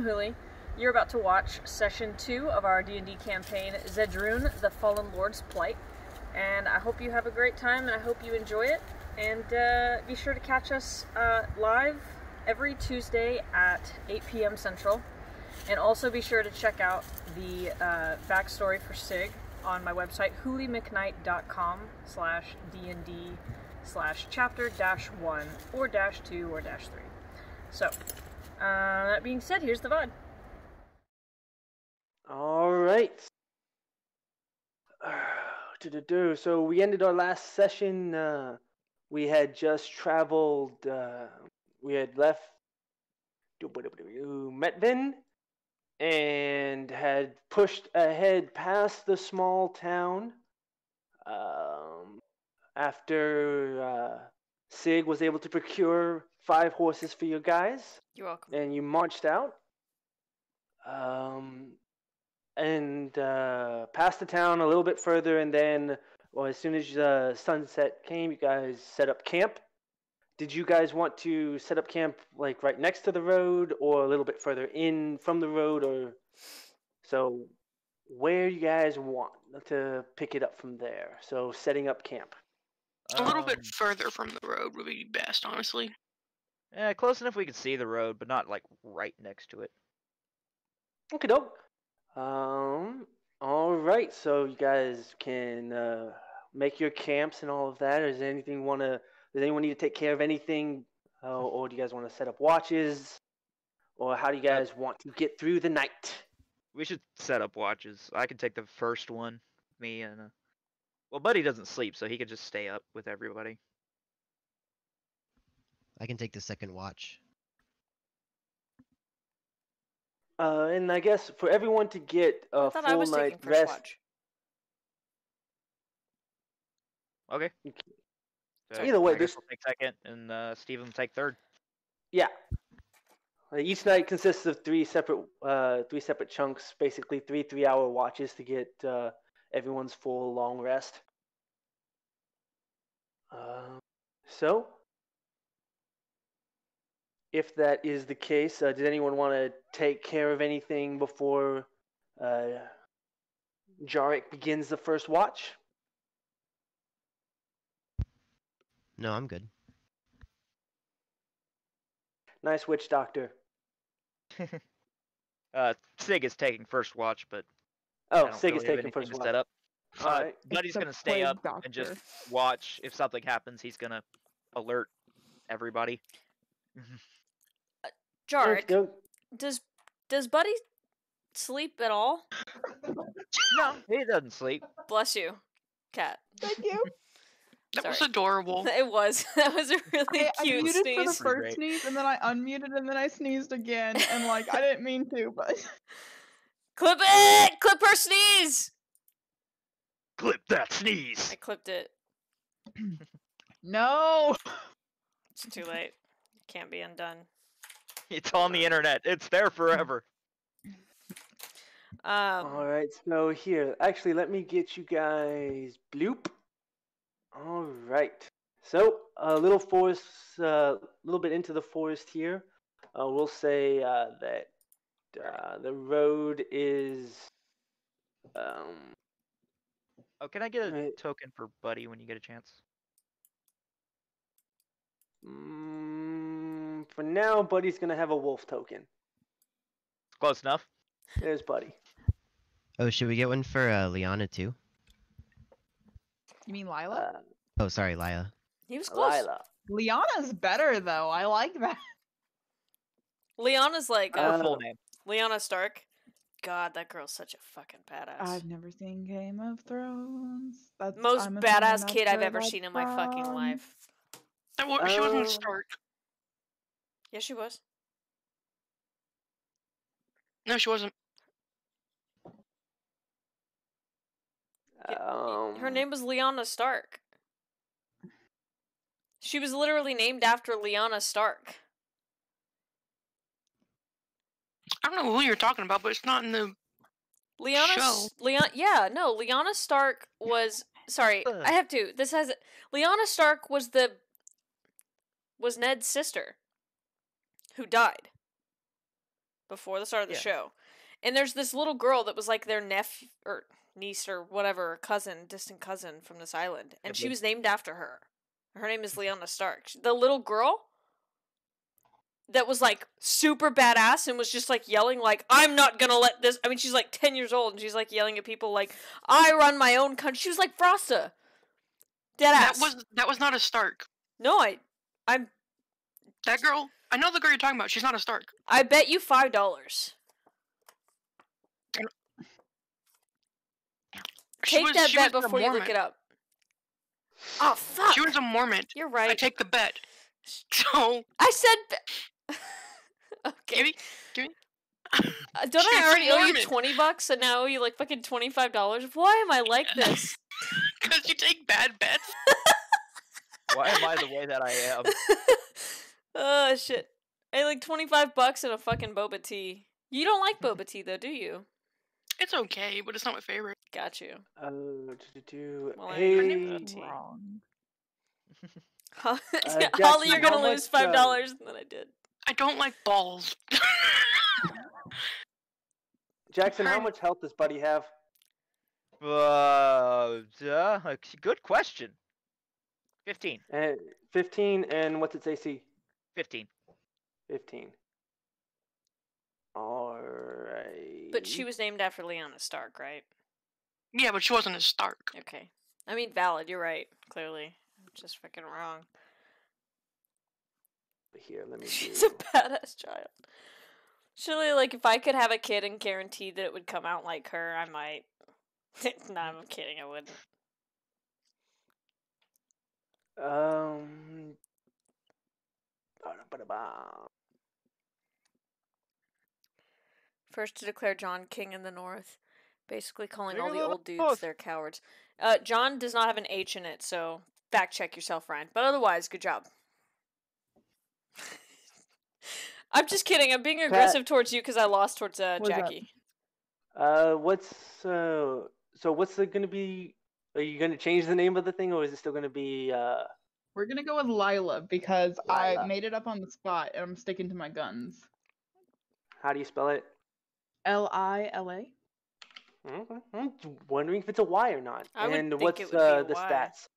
I'm Hooley. You're about to watch session two of our D&D campaign, Zedroon, the Fallen Lord's Plight. And I hope you have a great time, and I hope you enjoy it. And uh, be sure to catch us uh, live every Tuesday at 8 p.m. Central. And also be sure to check out the uh, backstory for Sig on my website, hooleymcknight.com slash D&D slash chapter dash 1 or dash 2 or dash 3. So, uh, that being said, here's the VOD. All right. Do-do-do. So we ended our last session. Uh, we had just traveled. Uh, we had left Metvin and had pushed ahead past the small town. Um, after uh, Sig was able to procure five horses for you guys, You're welcome. and you marched out. Um, and uh, past the town a little bit further, and then, well, as soon as uh, sunset came, you guys set up camp. Did you guys want to set up camp like right next to the road, or a little bit further in from the road, or so? Where you guys want to pick it up from there? So setting up camp. A little bit Um, further from the road would be best, honestly. Yeah, close enough we could see the road, but not like right next to it. Okay, doke. Um. All right. So you guys can uh, make your camps and all of that. Does anything want to? Does anyone need to take care of anything, uh, or do you guys want to set up watches, or how do you guys want to get through the night? We should set up watches. I can take the first one, me and uh, well, Buddy doesn't sleep, so he could just stay up with everybody. I can take the second watch. Uh, and I guess for everyone to get a I thought I full was night first rest. watch. Okay. You So Either way, this- I'll take second, and uh, Steven will take third. Yeah. Uh, Each night consists of three separate uh, three separate chunks, basically three three hour watches to get uh, everyone's full long rest. Um, so, if that is the case, uh, did anyone want to take care of anything before uh, Jarek begins the first watch? No, I'm good. Nice witch doctor. Uh, Sig is taking first watch, but Oh, Sig is really have taking anything first to watch. set up. Uh, Alright. Buddy's gonna stay plague up and just watch. If something happens, he's gonna alert everybody. Jarek, Okey-doke. does does Buddy sleep at all? no, he doesn't sleep. Bless you, cat. Thank you. That was adorable. It was. That was a really I, I cute muted for the first sneeze, and then I unmuted, and then I sneezed again, and like I didn't mean to, but Clip it! Clip her sneeze! Clip that sneeze. I clipped it. no. It's too late. Can't be undone. It's on the internet. It's there forever. Um, All right, so here, actually, let me get you guys bloop. All right, so a little forest, a uh, little bit into the forest here. Uh, we'll say uh, that uh, the road is. Um, Oh, can I get a Right. token for Buddy when you get a chance? mm, for now, Buddy's gonna have a wolf token. Close enough. There's Buddy. Oh, should we get one for uh, Liana too? You mean Lila? Uh, Oh, sorry, Lila. he was close. Lila. Liana's better though. I like that. Liana's like Her uh, full Uh, name. Lyanna Stark. God, that girl's such a fucking badass. I've never seen Game of Thrones. That's Most badass kid I've ever seen in my fucking from. life. That wa- she wasn't Oh. Stark. Yeah, she was. No, she wasn't. Um, Her name was Lyanna Stark. She was literally named after Lyanna Stark. I don't know who you're talking about, but it's not in the. Lyanna, Show. Leon, yeah, no, Lyanna Stark was. Sorry, I have to. This has. Lyanna Stark was the. Was Ned's sister. Who died. before the start of the Yeah. show, and there's this little girl that was like their nephew or niece or whatever cousin, distant cousin from this island, and she was named after her. Her name is Lyanna Stark. The little girl that was like super badass and was just like yelling like I'm not gonna let this. I mean, she's like ten years old and she's like yelling at people like I run my own country. She was like Frosta. Dead That was that was not a Stark. no, I, I'm. That girl, I know the girl you're talking about. She's not a Stark. I bet you five dollars. Take was- that she bet before you look it up. Oh fuck! She was a Mormont. You're right. I take the bet. So I said. Be- okay. give me, give me. Uh, don't She's I a already owe you twenty bucks and now I owe you like fucking twenty five dollars? Why am I like this? Because you take bad bets. Why am I the way that I am? Oh shit! I like twenty five bucks and a fucking boba tea. You don't like boba tea though, do you? It's okay, but it's not my favorite. Got you. Uh, do, do, do. Well, I hey, agree with. Wrong. Ho- Uh, Holly, you're gonna lose five dollars, and then I did. I don't like balls. Jackson, how much health does Buddy have? Uh, uh, good question. 15. Uh, 15, and what's its AC? 15. 15. Alright. But she was named after Lyanna Stark, right? yeah, but she wasn't a Stark. Okay. I mean, valid. You're right. Clearly, I'm just freaking wrong. Here, let me She's do- a badass child. Surely, like, if I could have a kid and guarantee that it would come out like her, I might. no, I'm kidding. I wouldn't. Um. Ba-da-ba-da-ba. First to declare John king in the north, basically calling King all the the old dudes North. they're cowards. Uh, John does not have an H in it, so fact check yourself, Ryan. But otherwise, good job. I'm just kidding. I'm being aggressive towards you because I lost towards uh, What is that? Jackie. Uh, what's uh? So what's it gonna be? Are you gonna change the name of the thing, or is it still gonna be uh? We're gonna go with Lila because Lila. I made it up on the spot and I'm sticking to my guns. How do you spell it? L I L A. Okay. I'm wondering if it's a Y or not. I would and think what's it would be uh, a the Y. stats?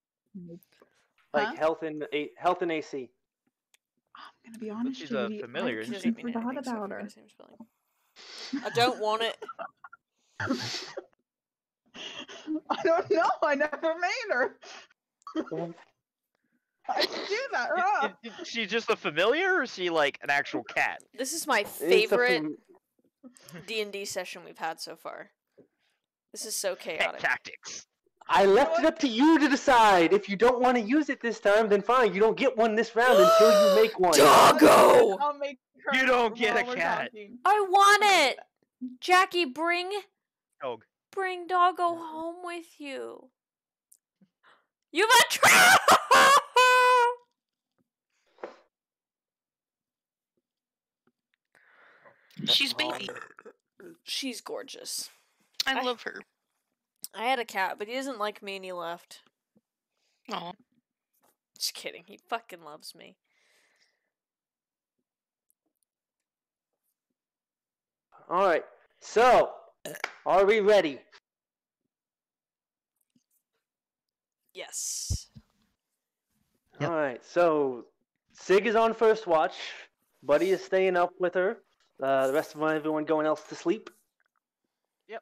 Like Huh? health and a- health and AC. I'm gonna be honest, she's a familiar, I isn't she? forgot anything, so I about her. his name spelling. I don't want it. I don't know. I never made her. I should do that. Is- huh? is- is she just a familiar or is she like an actual cat? This is my favorite D and D session we've had so far. This is so Cat chaotic. tactics. I left it up to you to decide. If you don't want to use it this time, then fine. You don't get one this round until you make one. Doggo! I'll make You don't get a cat. talking. I want it. Jackie, bring Dog. bring Doggo home with you. You've a trap. She's baby. She's gorgeous. I I- love her. I had a cat, but he doesn't like me and he left. Oh, Just kidding. He fucking loves me. All right. So, are we ready? Yes. Yep. All right. So, Sig is on first watch. Buddy is staying up with her. Uh, the rest of my, everyone going else to sleep. Yep.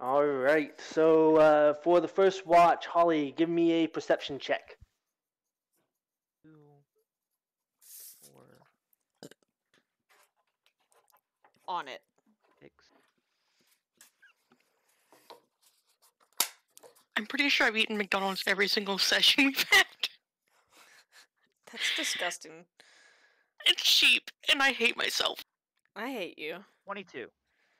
All right. So, uh, for the first watch, Holly, give me a perception check. Two, four, On it. six. I'm pretty sure I've eaten McDonald's every single session we've had. That's disgusting. It's cheap, and I hate myself. I hate you. 22.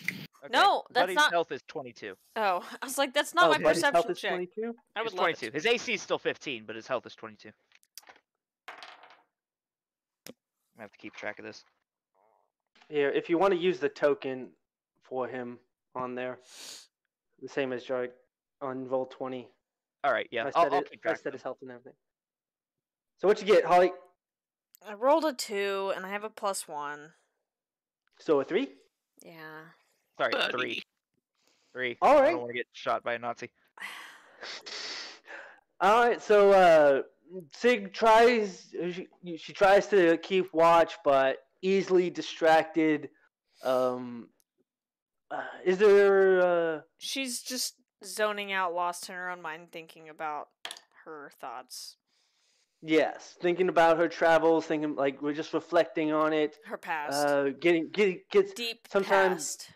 Okay, No, that's Buddy's not- health is 22. Oh, I was like, that's not oh, my Buddy's health perception is check. 22? I would He's 22. it. His AC is still 15, but his health is 22. I have to keep track of this. Here, if you want to use the token for him on there, the same as Jarg on roll 20. All right, yeah, I I'll, set, I'll it, keep I track. set of his health and everything. So what you get, Holly? I rolled a two, and I have a plus one. So a three? Yeah. Sorry, Buddy. three. Three. All I don't want to get shot by a Nazi. All right, so uh, Sig tries. She, she tries to keep watch, but easily distracted. Um, uh, is there? Uh, She's just zoning out, lost in her own mind, thinking about her thoughts, yes, thinking about her travels, thinking like we're just reflecting on it. her past, Uh, getting getting gets. deep sometimes- past.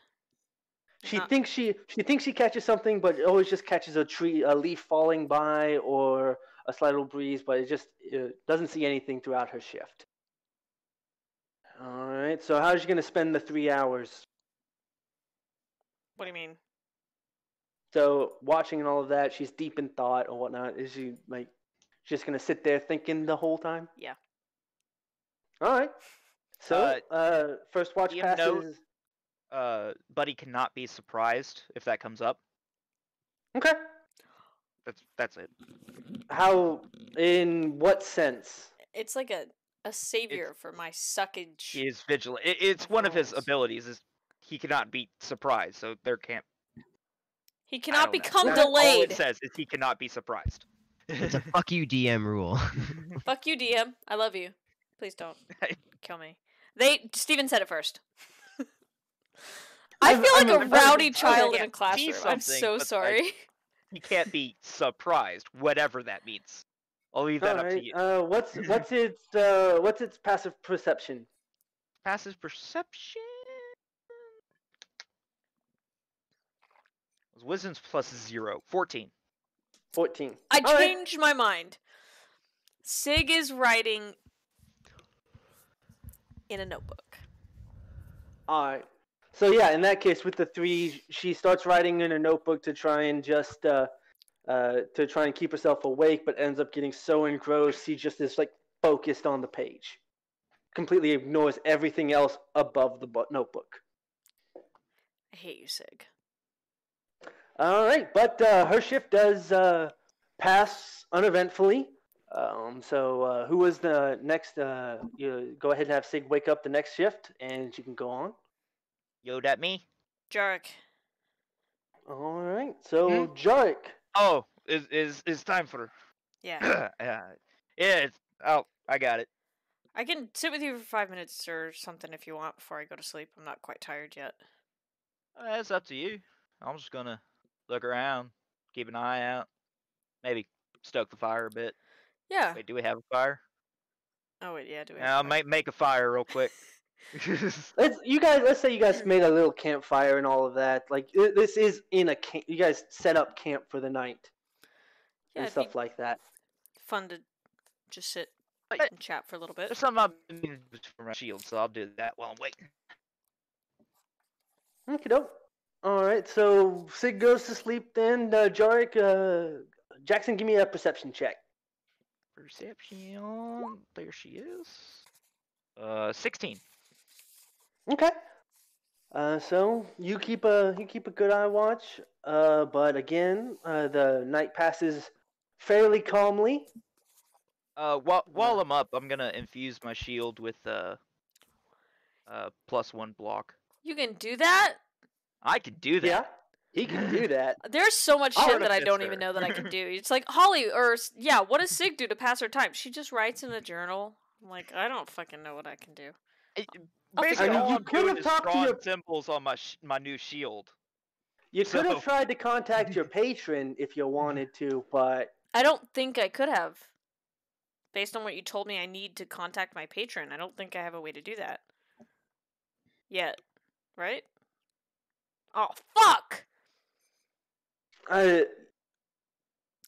She Not- thinks she she thinks she catches something, but it always just catches a tree, a leaf falling by, or a slight little breeze. But it just uh, doesn't see anything throughout her shift. All right. So how's she gonna spend the three hours? What do you mean? So watching and all of that, she's deep in thought or whatnot. Is she like just gonna sit there thinking the whole time? Yeah. All right. So Uh, uh, first watch do you note- passes. Uh, Buddy cannot be surprised if that comes up. Okay. That's that's it. How? In what sense? It's like a a savior for my suckage. He is vigilant. It, it's one of his abilities. Is he cannot be surprised, so there can't. He cannot don't know. become That's All it delayed. says is he cannot be surprised. It's a fuck you DM rule. Fuck you, DM. I love you. Please don't kill me. They Steven said it first. I I'm- feel like I'm- a I'm- rowdy I'm- child in a classroom. I'm so but, like, sorry. he can't be surprised, whatever that means. I'll leave that up to you. Uh, what's what's its uh, what's its passive perception? Passive perception. Wisdom's plus zero. 14. Fourteen. I Alright. changed my mind. Sig is writing in a notebook. All right. So yeah, in that case, with the three, she starts writing in a notebook to try and just uh, uh, to try and keep herself awake, but ends up getting so engrossed she just is like focused on the page, completely ignores everything else above the bu- notebook. I hate you, Sig. All right, but uh, her shift does uh, pass uneventfully. Um, so uh, who was the next? Uh, you go ahead and have Sig wake up the next shift, and you can go on. Yo, that me? Jarek. All right, so Jarek. Oh, is is is time for Yeah. yeah. Yeah, it's oh, I got it. I can sit with you for five minutes or something if you want before I go to sleep. I'm not quite tired yet. Uh, it's up to you. I'm just gonna look around, keep an eye out, maybe stoke the fire a bit. Yeah. Wait, do we have a fire? Oh wait, yeah. Do we? Have I'll make make a fire real quick. Let's you guys. Let's say you guys made a little campfire and all of that. Like this is in a camp. You guys set up camp for the night Yeah, and stuff like that. fun to just sit But- and chat for a little bit. There's something I've been needing to do for my shield, so I'll do that while I'm waiting. Okay, dope. All right, so Sig goes to sleep. Then uh, Jarek, uh, Jackson, give me a perception check. Perception. There she is. Uh, 16. Okay. Uh, so you keep a you keep a good eye watch. Uh, but again, uh, the night passes fairly calmly. Uh, while while I'm up, I'm gonna infuse my shield with uh, uh, plus one block. You can do that. I can do that. Yeah, he can do that. There's so much shit that I don't artificer. even know that I can do. It's like Holly or yeah, what does Sig do to pass her time? She just writes in a journal. I'm like, I don't fucking know what I can do. I- I'll Basically, it out. all You I'm could doing have talked to your- symbols on my sh- my new shield. You could So- have tried to contact your patron if you wanted to, but I don't think I could have. Based on what you told me, I need to contact my patron. I don't think I have a way to do that. Yet. Right? Oh, fuck! uh,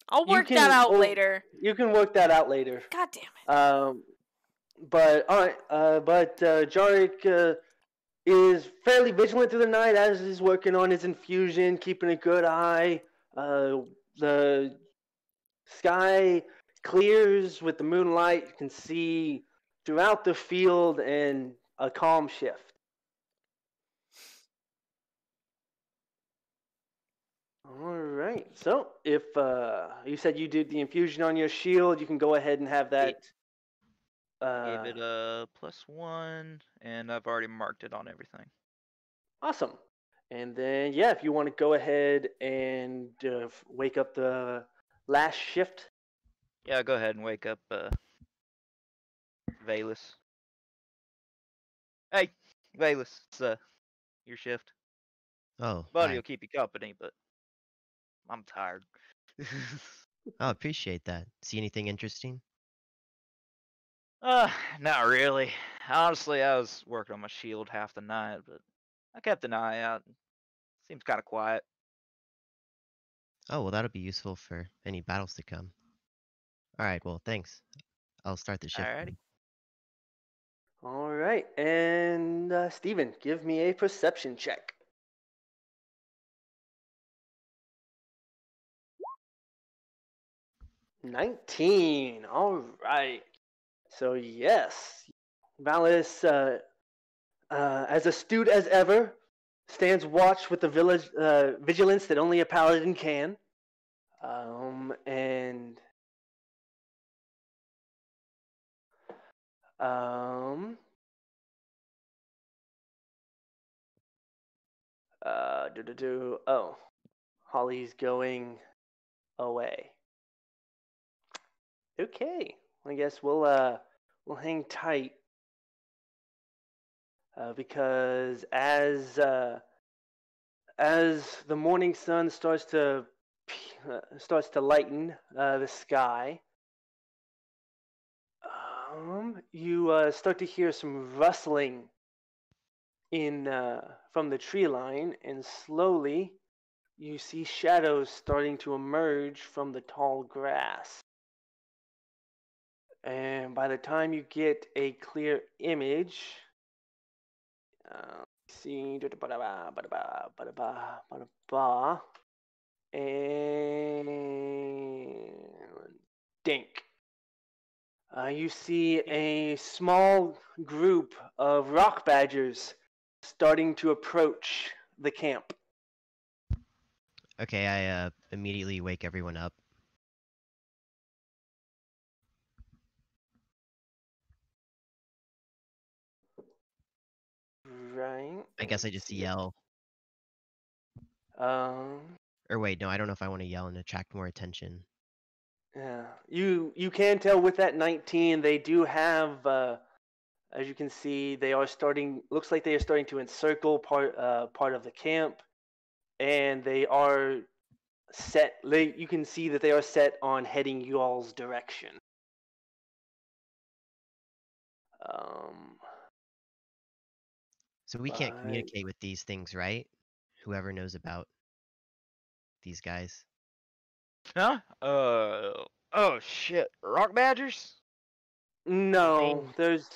I'll work can- that out oh. later. you can work that out later. God damn it. Um, but all right, uh, but uh, Jarek uh, is fairly vigilant through the night as he's working on his infusion, keeping a good eye. Uh, the sky clears with the moonlight. You can see throughout the field and a calm shift. All right. So if uh, you said you did the infusion on your shield, you can go ahead and have that. Uh, Gave it a plus one, and I've already marked it on everything. Awesome. And then, yeah, if you want to go ahead and uh, wake up the last shift. Yeah, go ahead and wake up uh Valus. Hey, Valus, it's uh your shift. Oh, Buddy hi. will keep you company, but I'm tired. oh, appreciate that. See anything interesting? uh, not really. Honestly, I was working on my shield half the night, but I kept an eye out. Seems kind of quiet. Oh, well, that'll be useful for any battles to come. All right, well, thanks. I'll start the shift. Alrighty. All right. And uh, Steven, give me a perception check. Nineteen. All right. So yes, Valis, uh, uh, as astute as ever, stands watch with the village uh, vigilance that only a paladin can. Um, and um, uh, do do do. Oh, Holly's going away. Okay, I guess we'll uh we'll hang tight uh, because as uh, as the morning sun starts to uh, starts to lighten uh, the sky, um, you uh, start to hear some rustling in uh, from the tree line, and slowly you see shadows starting to emerge from the tall grass. And by the time you get a clear image, uh, see, and dink. Uh, you see a small group of rock badgers starting to approach the camp. Okay, I uh, immediately wake everyone up. Right. I guess I just yell. Um. Or wait, no, I don't know if I want to yell and attract more attention. Yeah, you you can tell with that 19, they do have, uh, as you can see, they are starting. Looks like they are starting to encircle part uh, part of the camp, and they are set. They, you can see that they are set on heading you all's direction. Um, So we can't communicate with these things, right? Whoever knows about these guys. Huh? Uh oh shit. Rock badgers? no, there's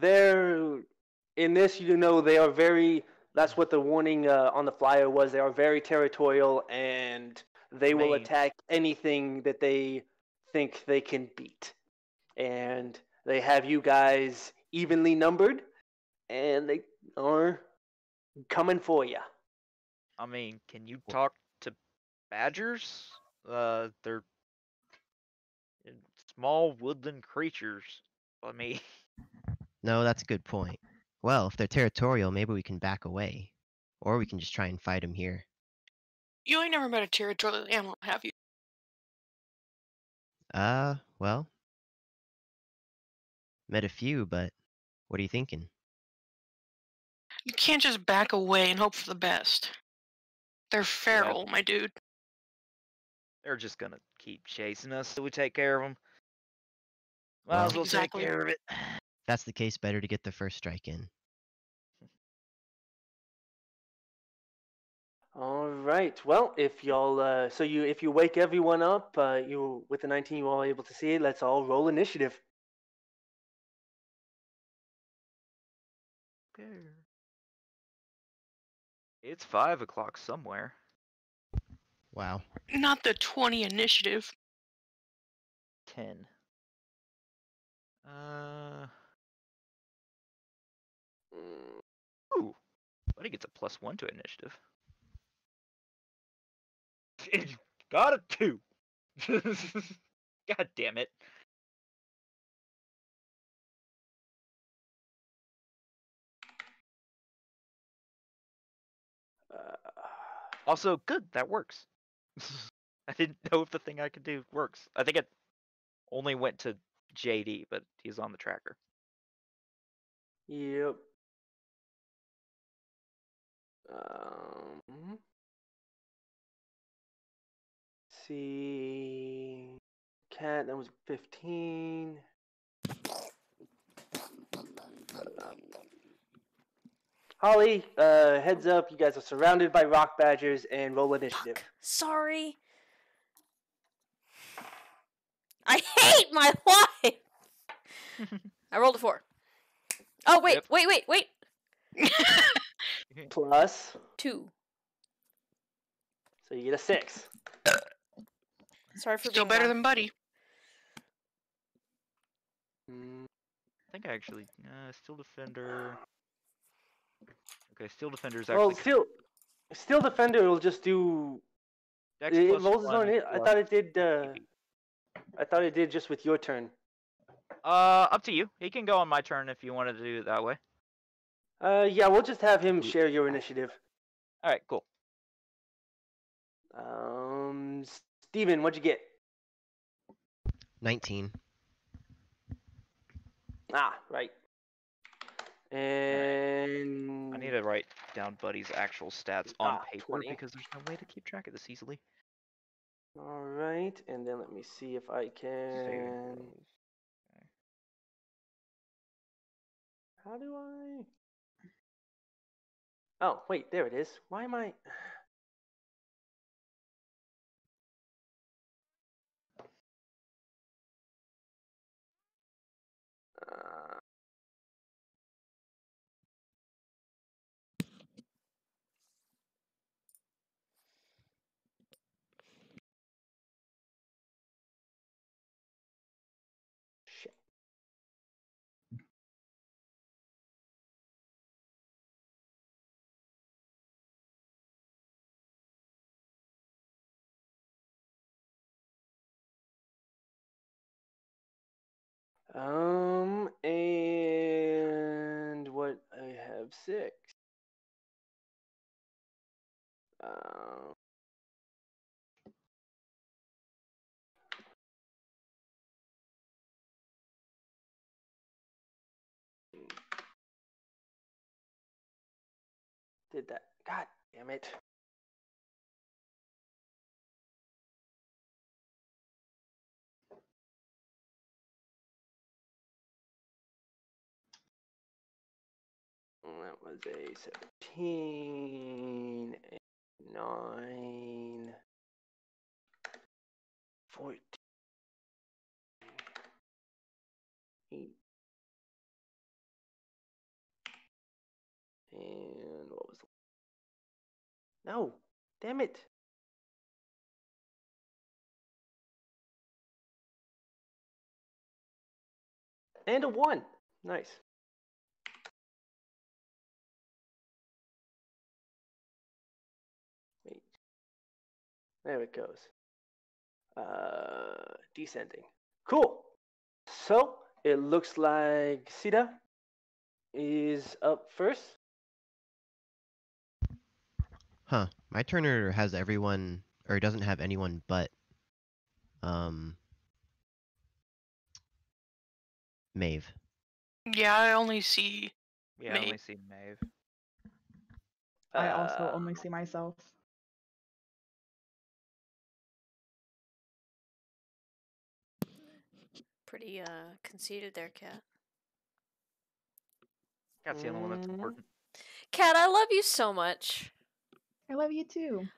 they're in this. You know, they are very. That's what the warning uh, on the flyer was. They are very territorial, and they will Main. attack anything that they think they can beat. And they have you guys evenly numbered, and they are coming for you. I mean, can you talk to badgers? Uh they're small woodland creatures. I mean No, that's a good point. Well, if they're territorial, maybe we can back away. Or we can just try and fight them here. You ain't never met a territorial animal, have you? Uh, well. Met a few, but what are you thinking? You can't just back away and hope for the best. They're feral, my dude. they're just gonna keep chasing us till we take care of them. Might Well- as well Exactly. take care of it. If that's the case, better to get the first strike in. All right. Well, if y'all, uh, so you, if you wake everyone up, uh, you with the 19, you all able to see it. Let's all roll initiative. care. It's five o'clock somewhere. Wow. Not the 20 initiative. Ten. Uh. Mm, Ooh. Buddy gets a plus one to initiative. It got a two. God damn it. Also, good. That works. I didn't know if the thing I could do works. I think it only went to JD, but he's on the tracker. Yep. Um. See. Cat, that was 15. Holly, uh, heads up, you guys are surrounded by rock badgers and roll initiative. Sorry. I hate my life. I rolled a four. Oh wait, Yep. wait, wait, wait. Plus, Two. so you get a six. Sorry for Still being better loud. than Buddy. Mm, I think I actually uh, steel defender. Okay, steel defender is actually. Well, actually still, still defender will just do. Dex It, it plus rolls its one own. I thought it did. Uh. I thought it did just with your turn. Uh, up to you. He can go on my turn if you wanted to do it that way. Uh, yeah, we'll just have him share your initiative. All right, cool. Um, Steven, what'd you get? 19. Ah, right. And I need to write down Buddy's actual stats on Ah, paper 20. because there's no way to keep track of this easily. All right, and then let me see if I can. Throws. How do I? Oh, wait, there it is. Why am I? Um, and what I have six. Um, did that? God damn it! That was a 17, a 9, 14, 8, and what was the. No! Damn it! And a 1! Nice. There it goes. Uh, descending. Cool. So it looks like Sita is up first. Huh. My Turner has everyone, or doesn't have anyone but, um, Maeve. Yeah, I only see. Yeah, I only see Maeve. I also Uh, only see myself. Pretty uh conceited there, Cat. That's the only one that's Mm. important. Cat, I love you so much. I love you too.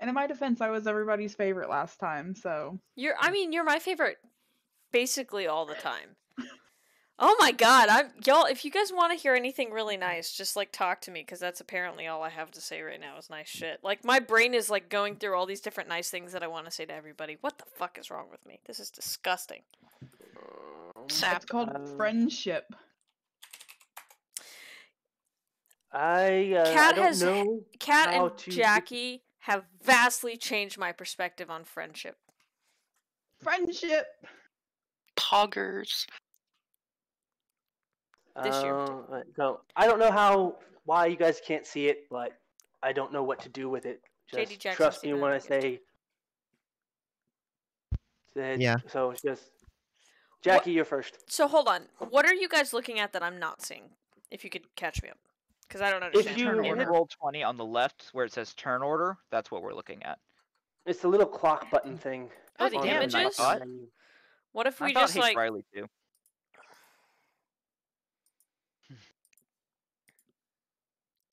And in my defense, I was everybody's favorite last time, so You're I mean, you're my favorite basically all the time. Oh my god, I'm y'all if you guys want to hear anything really nice, just like talk to me cuz that's apparently all I have to say right now is nice shit. Like my brain is like going through all these different nice things that I want to say to everybody. What the fuck is wrong with me? This is disgusting. Um, Sap. it's called Um, friendship. I, uh, I Cat don't has- know. Cat and to- Jackie have vastly changed my perspective on friendship. Friendship. Poggers. this year. Uh, no, I don't know how why you guys can't see it, but I don't know what to do with it. Just Jackson, trust me when I say. that- Yeah. So it's just Jackie, you're first. So hold on. What are you guys looking at that I'm not seeing? If you could catch me up, because I don't understand. If you turn order. roll twenty on the left where it says turn order, that's what we're looking at. It's the little clock button thing. Oh, the on damn, images. thought- What if we thought just like? Riley too.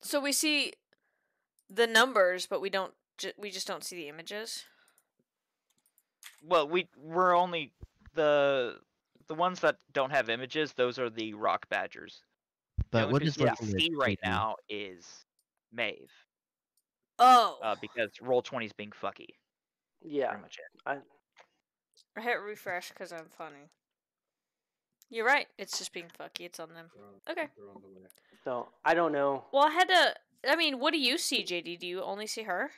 So we see the numbers, but we don't. Ju- we just don't see the images. Well, we we're only the the ones that don't have images. Those are the rock badgers. But only we're thing just you looking can at see right now is Maeve, Oh, uh, because roll 20 is being fucky. Yeah. Pretty much it. I, I hit refresh because I'm funny. You're right. It's just being fucky. It's on them. Okay. so I don't know. Well, I had to. I mean, what do you see, JD? Do you only see her?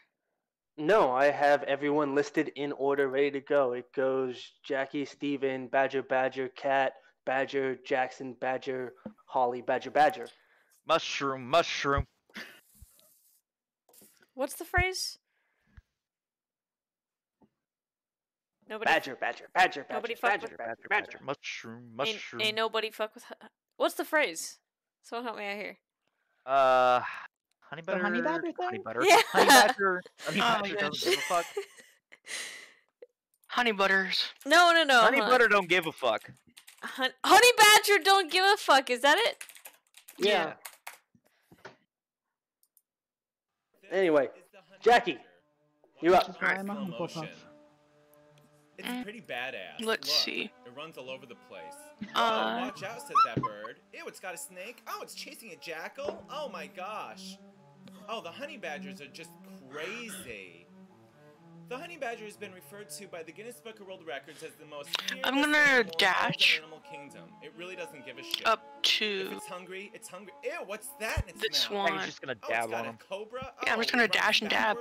No, I have everyone listed in order, ready to go. It goes Jackie, Steven, Badger, Badger, Cat, Badger, Jackson, Badger, Holly, Badger, Badger. Mushroom, mushroom. What's the phrase? Nobody. Badger, Badger, Badger, Badger, Nobody fuck Badger, with- Badger, Badger, Badger. badger, mushroom, mushroom. ain't nobody fuck with. hu- What's the phrase? Someone help me out here. Uh, honey The honey badger Honey butter. Yeah. Honey badger. Honey Oh, badger yes. doesn't give a fuck. Honey butters. no, no, no. honey hun- butter don't give a fuck. hun- honey badger don't give a fuck. Is that it? Yeah. Anyway, Jackie, you're up. Which I'm a Slow Hufflepuff. motion. It's Mm. pretty badass. Let's Look, see. It runs all over the place. Uh, oh, watch out, says that bird. Ew, it's got a snake. Oh, it's chasing a jackal. Oh my gosh. Oh, the honey badgers are just crazy. The honey badger has been referred to by the Guinness Book of World Records as the most I'm gonna animal the dash animal kingdom. It really doesn't give a shit. up If to it's hungry, it's hungry. Ew, what's that in its this mouth? He's one. just gonna Oh, dab it's got on a him. cobra. Yeah, I'm Oh, just gonna dash and dab.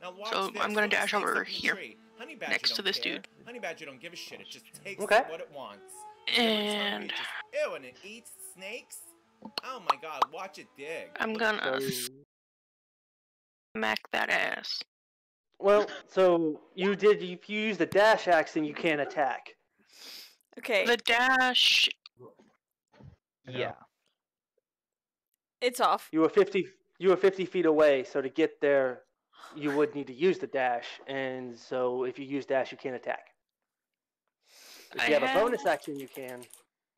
Now watch So this. I'm gonna Look, dash over up in the here. Honey badger next to this care. dude. Honey badger don't give a shit. It just takes Okay. what it wants. Whenever it's hungry, And it just- ew, and it eats snakes. Oh my god, watch it dig. I'm gonna So- smack that ass. well, so you did. If you use the dash action, you can't attack. Okay. The dash. Yeah. it's off. You were fifty. You were fifty feet away, so to get there, you would need to use the dash, and so if you use dash, you can't attack. If I you have a bonus action, you can.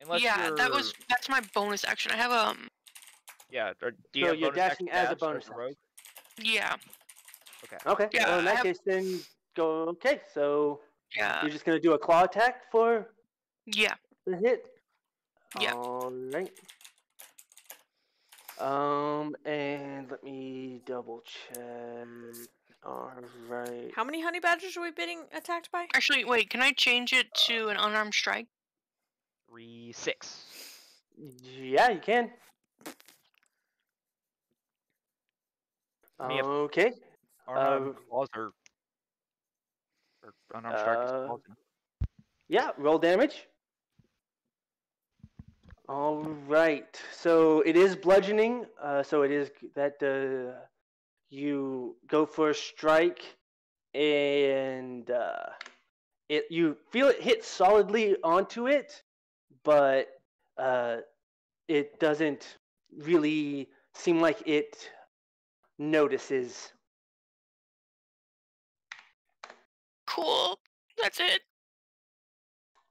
Unless yeah, that you're- was that's my bonus action. I have um Yeah. Or do you So have you're bonus action dashing as a bonus rogue? Yeah Okay. Yeah, well, in that have- case, then go. Okay, so yeah you're just gonna do a claw attack for yeah. the hit. Yeah. All right. Um, and let me double check. All right. How many honey badgers are we being attacked by? Actually, wait. Can I change it to an unarmed strike? Three six. Yeah, you can. Me if- Okay. Claws are. Or unarmed strike uh. Yeah, roll damage. All right. So it is bludgeoning. Uh, so it is that uh, you go for a strike, and uh, it you feel it hit solidly onto it, but uh, it doesn't really seem like it notices. Cool. That's it.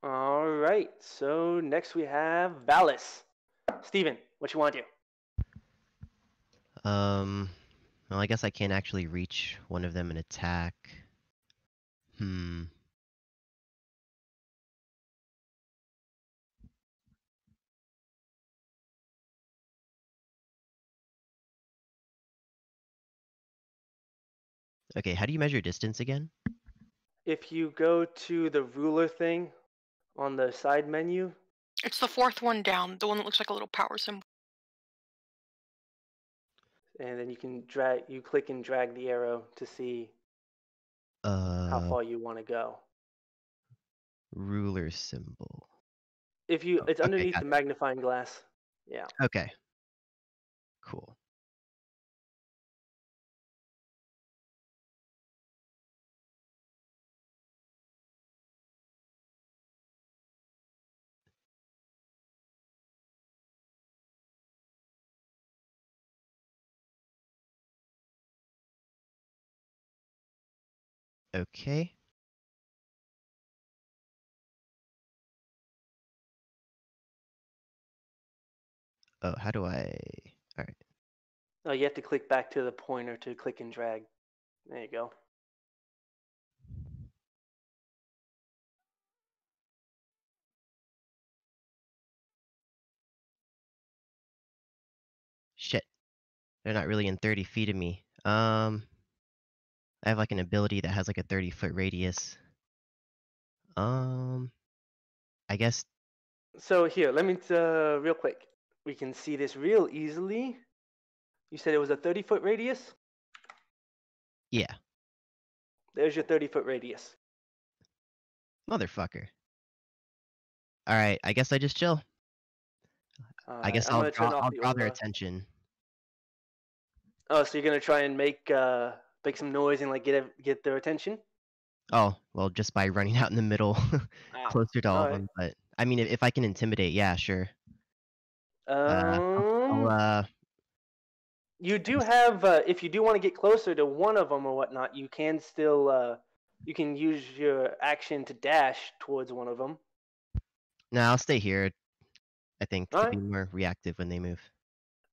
All right. So next we have Valis. Steven, what you want to do? Um, well, I guess I can't actually reach one of them and attack. Hmm. Okay, how do you measure distance again? If you go to the ruler thing on the side menu, It's the fourth one down, the one that looks like a little power symbol. and then you can drag, you click and drag the arrow to see how Uh, far you want to go. ruler symbol. If you, Oh, it's okay, underneath got the magnifying glass. Yeah. Okay. Cool. Okay. Oh, how do I? All right. Oh, you have to click back to the pointer to click and drag. There you go. Shit. They're not really in 30 feet of me. Um, I have like an ability that has like a 30 foot radius. Um, I guess. So here, let me uh, real quick. We can see this real easily. You said it was a 30 foot radius. Yeah, There's your 30 foot radius. motherfucker. All right, I guess I just chill. I guess I'll gonna turn draw, off I'll the draw their attention. Oh, so you're gonna try and make uh make some noise and like get get their attention? Oh, well, just by running out in the middle, Ah, closer to all of them. But I mean, if, if I can intimidate, yeah, sure. I'll, Um, uh, you do have uh, if you do want to get closer to one of them or whatnot, you can still uh you can use your action to dash towards one of them. no, I'll stay here. I think to Alright. be more reactive when they move.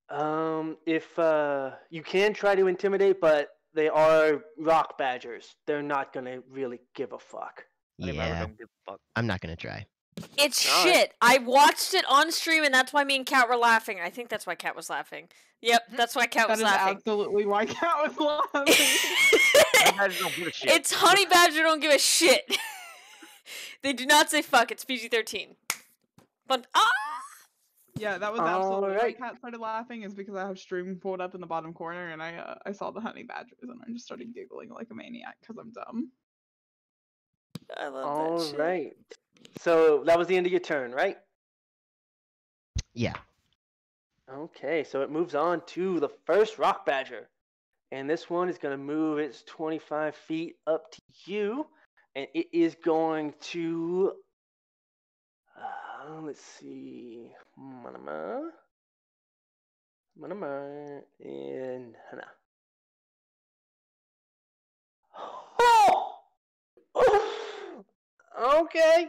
Um, if uh you can try to intimidate, but they are rock badgers. They're not gonna really give a fuck. Honey badger Yeah, don't give a fuck. I'm not gonna try. It's All right. shit. I watched it on stream, and that's why me and Kat were laughing. I think that's why Kat was laughing. Yep, that's why Kat That was is laughing. absolutely why Cat was laughing. Honey badger don't give a shit. it's Honey Badger don't give a shit. they do not say fuck. It's PG thirteen. But ah, yeah, that was absolutely why Alright. Cat started laughing is because I have stream pulled up in the bottom corner and I uh, I saw the honey badgers and I just started giggling like a maniac because I'm dumb. I love All that shit. right. So that was the end of your turn, right? Yeah. Okay, so it moves on to the first rock badger. And this one is going to move its 25 feet up to you. And it is going to. Uh, let's see. Manama. Manama. And Hana. Oh! Okay.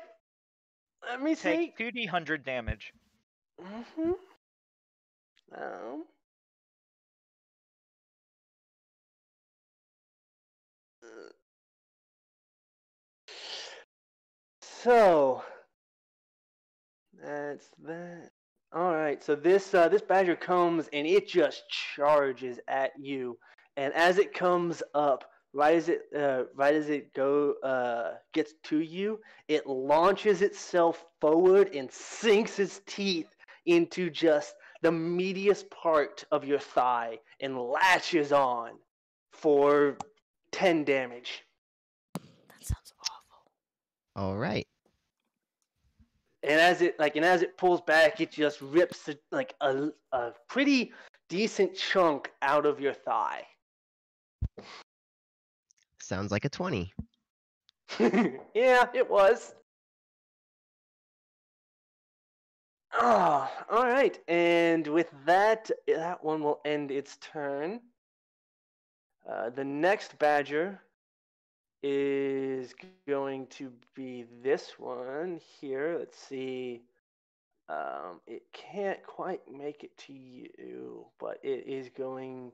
Let me see. Take 2d 100 damage. Mm-hmm. Um. So that's that. All right. So this uh, this badger comes and it just charges at you, and as it comes up, right as it uh, right as it go uh, gets to you, it launches itself forward and sinks its teeth into just the meatiest part of your thigh and latches on for 10 damage. That sounds awful. All right. And as it like and as it pulls back, it just rips a, like a, a pretty decent chunk out of your thigh. Sounds like a 20. yeah, it was. Oh, all right. And with that, that one will end its turn. Uh, the next badger is going to be this one here. Let's see. Um, it can't quite make it to you, but it is going.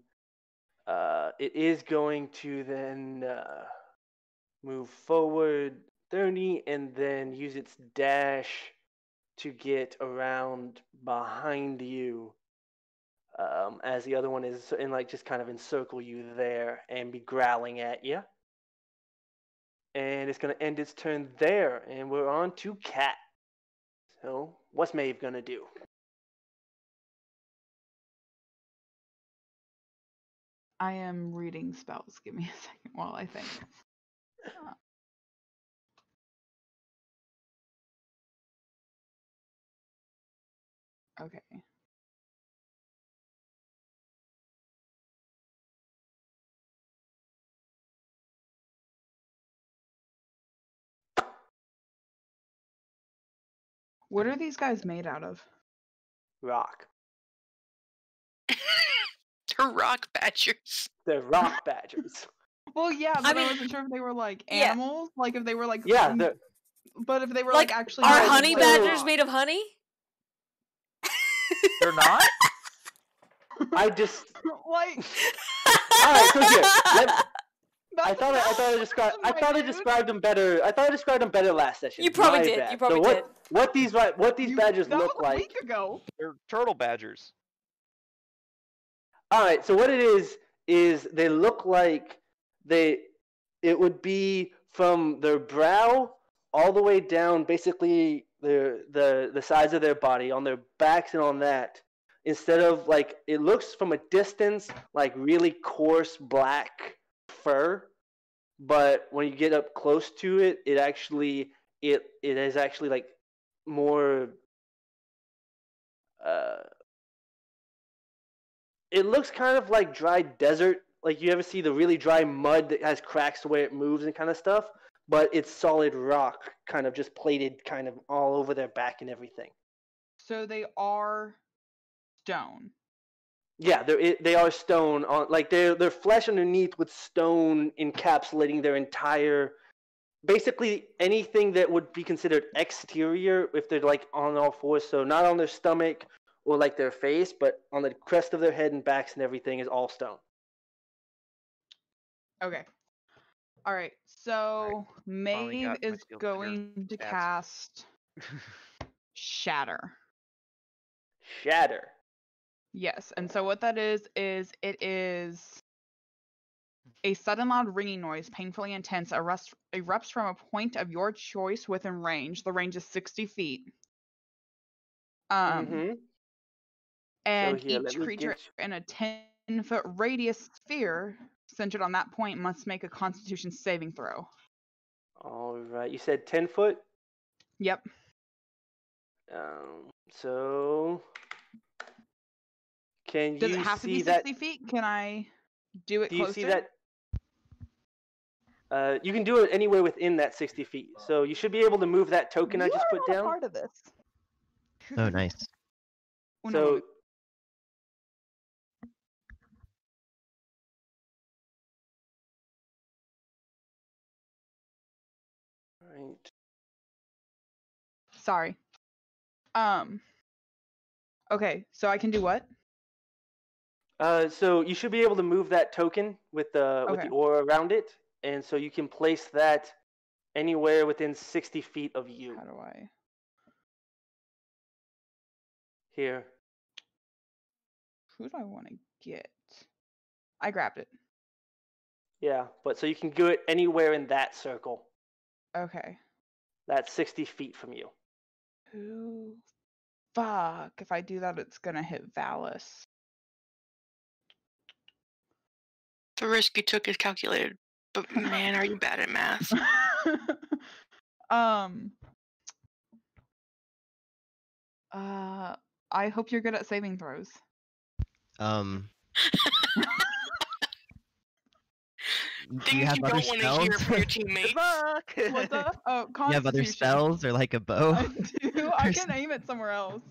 Uh, it is going to then uh, move forward 30 and then use its dash to get around behind you um, as the other one is and like just kind of encircle you there and be growling at you and it's going to end its turn there and we're on to cat so what's Maeve going to do I am reading spells. Give me a second while I think. Uh, Okay. What are these guys made out of? rock They're rock badgers. they're rock badgers Well, yeah, but I, mean- I, wasn't sure if they were like Yeah. animals, like if they were like Yeah, um, but if they were like, like, actually are like, honey badgers made of honey? They're not. I just. like All right, so here. Let, I thought I, I thought I described I thought I described them better. I thought I described them better last session. You probably My did, bad. you probably so what, did. What these ri- what these You- badgers look was a like? week ago. They're turtle badgers. All right, so what it is is they look like they it would be from their brow all the way down basically their the the size of their body on their backs and on that instead of like it looks from a distance like really coarse black fur but when you get up close to it it actually it it is actually like more uh it looks kind of like dry desert. Like you ever see the really dry mud that has cracks the way it moves and kind of stuff, but it's solid rock, kind of just plated, kind of all over their back and everything. So they are stone. Yeah, they're they are stone on like they're they're flesh underneath with stone encapsulating their entire. Basically, anything that would be considered exterior if they're like on all fours, so not on their stomach or like their face, but on the crest of their head and backs and everything is all stone. Okay. All right. So Finally Maeve is skill trigger. going to Bats. cast Shatter. Shatter. Yes, and so what that is is it is a sudden loud ringing noise, painfully intense, erupts, erupts from a point of your choice within range. The range is sixty feet. Um, hmm and here, each creature in a ten foot radius sphere centered on that point must make a Constitution saving throw. All right. You said 10 foot? Yep. Um, so. Can Does you it have to be that? sixty feet? Can I do it Do you closer? see that? Uh, you can do it anywhere within that 60 feet. So you should be able to move that token I just are put not down. Part of this. Oh, nice. Oh, So. Right. Sorry. Um. Okay, so I can do what? Uh, so you should be able to move that token with the with the aura around it, and so you can place that anywhere within 60 feet of you. How do I? Here. Who do I want to get? I grabbed it. Yeah, but so you can do it anywhere in that circle. Okay. That's 60 feet from you. Who? Fuck. If I do that, it's gonna hit Valis. The risk you took is calculated. But man, are you bad at math? um. Uh, I hope you're good at saving throws. Um. do Things you have other don't want to hear spells? from your Good teammates. luck. What's up? Oh, you have other spells or like a bow? I do. I can aim it somewhere else.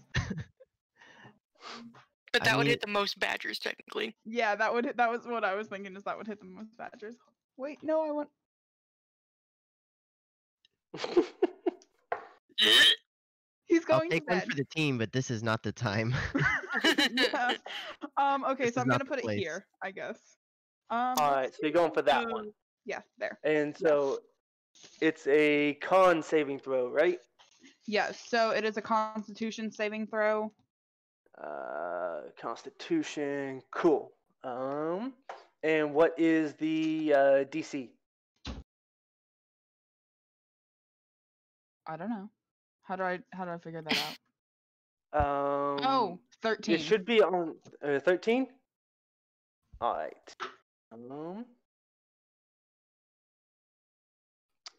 But I that would mean- hit the most badgers technically. Yeah, that would hit, that was what I was thinking. Is that would hit the most badgers? Wait, no, I want. He's I'll going take to one for the team, but this is not the time. yeah. Um. Okay, This so I'm gonna the put it here, I guess. Um. All right, so you're going for that one. Yeah, there. And so it's a con saving throw, right? Yes. So it is a Constitution saving throw. Uh, Constitution, cool. Um, and what is the uh, DC? I don't know. How do I how do I figure that out? Um, oh, 13. it should be on uh, 13. All right. Um,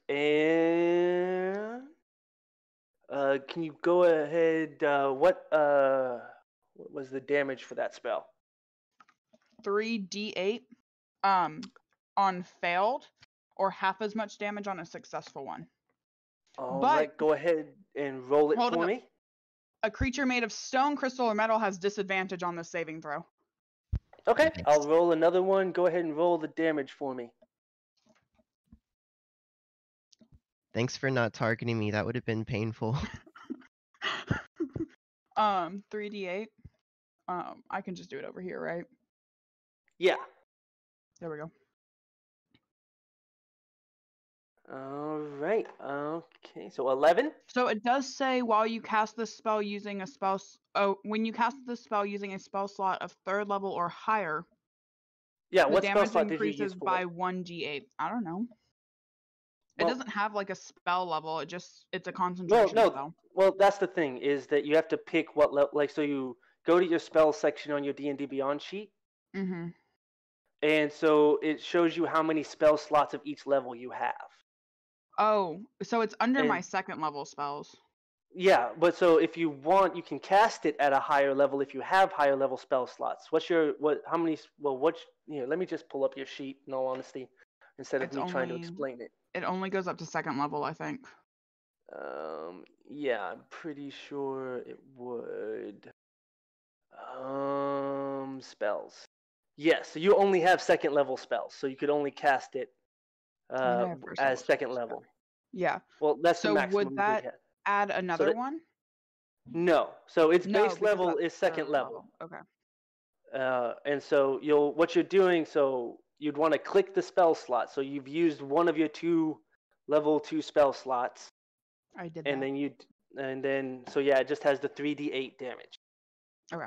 and uh, can you go ahead? Uh, what uh, what was the damage for that spell? 3d8 um on failed or half as much damage on a successful one. All But- right, go ahead and roll it Hold for up. me. A creature made of stone, crystal, or metal has disadvantage on this saving throw. Okay, I'll roll another one. Go ahead and roll the damage for me. Thanks for not targeting me. That would have been painful. um, 3d8. Um, I can just do it over here, right? Yeah. There we go. All right. Okay. So eleven. So it does say while you cast this spell using a spell. s- Oh, when you cast this spell using a spell slot of third level or higher, Yeah. the What spell damage slot did you use increases by one d8. I don't know. It Well- doesn't have like a spell level. It just it's a concentration no. spell. Well, that's the thing is that you have to pick what level. Like, so you go to your spell section on your D and D Beyond sheet, Mm-hmm. and so it shows you how many spell slots of each level you have. Oh, so it's under my second level spells. Yeah, but so if you want, you can cast it at a higher level if you have higher level spell slots. What's your what? How many? Well, what? You know, let me just pull up your sheet. In all honesty, instead of It's me trying to explain it. It only goes up to second level, I think. Um, yeah, I'm pretty sure it would. Um, spells. Yes, so you only have second level spells, so you could only cast it uh, as second level. Yeah. Well, that's So the would maximum. you could that- Add another that- one? No, so its No, base level is second third level. Okay. Uh, and so you'll what you're doing. So you'd want to click the spell slot. So you've used one of your two level two spell slots, I did and that. then you and then so yeah, it just has the three d eight damage. Okay.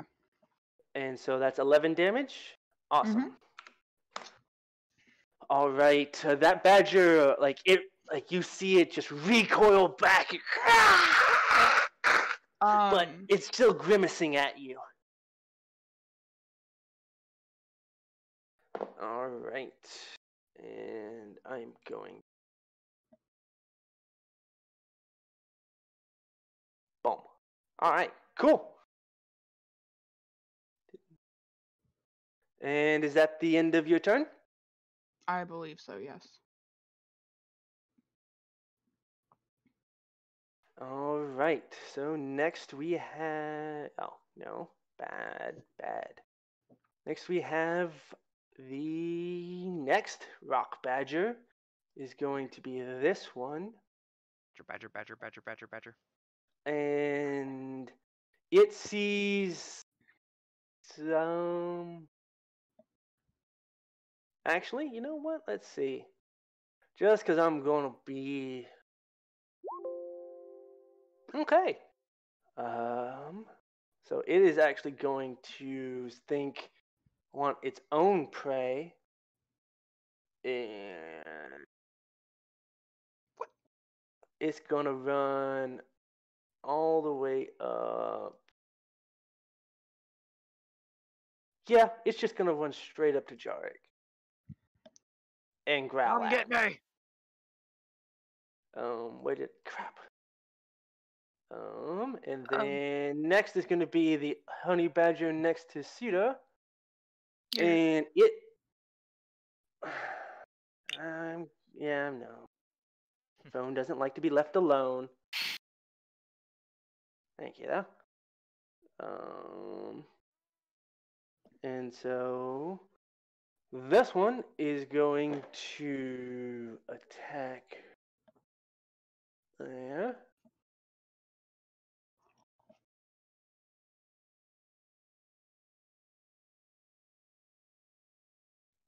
And so that's eleven damage. Awesome. Mm-hmm. All right, uh, that badger, like it, like you see it just recoil back, but Um, it's still grimacing at you. All right, and I'm going. Boom. All right, cool. And is that the end of your turn? I believe so, yes. All right. So next we have. Oh no, bad, bad. Next we have the next rock badger is going to be this one, Badger, badger, badger, badger, badger. and it sees some. Actually, you know what? Let's see. Just because I'm going to be Okay. Um, so it is actually going to think want its own prey. And What? it's gonna run all the way up. Yeah, it's just gonna run straight up to Jarek. And growl Come get me! Um, where did crap? Um, and Um. then next is going to be the honey badger next to Sita, Yeah. and it. Um, yeah, no. Phone doesn't like to be left alone. Thank you, though. Um, and so this one is going to attack there.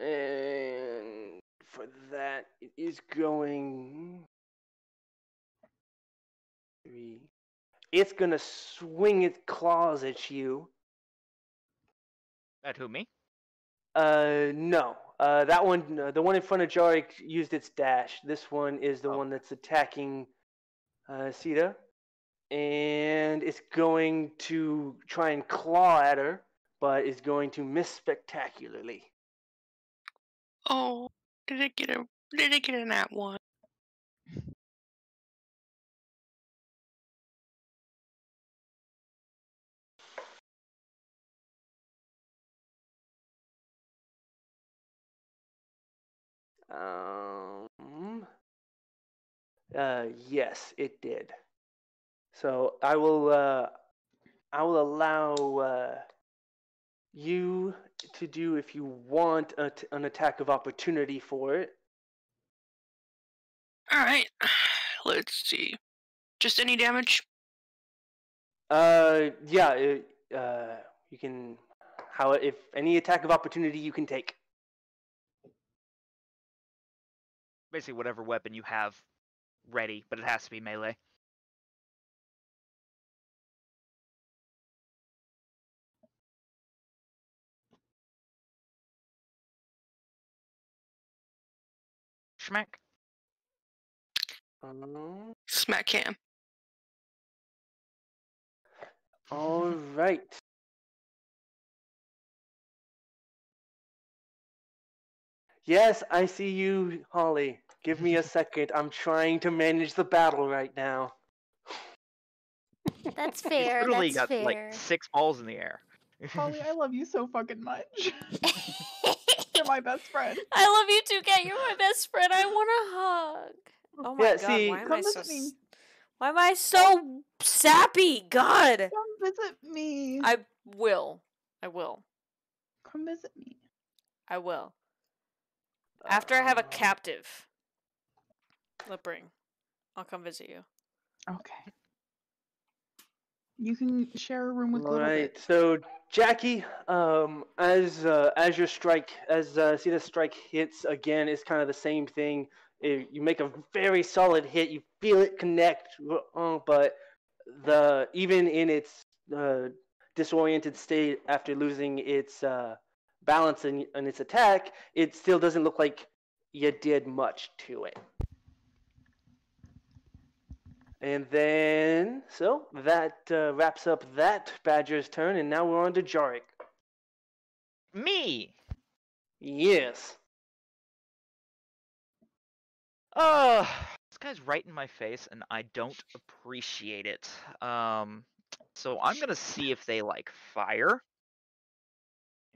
And for that, it is going three. It's gonna swing its claws at you. At who, me? Uh, no. Uh, that one, uh, the one in front of Jarek used its dash. This one is the Oh. one that's attacking uh, Sita. And it's going to try and claw at her, but is going to miss spectacularly. Oh, did it get a? Did it get a nat one? Um, uh, yes, it did. So I will, uh, I will allow uh, you to do if you want a t- an attack of opportunity for it. All right. let's see. Just any damage? Uh, yeah. It, uh, you can. How if any attack of opportunity you can take. Basically, whatever weapon you have ready, but it has to be melee. Schmack. Um, Smack him. all right. Yes, I see you, Holly. Give me a second. I'm trying to manage the battle right now. That's fair. He's fair. literally That's got fair. like six balls in the air. Holly, I love you so fucking much. You're my best friend. I love you too, Kat. You're my best friend. I want a hug. Oh my Yeah, god, see, why am I so me. why am I so sappy? God. Come visit me. I will. I will. Come visit me. I will. After I have a captive. Let bring. I'll come visit you. Okay. You can share a room with All Little right. Bit. So Jackie, um, as uh, as your strike, as uh, see the strike hits again, is kind of the same thing. Eh, you make a very solid hit. You feel it connect, uh, but the even in its uh, disoriented state after losing its uh, balance in, in its attack, it still doesn't look like you did much to it. And then, so that uh, wraps up that Badger's turn, and now we're on to Jarek. Me. Yes. Uh, this guy's right in my face, and I don't appreciate it. Um, so I'm gonna see if they like fire,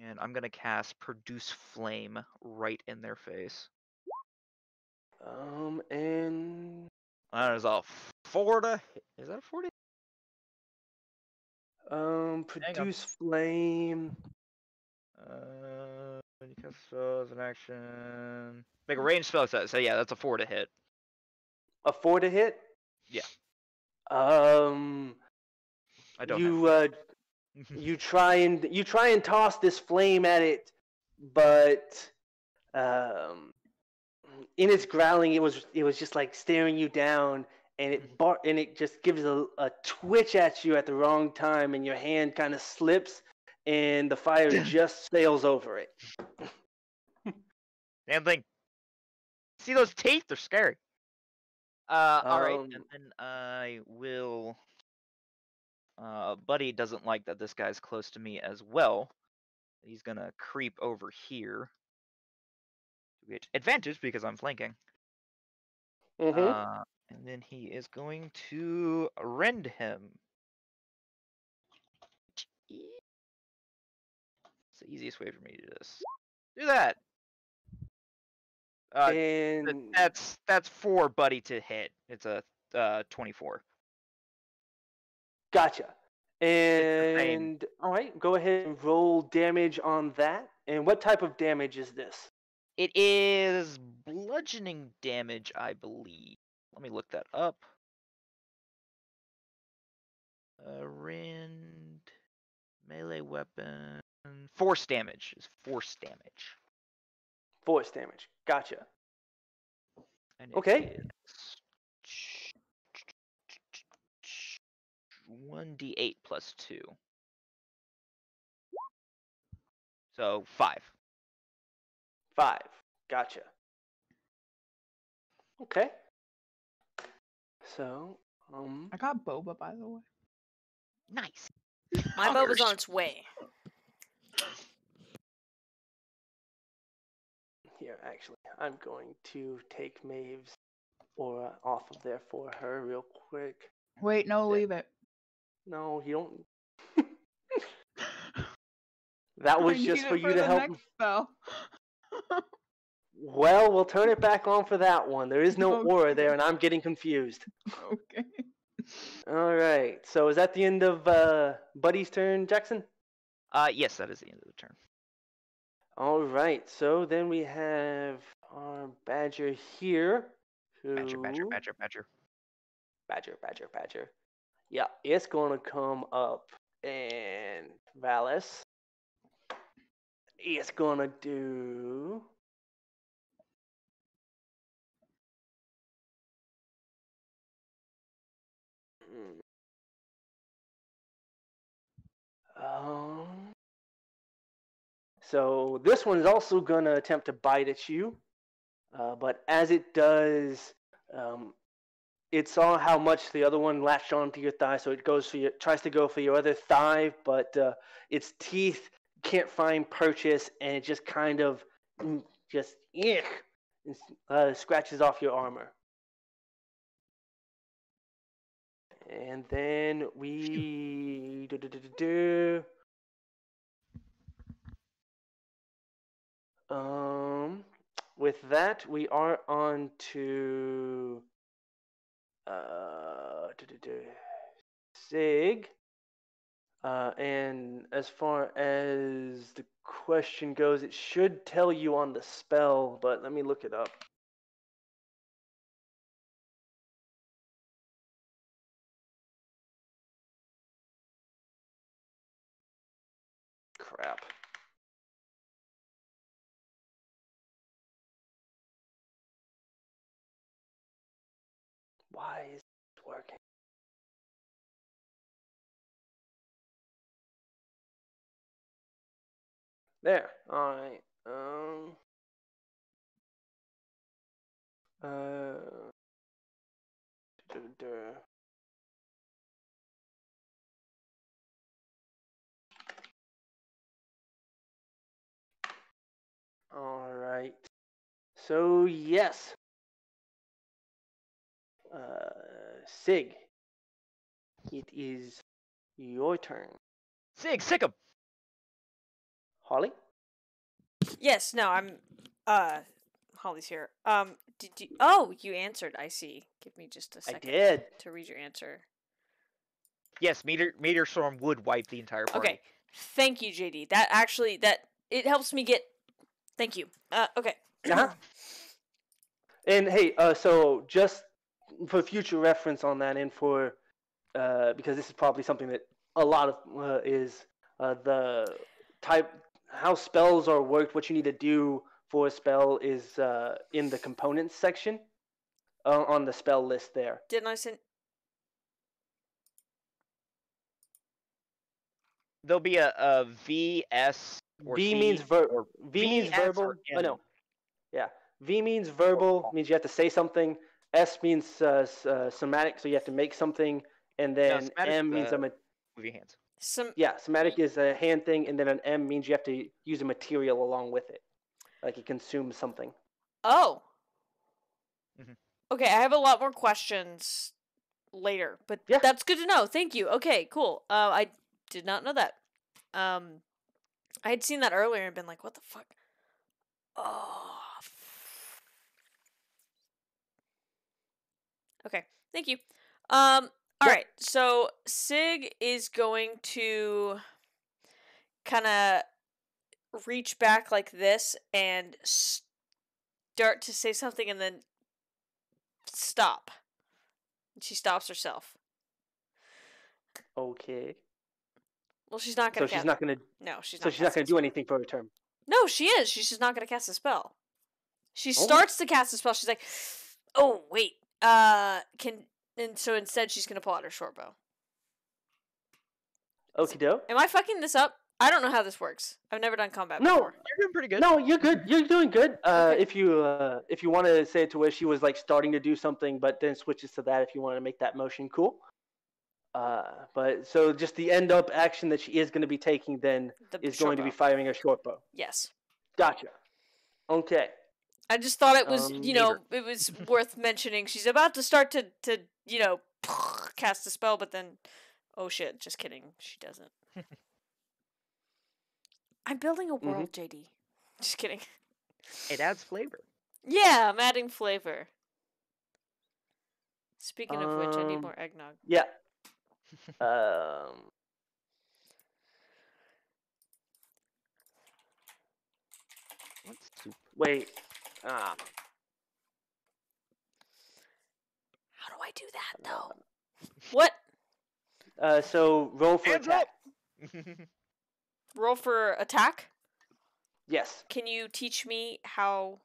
and I'm gonna cast Produce Flame right in their face. Um, and That is a four to. hit- Is that a forty? um, produce flame. Uh, when you cast spell as an action, make a range spell. So, so yeah, that's a four to hit. A four to hit. Yeah. Um, I don't. you uh, you try and you try and toss this flame at it, but um, in its growling, it was it was just like staring you down, and it bar- and it just gives a, a twitch at you at the wrong time, and your hand kind of slips, and the fire just sails over it. Damn thing. See those teeth? They're scary. Uh, all right, Um, and then I will. Uh, Buddy doesn't like that this guy's close to me as well. He's gonna creep over here. Get advantage because I'm flanking. Mm-hmm. Uh, and then he is going to rend him. It's the easiest way for me to do this. Do that. Uh, and that's that's for Buddy to hit. It's a uh, 24. gotcha. And all right, go ahead and roll damage on that. And what type of damage is this? It is bludgeoning damage, I believe. Let me look that up. Uh, rend melee weapon force damage is force damage. Force damage. Gotcha. And Okay. is 1d8 plus 2. So 5. Five. Gotcha. Okay. So, um, I got boba, by the way. Nice. My boat was on its way. here, actually, I'm going to take Maeve's aura off of there for her real quick. Wait, no, Yeah. leave it. No, you don't. that was I just need for you to the help. Next spell. Well, we'll turn it back on for that one. There is no aura there, and I'm getting confused. okay. All right. So is that the end of uh, Buddy's turn, Jackson? Uh, yes, that is the end of the turn. All right. So then we have our Badger here. Who... Badger, badger, badger, badger. badger, badger, badger. Yeah, it's gonna come up and Valis. It's gonna do. Hmm. Um. So this one's also gonna attempt to bite at you, uh, but as it does, um, it saw how much the other one latched onto your thigh, so it goes for your tries to go for your other thigh, but uh, its teeth can't find purchase, and it just kind of mm, just uh, scratches off your armor. And then we do, do, do, do, do. Um, with that, we are on to uh, do, do, do, Sig. Uh, and as far as the question goes, it should tell you on the spell, but let me look it up. Crap. Why is There. All right. Um. Uh. All right. So yes. Uh, Sig. It is your turn. Sig, sick. Holly. Yes, no, I'm uh Holly's here. Um did you Oh, you answered. I see. Give me just a I second did. to read your answer. Yes, meteor meteor storm would wipe the entire party. Okay. Thank you, JD. That actually that it helps me get Thank you. Uh okay. Uh-huh. And hey, uh, so just for future reference on that, and for uh, because this is probably something that a lot of uh, is uh, the type how spells are worked. What you need to do for a spell is uh, in the components section uh, on the spell list there. Didn't I send There'll be a, a VS or V C means ver- or V means verbal. Oh M. no, yeah. V means verbal means you have to say something. S means uh, s- uh, somatic, so you have to make something, and then somatic, M means I'm a ma- Move your hands. Some Yeah, somatic is a hand thing, and then an M means you have to use a material along with it. Like it consumes something. Oh. Mhm. Okay, I have a lot more questions later, but Yeah. that's good to know. Thank you. Okay, cool. Uh, I did not know that. Um, I had seen that earlier and been like, "What the fuck?" Oh. f- Okay, thank you. Um, all Yeah. right. So Sig is going to kind of reach back like this and start to say something and then stop. She stops herself. Okay. Well, she's not gonna. she's cast- not gonna. No, she's So she's not gonna do anything for her turn. No, she is. She's just not gonna cast a spell. She Oh. starts to cast a spell. She's like, "Oh wait, uh, can." And so instead, she's gonna pull out her short bow. Okie doke. Am I fucking this up? I don't know how this works. I've never done combat No, before. You're doing pretty good. no, you're good. You're doing good. Uh, Okay. if you uh, if you want to say it to where she was like starting to do something, but then switches to that if you want to make that motion cool. Uh, but so just the end up action that she is going to be taking then The is short going to be firing a short bow. Yes. Gotcha. Okay. I just thought it was, Um, you know, it was worth mentioning. She's about to start to, to, you know, cast a spell, but then, oh shit, just kidding. She doesn't. I'm building a Mm-hmm. world, JD. Just kidding. It adds flavor. Yeah, I'm adding flavor. Speaking of which, I need Um, more eggnog. Yeah. um. Soup? Wait. Ah. How do I do that though? What? Uh, so roll for Hands attack. up! Roll for attack? Yes. Can you teach me how?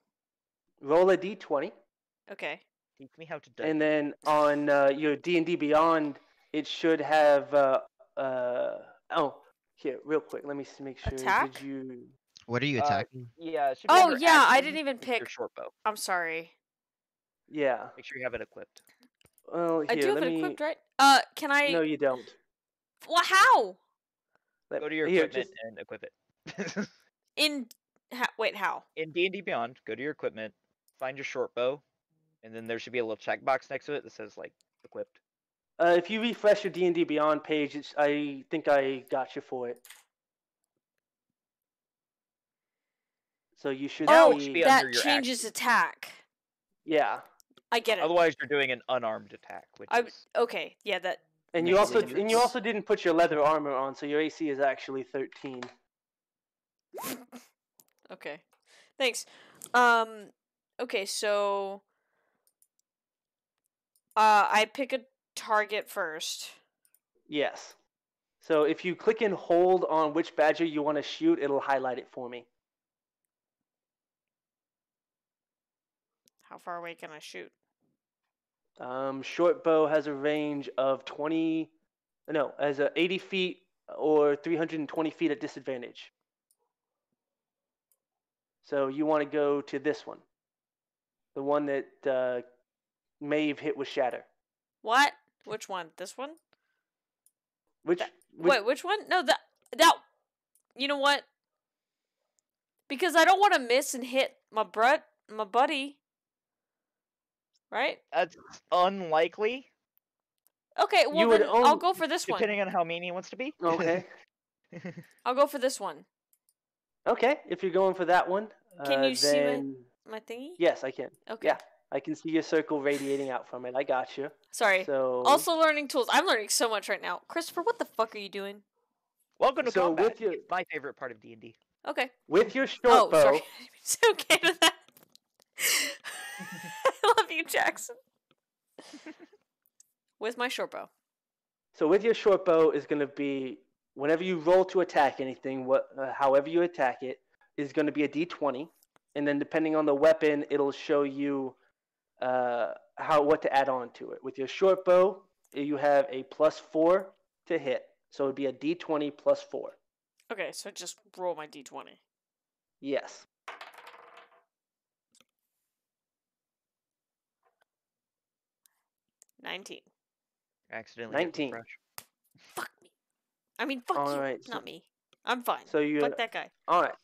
Roll a d20, Okay. Teach me how to do and then on uh, your D and D Beyond, it should have. Uh, uh, oh, here, real quick. Let me s- make sure. Attack? Did you? What are you Uh, attacking? Yeah. it should be Oh yeah, I didn't even your pick. short bow. I'm sorry. Yeah. Make sure you have it equipped. Well, here, I do have let it me. equipped, right? Uh, can I? No, you don't. Well, how? Let- Go to your here, equipment just- and equip it. In? Ha- wait, how? In D and D Beyond, go to your equipment, find your short bow, and then there should be a little checkbox next to it that says like equipped. Uh, if you refresh your D and D Beyond page, it's, I think I got you for it. So you should Oh, see. be that under your changes attack. Yeah, I get it. Otherwise, you're doing an unarmed attack, which I is okay. Yeah, that. and you also and you also didn't put your leather armor on, so your AC is actually thirteen. Okay. Thanks. Um. Okay, so. Uh, I pick a target first. Yes. So if you click and hold on which badger you want to shoot, it'll highlight it for me. How far away can I shoot? Um, short bow has a range of 20, no, has a 80 feet or 320 feet at disadvantage. So you want to go to this one, the one that uh, Maeve hit with shatter. What? Which one? This one? Which, That- which Wait, which one? No, that that. You know what? Because I don't want to miss and hit my brut, my buddy. Right? that's unlikely, Okay. Well, You would then I'll go for this one. depending on how mean he wants to be. okay, I'll go for this one. okay. If you're going for that one, Can uh, you see my- My thingy. yes, I can. Okay. Yeah, I can see your circle radiating out from it. I got you. Sorry. So Also learning tools. I'm learning so much right now. Christopher, what the fuck are you doing? Welcome to So combat. with your- It's my favorite part of D and D. Okay. with your short oh, bow, sorry. It's okay with that. Jackson. With my short bow. So with your short bow is going to be whenever you roll to attack anything, what, uh, however you attack it, is going to be a d20, and then depending on the weapon, it'll show you uh, how what to add on to it. With your short bow, you have a plus four to hit, so it'd be a d20 plus four. Okay, so just roll my d20. Yes. Nineteen. Accidentally. 19. Fuck me. I mean, fuck you. Alright, so- Not me. I'm fine. So you Fuck that guy. all right.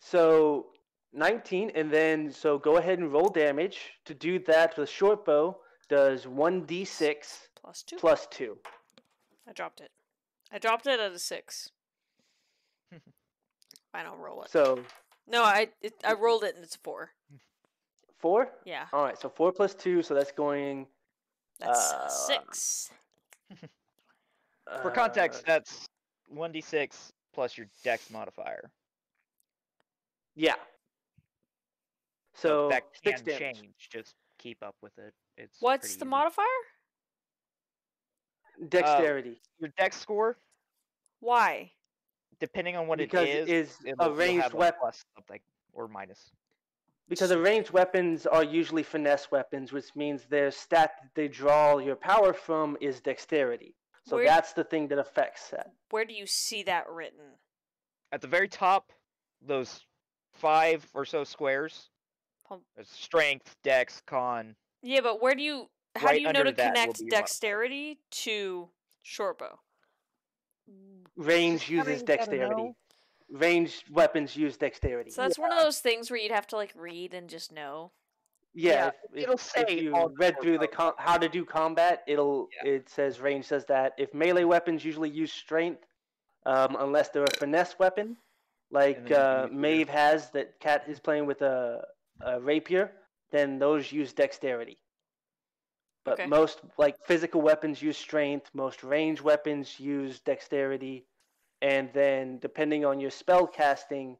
So 19, and then so go ahead and roll damage. To do that, the short bow does 1d6 Plus two. plus two. I dropped it. I dropped it at a six. I don't roll it. So No, I it, I rolled it and it's a four. four. Yeah, All right. So four plus two. So that's going. That's Uh, six. For uh, context, that's one d six plus your Dex modifier. Yeah. So that six can damage. change. Just keep up with it. It's What's the easy. modifier? Dexterity, Your Dex score, Why? depending on what because it is, is it'll- a you'll ranged have a weapon. plus something or minus. Because the ranged weapons are usually finesse weapons, which means their stat that they draw your power from is dexterity. So Where- that's the thing that affects that. Where do you see that written? At the very top, those five or so squares. There's strength, Dex, Con. Yeah, but where do you? How Right do you know to connect be your dexterity to short bow? Range uses dexterity. Know. Ranged weapons use dexterity. So that's one of those things where you'd have to like read and just know. Yeah, Yeah, if, if- it'll if say you read through the com- how to do combat, it'll Yeah. it says range says that if melee weapons usually use strength, um, unless they're a finesse weapon, like then you can uh, use Maeve has that Cat is playing with a, a rapier, then those use dexterity. But Okay. most like physical weapons use strength. Most range weapons use dexterity, and then depending on your spell casting,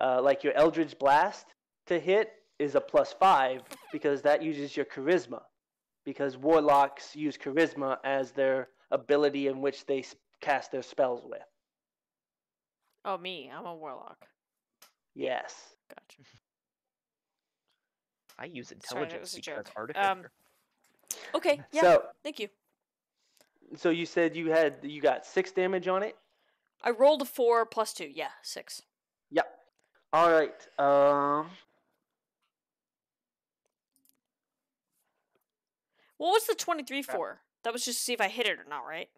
uh, like your Eldritch Blast to hit is a plus five because that uses your charisma. because warlocks use charisma as their ability in which they cast their spells with. Oh, me. I'm a warlock. Yes. Gotcha. I use intelligence was a because joke. Um, Okay. Yeah. So, thank you. so you said you had you got six damage on it. I rolled a four plus two. Yeah, six. Yep. All right. Um. What was the twenty-three for? That was just to see if I hit it or not, right?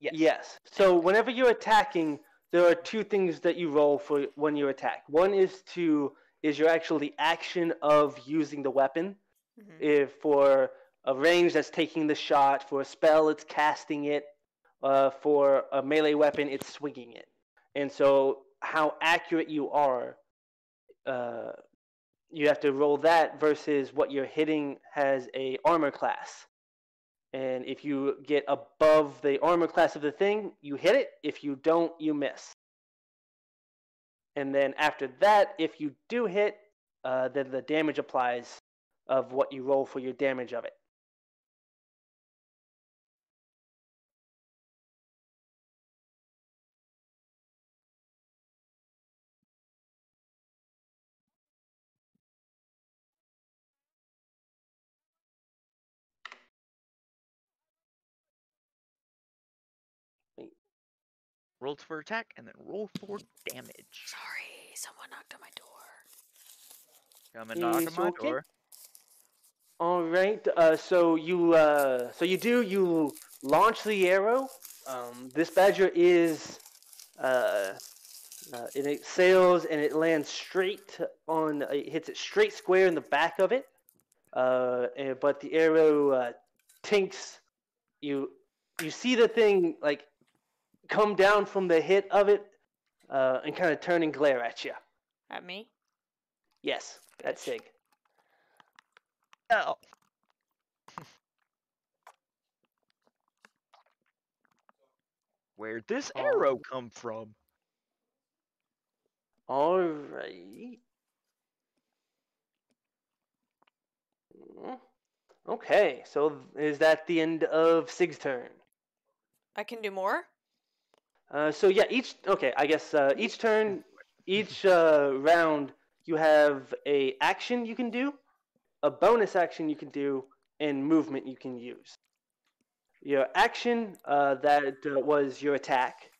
yes. Yes. So whenever you're attacking, there are two things that you roll for when you attack. One is to is your actual the action of using the weapon. Mhm. If for a range that's taking the shot, for a spell it's casting it, uh, for a melee weapon it's swinging it. And so how accurate you are, uh, you have to roll that versus what you're hitting has a armor class. And if you get above the armor class of the thing, you hit it. If you don't, you miss. And then after that, if you do hit, uh, then the damage applies of what you roll for your damage of it. Roll for attack and then roll for damage. Sorry, someone knocked on my door. Come and knock on Is my okay. door. All right. Uh, so you uh, so you do you launch the arrow. Um, this badger is uh, uh, it, it sails and it lands straight on. It hits it straight square in the back of it. Uh, and, but the arrow uh, tinks. You you see the thing like come down from the hit of it uh, and kind of turn and glare at you. At me? Yes, that's Sig. Oh. Where'd this Oh. arrow come from? All right. Mm, Okay, so is that the end of Sig's turn? I can do more? Uh, so yeah, each okay, I guess uh, each turn, each uh, round, you have a action you can do, a bonus action you can do, and movement you can use. Your action uh, that uh, was your attack.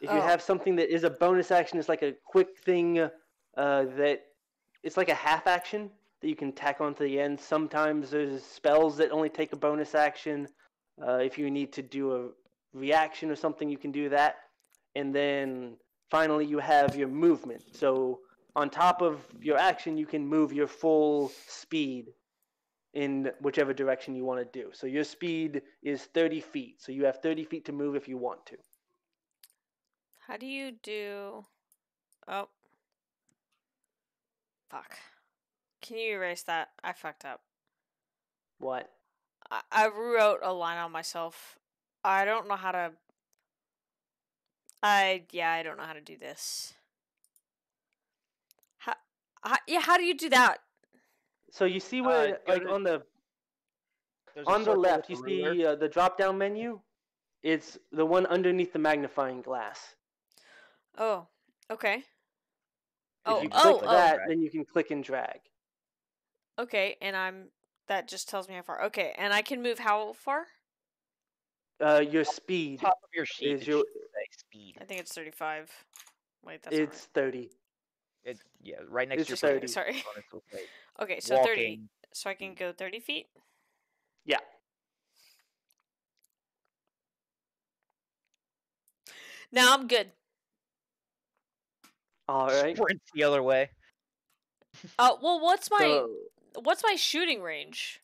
If you Oh. have something that is a bonus action, it's like a quick thing uh, that it's like a half action that you can tack onto the end. Sometimes there's spells that only take a bonus action. Uh, if you need to do a reaction or something, you can do that. And then finally, you have your movement. So on top of your action, you can move your full speed in whichever direction you want to do. So your speed is 30 feet. So you have 30 feet to move if you want to. How do you do. Oh. Fuck. Can you erase that? I fucked up. What? I, I wrote a line on myself. I don't know how to. I yeah, I don't know how to do this. How, how yeah, how do you do that? So you see Uh, where, go like to- on the on the left, you ruler. see uh, the drop down menu. It's the one underneath the magnifying glass. Oh, okay. If Oh, you oh, click oh. that, then you can click and drag. Okay, and I'm that just tells me how far. Okay, and I can move how far? Uh, your speed top of your sheet. is your speed. I think it's 35. Wait, that's not it's 30. It, yeah, right next It's to your 30. Sorry. bonus will say Okay, so 30. So I can go 30 feet? Yeah. Now I'm good. All right. Sprints the other way. Uh, well, what's my So, what's my shooting range?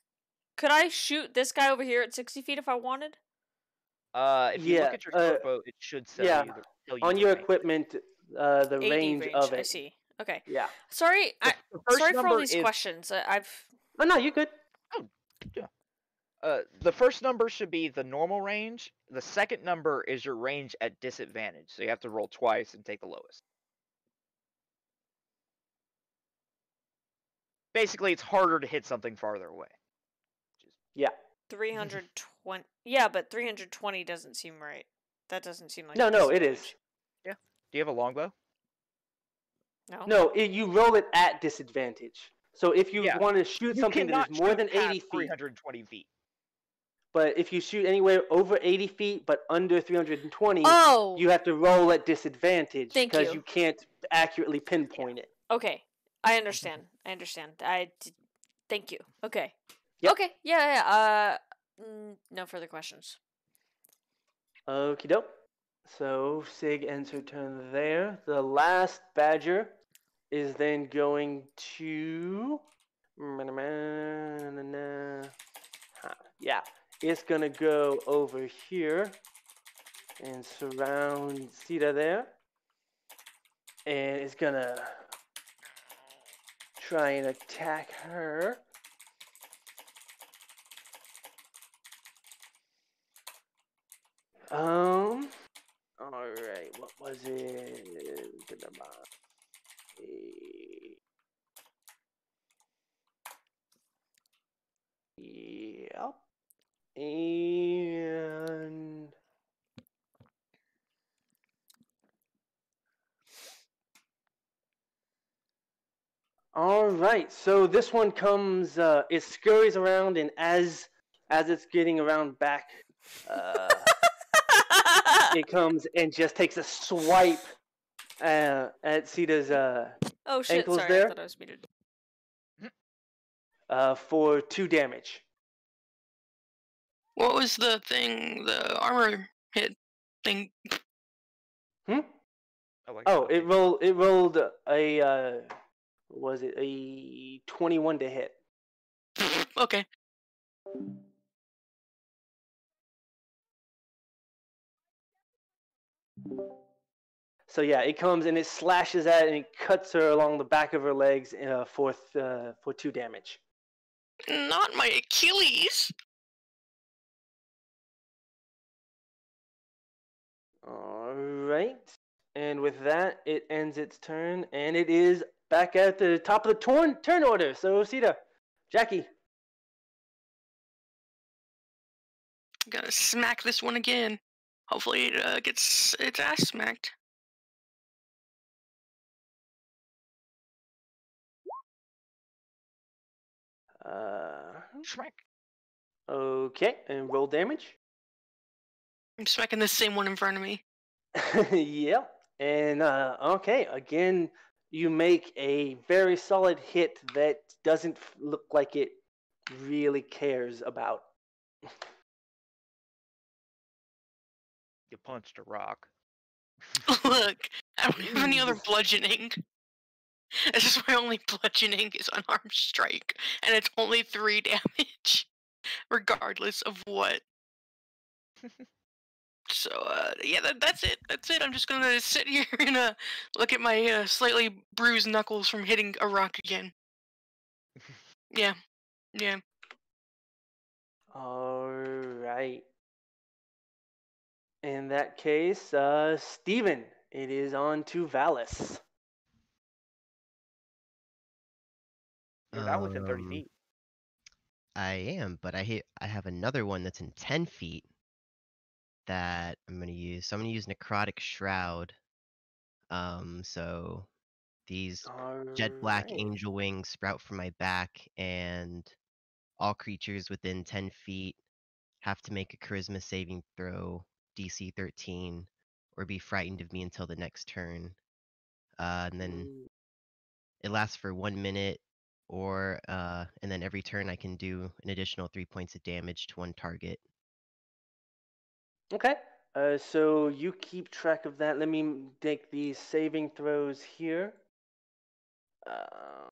Could I shoot this guy over here at 60 feet if I wanted? Uh, if you Yeah, look at your uh, short it should tell yeah, you. The, tell you on your range. equipment, uh, the 80 range, of it. I it. see. Okay. Yeah. Sorry, I, The first sorry for all these is- questions. I, I've Oh no, you're good. Uh, the first number should be the normal range. The second number is your range at disadvantage, so you have to roll twice and take the lowest. Basically, it's harder to hit something farther away. Yeah. 320. Yeah, but 320 doesn't seem right. That doesn't seem like. No, no, it is. Yeah. Do you have a longbow? No. No, it, you roll it at disadvantage. So if you Yeah. want to shoot something that is more than 80 feet, 320 feet. but if you shoot anywhere over 80 feet but under 320, Oh. you have to roll at disadvantage because you. you can't accurately pinpoint it. Okay, I understand. I understand. I. D- thank you. Okay. Yep. Okay. Yeah. Yeah. Uh. Mm, No further questions. Okie doke. So Sig ends her turn there. The last badger is then going to. Yeah, it's gonna go over here and surround Sita there. And it's gonna try and attack her. Um. All right. What was it? Yep. And all right. So this one comes. Uh, it scurries around, and as as it's getting around back, uh, it comes and just takes a swipe uh, at Sita's uh, oh shit! ankles Sorry, there? I thought I was muted. uh, for two damage. What was the thing? The armor hit thing. Hmm? Oh, Oh, it rolled. It rolled a. Uh, was it a twenty-one to hit? okay. So yeah, it comes and it slashes at and it cuts her along the back of her legs uh, for uh, for two damage. Not my Achilles. All right, and with that, it ends its turn, and it is back at the top of the turn turn order. So Sita, Jackie, Gotta smack this one again. Hopefully it uh, gets its ass smacked. uh, Schmack. okay, and roll damage. I'm smacking the same one in front of me. yeah. And uh, okay, again, you make a very solid hit that doesn't look like it really cares about. You punched a rock. Look, I don't have any other bludgeoning. This is my only bludgeoning is unarmed strike, and it's only three damage, regardless of what. so uh, yeah, that, that's it. That's it. I'm just gonna sit here and uh, look at my uh, slightly bruised knuckles from hitting a rock again. Yeah, yeah. All right. In that case, uh, Steven, it is on to Valis. You're not within 30 Um, feet. I am, but I hit. I have another one that's in ten feet that I'm gonna use. So I'm gonna use necrotic shroud. Um, so these jet black angel wings sprout from my back, and all creatures within ten feet have to make a charisma saving throw, DC 13, or be frightened of me until the next turn. Uh, and then Ooh, it lasts for one minute or uh and then every turn i can do an additional three points of damage to one target Okay. Uh, so you keep track of that. Let me take these saving throws here. Uh,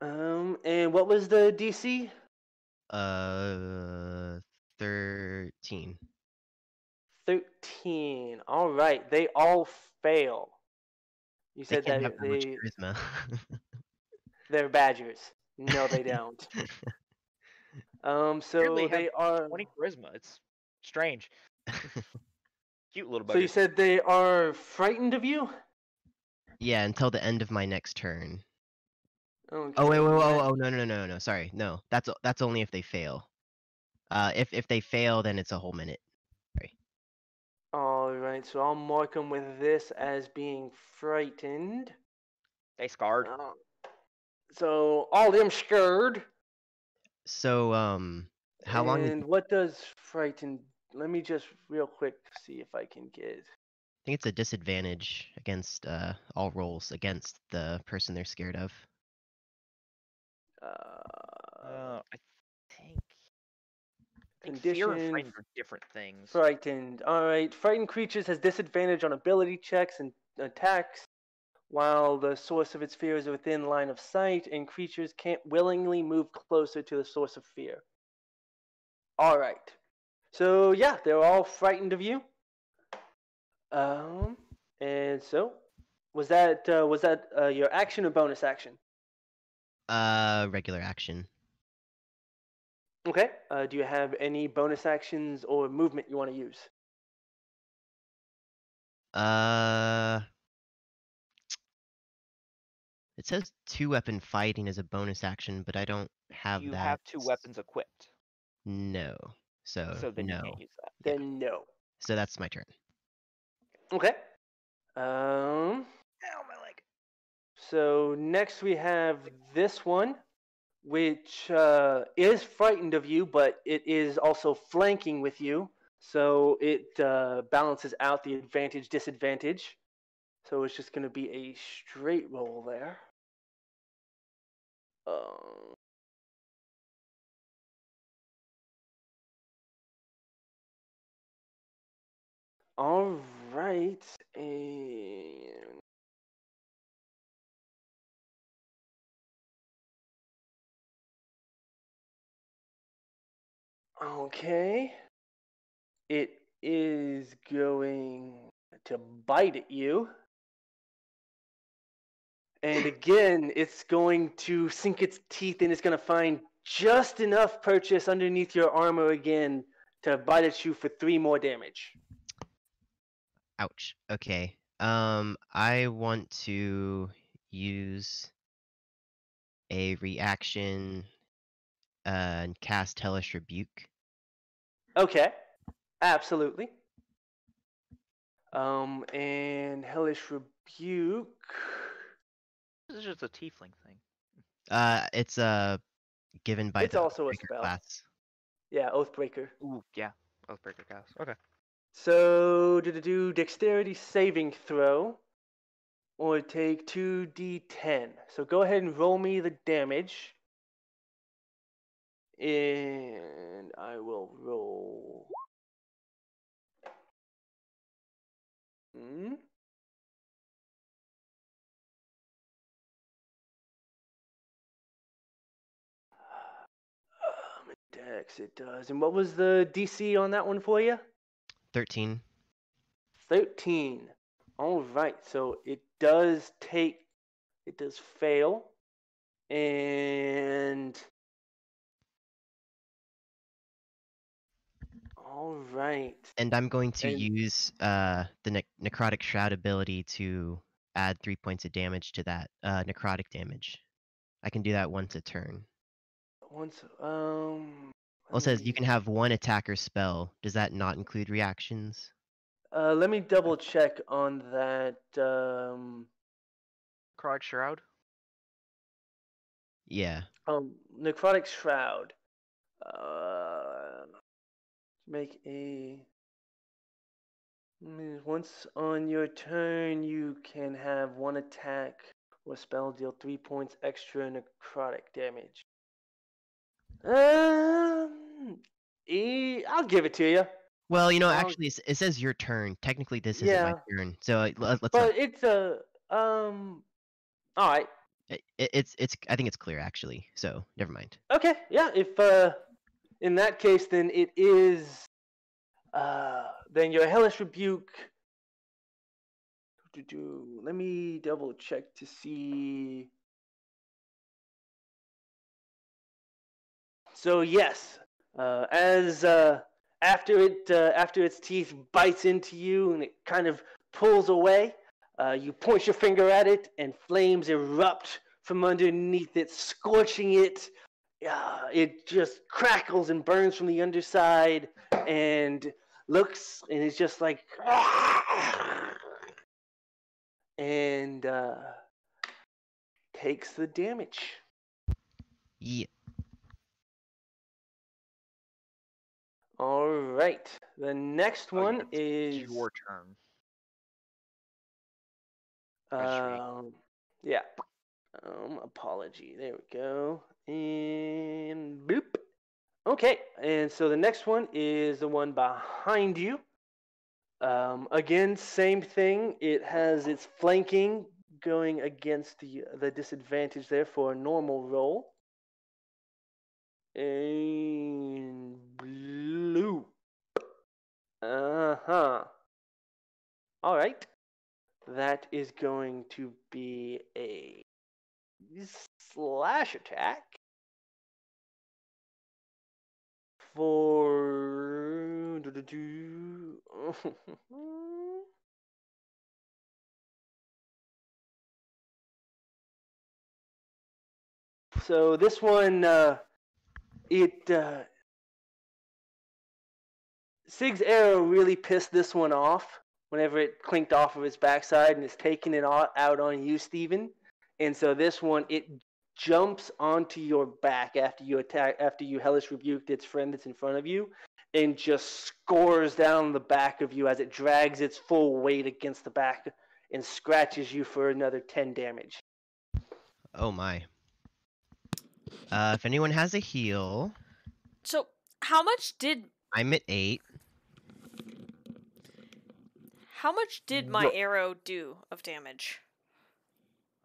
um, and what was the DC? Uh 13 13. All right. They all fail. You said that have that they, charisma they're badgers. No, they don't. Um, so they are. 20 charisma. It's strange. Cute little So you said they are frightened of you? yeah until the end of my next turn Oh wait, wait, Okay, wait, oh, oh no, no, no, no, no. Sorry, no. That's o- that's only if they fail. Uh, if if they fail, then it's a whole minute. All right, so I'll mark them with this as being frightened. They scarred. Uh, so all them scared. So um, how long? is- And what does frightened? Let me just real quick see if I can get. I think it's a disadvantage against uh all rolls against the person they're scared of. Uh, Uh, I think. I think fear and frightened are different things. frightened. All right, frightened creatures has disadvantage on ability checks and attacks, while the source of its fear is within line of sight, and creatures can't willingly move closer to the source of fear. All right. So yeah, they're all frightened of you. Um, and so was that uh, was that uh, your action or bonus action? Uh, regular action. Okay. Uh, do you have any bonus actions or movement you want to use? Uh, it says two weapon fighting as a bonus action, but I don't have you that. You have two weapons equipped, No. So, so then no. you can't use that. Yeah. Then no. So that's my turn. Okay. Um. So next we have this one, which uh, is frightened of you, but it is also flanking with you. So it uh, balances out the advantage disadvantage. So it's just going to be a straight roll there. Um, all right, and Okay. It is going to bite at you. And again, it's going to sink its teeth and it's going to find just enough purchase underneath your armor again to bite at you for three more damage. Ouch. Okay. Um, I want to use a reaction uh, and cast Hellish Rebuke. Okay. Absolutely. Um, and Hellish Rebuke. This is just a tiefling thing. Uh, it's uh given by It's the also a spell. class. Yeah, Oathbreaker. Ooh, yeah. Oathbreaker cast. Okay. So, do do dexterity saving throw, or take two d10. So go ahead and roll me the damage, and I will roll. Hmm. Um, Dex, it does. And what was the DC on that one for you? Thirteen. 13. All right. So it does take, it does fail. And. All right. And I'm going to And- use uh the ne- necrotic shroud ability to add three points of damage to that uh necrotic damage. I can do that once a turn. Once, um. Well, it says you can have one attacker spell. Does that not include reactions? Uh, let me double check on that. Um, Krog Shroud. Yeah. um, necrotic shroud. Uh, make a. Once on your turn, you can have one attack or spell deal three points extra necrotic damage. Um, eh, I'll give it to you, Well, you know, actually, it says your turn. Technically, this isn't Yeah. my turn. So uh, let- let's. but Not, it's a um. All right. it, it's it's. I think it's clear actually. So never mind. Okay, yeah. If uh, in that case, then it is uh, then your hellish rebuke. Let me double check to see. So yes, uh, as uh, after it uh, after its teeth bites into you and it kind of pulls away, uh, you point your finger at it and flames erupt from underneath it, scorching it. Uh, it just crackles and burns from the underside and looks and is just like and uh, takes the damage. Yeah. All right. The next Oh, yeah, one it's is your turn. Mystery. um, yeah. Um, apology. There we go. And boop. Okay, and so the next one is the one behind you. Um, again, same thing. It has its flanking going against the the disadvantage there for a normal roll. And blue. Uh huh. All right. That is going to be a slash attack for. so this one, uh, it uh, Sig's arrow really pissed this one off whenever it clinked off of its backside and is taking it out on you, Steven. And so this one, it jumps onto your back after you attack, after you hellish rebuked its friend that's in front of you, and just scores down the back of you as it drags its full weight against the back and scratches you for another 10 damage. Oh my. Uh, if anyone has a heal, So, how much did I'm at eight. how much did my Ro- arrow do of damage?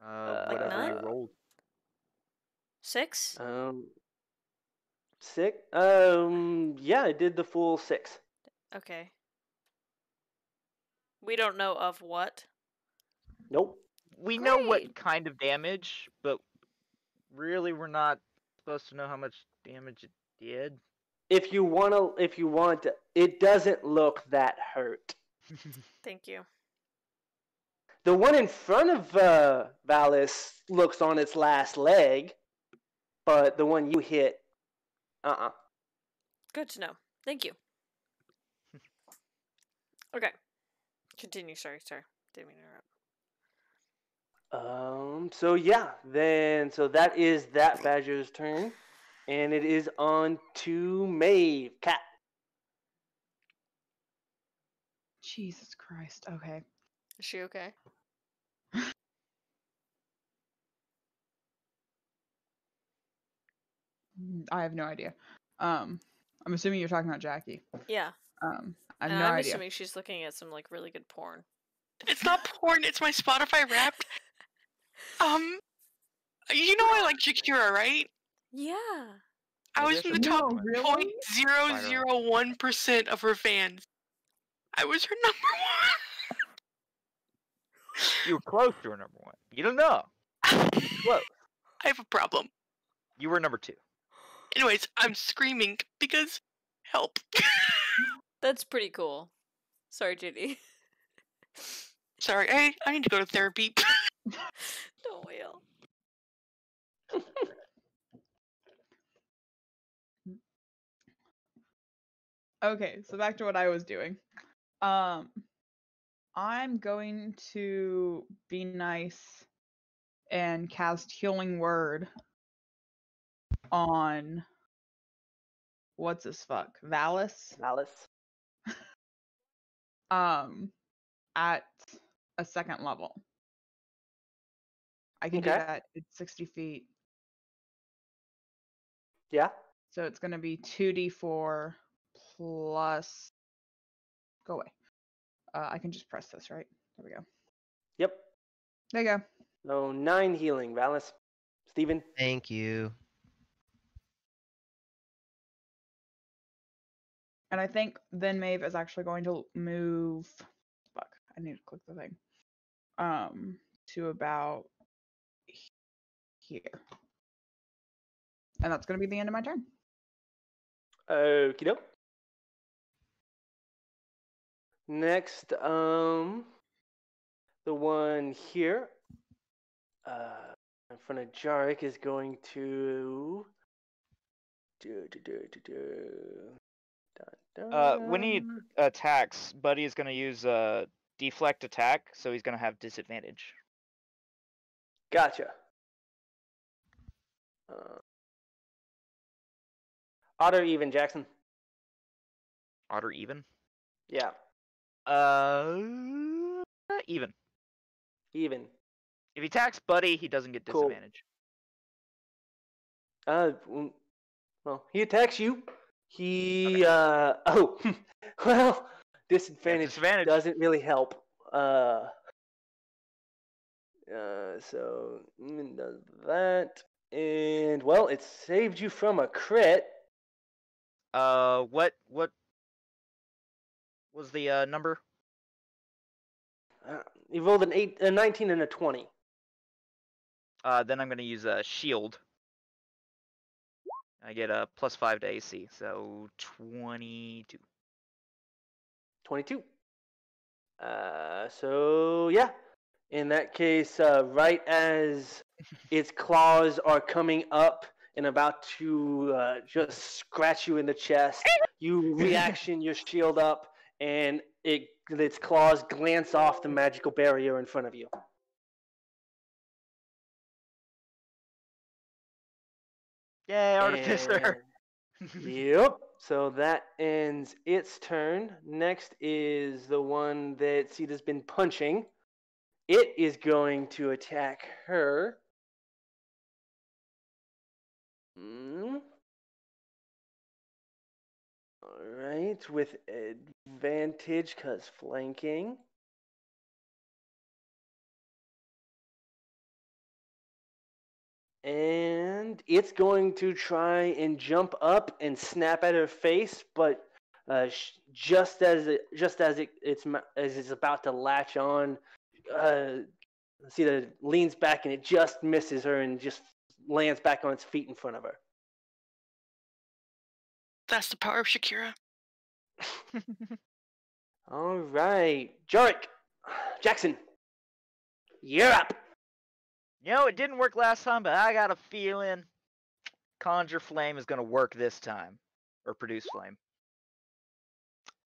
Uh, Like whatever you nine? rolled. Six. Um, six? Um, yeah, I did the full six. Okay. We don't know of what. Nope. We know what kind of damage, but really we're not supposed to know how much damage it did. If you wanna, if you want, to, it doesn't look that hurt. Thank you. The one in front of uh, Valis looks on its last leg, but the one you hit, uh uh Good to know. Thank you. Okay. Continue. Sorry, sorry. Didn't mean to interrupt. Um, so yeah, then, so that is that Badger's turn. And it is on to Maeve. Cat. Jesus Christ. Okay. Is she okay? Mm, I have no idea. Um, I'm assuming you're talking about Jackie. Yeah. Um, I have and no I'm idea. assuming she's looking at some like really good porn. It's not porn. It's my Spotify Wrapped. Um, you know I like Shakira, right? Yeah. I was in the top No, really? point zero zero one percent of her fans. I was her number You were close to her number one. You don't know. one. Close. I have a problem. You were number two. Anyways, I'm screaming because help. That's pretty cool. Sorry, JD. Sorry, I, I need to go to therapy. no whale. Okay, so back to what I was doing. Um, I'm going to be nice and cast Healing Word on what's this fuck Valis. Valis. Um, at a second level. I can do that. It's 60 feet. Yeah. So it's going to be 2d4 plus. Go away. Uh, I can just press this, right? There we go. Yep. There you go. So nine healing, Valis. Steven. Thank you. And I think then Maeve is actually going to move. Fuck, I need to click the thing. Um, to about here. And that's going to be the end of my turn. Okie doke. Next, um, the one here. Uh, in front of Jarek is going to. Do, do, do, do, do. Dun, Uh, when he attacks, Buddy is gonna use uh deflect attack, so he's gonna have disadvantage. Gotcha. Uh, odd or even, Jackson? Odd or even? Yeah, Uh, even. even. If he attacks Buddy, he doesn't get Cool. disadvantage. Uh, mm, well, he attacks you. He, uh, oh, well, disadvantage, disadvantage. doesn't really help. Uh, uh, so mm, does that, and well, it saved you from a crit. Uh, what what was the uh, number? Uh, you rolled an eight, a nineteen, and a twenty. Uh, then I'm gonna use a shield. I get a plus five to AC, so twenty-two. 22. Uh, so yeah, in that case, uh, right as its claws are coming up and about to uh, just scratch you in the chest, you reaction your shield up, and it its claws glance off the magical barrier in front of you. Yay, artificer! And- yep. So that ends its turn. Next is the one that Sita's been punching. It is going to attack her. Mm. Alright, with advantage because flanking. and it's going to try and jump up and snap at her face, but uh, just as it just as it it's as it's about to latch on, uh, Sita leans back and it just misses her and just lands back on its feet in front of her. That's the power of Shakira. All right, Jarek, Jackson, you're up. You know, it didn't work last time, but I got a feeling Conjure Flame is gonna work this time. Or produce flame.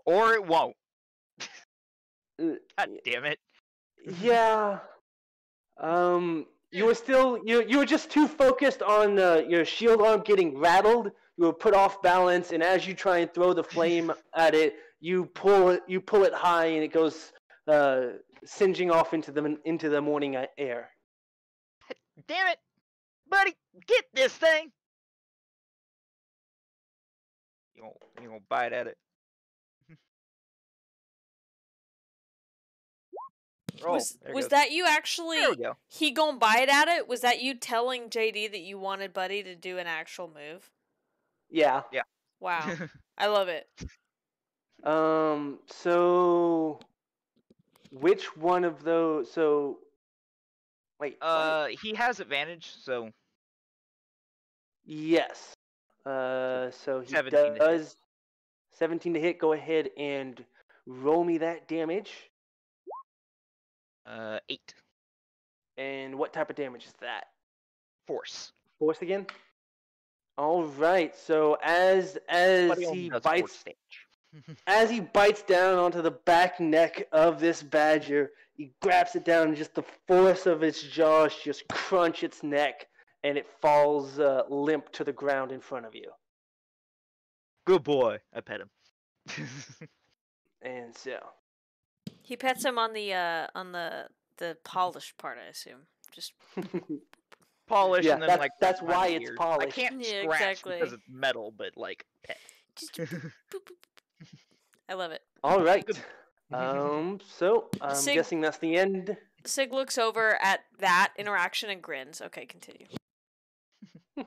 Or it won't. Uh, God damn it. yeah. Um, you were still you you were just too focused on uh, your shield arm getting rattled. You were put off balance, and as you try and throw the flame at it, you pull it you pull it high, and it goes uh, singeing off into the into the morning air. Damn it! Buddy, get this thing! You gonna, you gonna bite at it? Roll. was was that you actually? There we go. He gonna bite at it? Was that you telling JD that you wanted Buddy to do an actual move? Yeah. Yeah. Wow, I love it. Um. So, which one of those? So, wait. what? uh, he has advantage, so Yes. Uh, so he 17 to does 17 to hit. Go ahead and roll me that damage. uh, eight And what type of damage is that? force. Force again. All right. So as as he bites damage. as he bites down onto the back neck of this badger, he grabs it down and just the force of its jaws just crunch its neck, and it falls uh, limp to the ground in front of you. Good boy. I pet him. And so. He pets him on the uh on the the polished part, I assume. Just Polish Yeah, and then that's- like that's why it's ears. polished. I can't Yeah, scratch exactly. because it's metal, but like pet. just boop, boop, boop. I love it. All right. Um. So I'm Sig- guessing that's the end. Sig looks over at that interaction and grins. Okay, continue.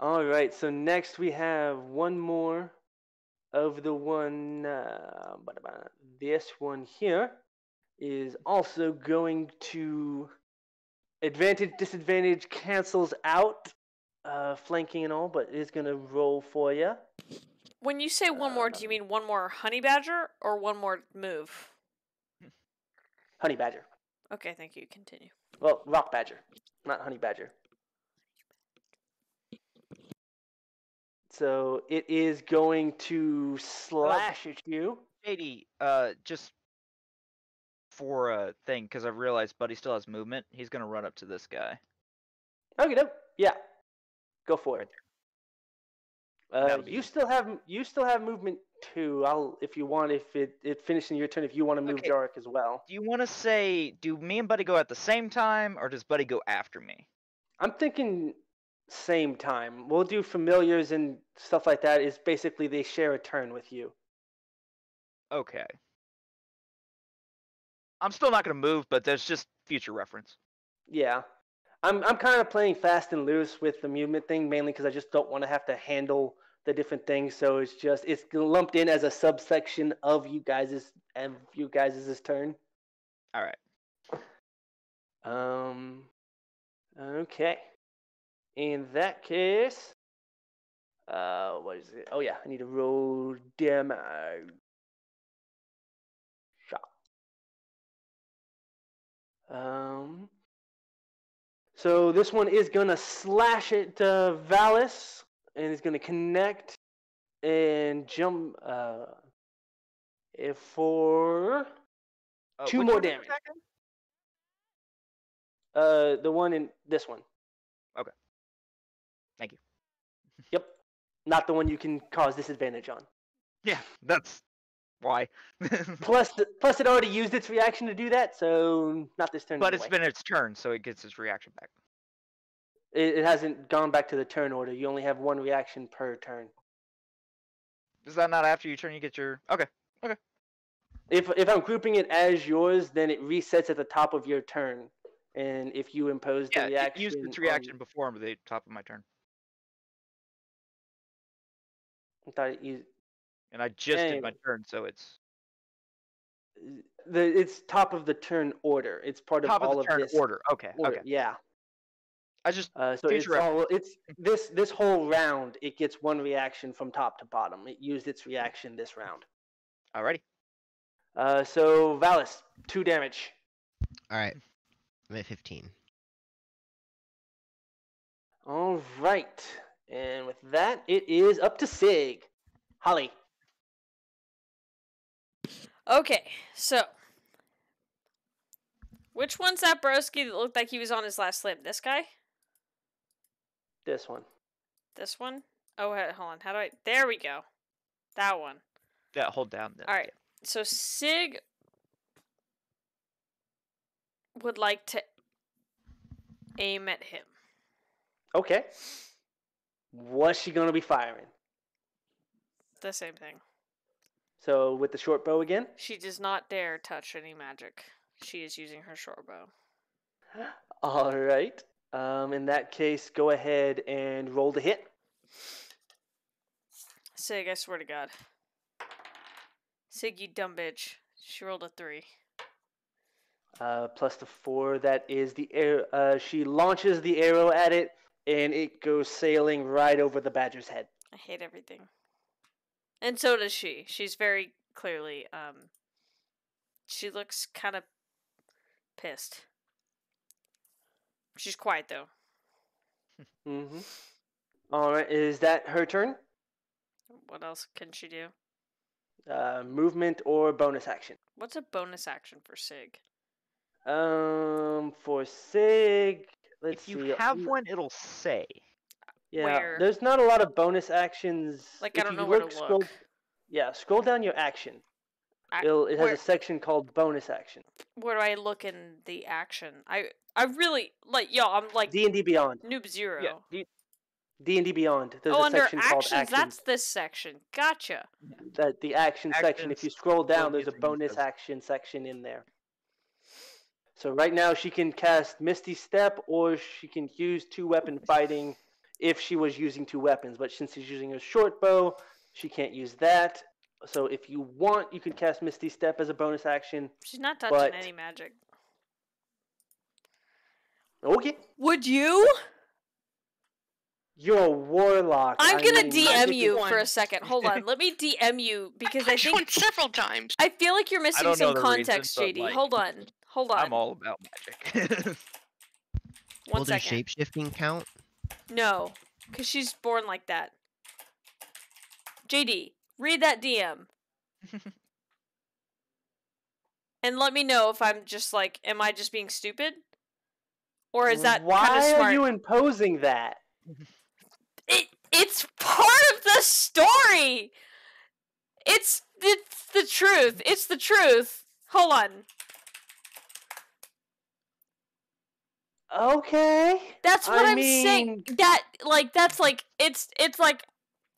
All right. So next we have one more of the one. Uh, this one here is also going to advantage disadvantage cancels out uh, flanking and all, but it is going to roll for you. When you say one more, do you mean one more honey badger or one more move? Honey badger. Okay, thank you. Continue. Well, rock badger, not honey badger. So it is going to slash at you. JD, uh, just for a thing, because I've realized Buddy still has movement. He's gonna run up to this guy. Okay, no, yeah, go for it. Uh, you still have you still have movement too. I'll if you want if it it finishes in your turn if you want to move Okay. Jarek as well. Do you want to say, do me and Buddy go at the same time, or does Buddy go after me? I'm thinking same time. We'll do familiars and stuff like that. Is basically they share a turn with you. Okay. I'm still not gonna move, but there's just future reference. Yeah. I'm I'm kind of playing fast and loose with the movement thing mainly because I just don't want to have to handle the different things. So it's just it's lumped in as a subsection of you guys' of you guys' turn. All right. Um. Okay. In that case, uh, what is it? Oh yeah, I need to roll damage. Um. So this one is gonna slash it uh, Valis, and is gonna connect and jump. Uh, for Uh, Two more damage. uh the one in this one. Okay. Thank you. Yep. Not the one you can cause disadvantage on. Yeah, that's why. Plus, the, plus it already used its reaction to do that, so not this turn. but it's been its turn, so it gets its reaction back. It, it hasn't gone back to the turn order. You only have one reaction per turn. Is that not after you turn? You get your okay. Okay. If if I'm grouping it as yours, then it resets at the top of your turn, and if you impose the Yeah, it reaction, used its on- reaction before the top of my turn, I thought it used, and I just did my turn, so it's the it's top of the turn order. It's part of top all of turn this order. Okay, order, okay. Yeah. I just Uh, so it's reference. all it's this this whole round. It gets one reaction from top to bottom. It used its reaction this round. alrighty. Uh, so Valis, two damage. All right. I'm at 15. All right, and with that, it is up to Sig. Hooley. Okay, so which one's that broski that looked like he was on his last limb? This guy? This one. This one? Oh, he- hold on. How do I? There we go. That one. Yeah, hold down. the- All right. So Sig would like to aim at him. Okay. What's she gonna be firing? The same thing. So with the short bow again. She does not dare touch any magic. She is using her short bow. All right. Um, in that case, go ahead and roll to hit. Sig, I swear to God. Sig, you dumb bitch. She rolled a three. Uh, plus the four. That is the air. Uh, she launches the arrow at it, and it goes sailing right over the badger's head. I hate everything. And so does she. She's very clearly, um, she looks kind of pissed. She's quiet though. Mm-hmm. All right. Is that her turn? What else can she do? Uh, movement or bonus action? What's a bonus action for Sig? Um, for Sig, let's If you see. have one, it'll say. Yeah, Where? there's not a lot of bonus actions. Like, I If don't you know where to scroll, look. Yeah, scroll down your action. I- It'll, it has where- a section called bonus action. Where do I look in the action? I I really like yo. I'm like D and D Beyond. noob zero. Yeah. you- D and D Beyond. There's oh, a under section called actions, actions. that's this section. Gotcha. That the action section. If you scroll down, there's a bonus action section in there. So right now she can cast Misty Step, or she can use two weapon fighting if she was using two weapons. But since she's using a short bow, she can't use that. So if you want, you can cast Misty Step as a bonus action. She's not touching But- any magic. Okay, Would you? you're a warlock. I'm I gonna mean, DM magic you for a second. Hold on. Let me DM you because I punched think several times. I feel like you're missing some the reason, context, but, JD. like- Hold on. Hold on. I'm all about magic. One Will their second. shape shifting count? No, because she's born like that. JD, read that DM. and let me know if I'm just like, am I just being stupid? Or is that Why kind of smart? are you imposing that? It, it's part of the story! It's, it's the truth. It's the truth. Hold on. Okay. That's what I am saying. That like that's like it's it's like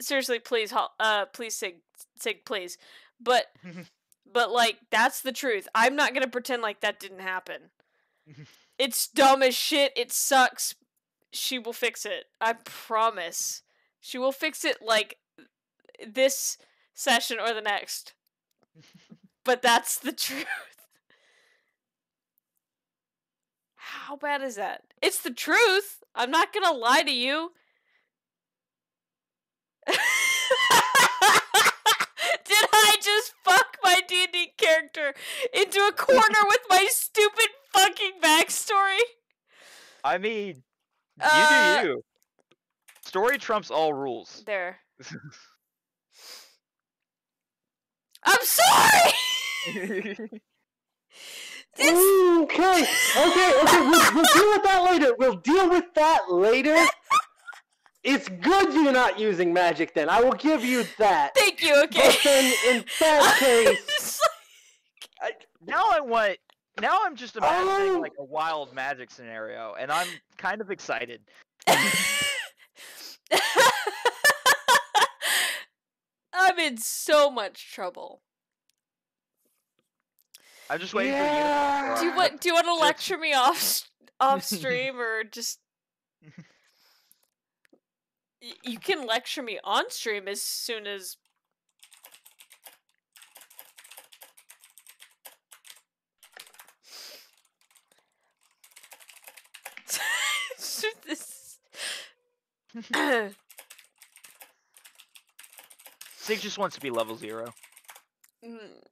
seriously, please, uh, please, Sig, Sig, please. But but like that's the truth. I'm not gonna pretend like that didn't happen. it's dumb as shit. It sucks. She will fix it. I promise. She will fix it like this session or the next. but that's the truth. How bad is that? It's the truth. I'm not gonna lie to you. Did I just fuck my D&D character into a corner with my stupid fucking backstory? I mean, you Uh, do you. Story trumps all rules. There. I'm sorry. It's Okay. Okay. Okay. We'll, we'll deal with that later. We'll deal with that later. It's good you're not using magic. Then I will give you that. thank you. Okay. But then, in that case, Just now I want. Now I'm just imagining Oh. like a wild magic scenario, and I'm kind of excited. I'm in so much trouble. I'm just waiting Yeah. for Do you want do you want to lecture me off off stream or just you can lecture me on stream as soon as this Sig just wants to be level zero. Mm.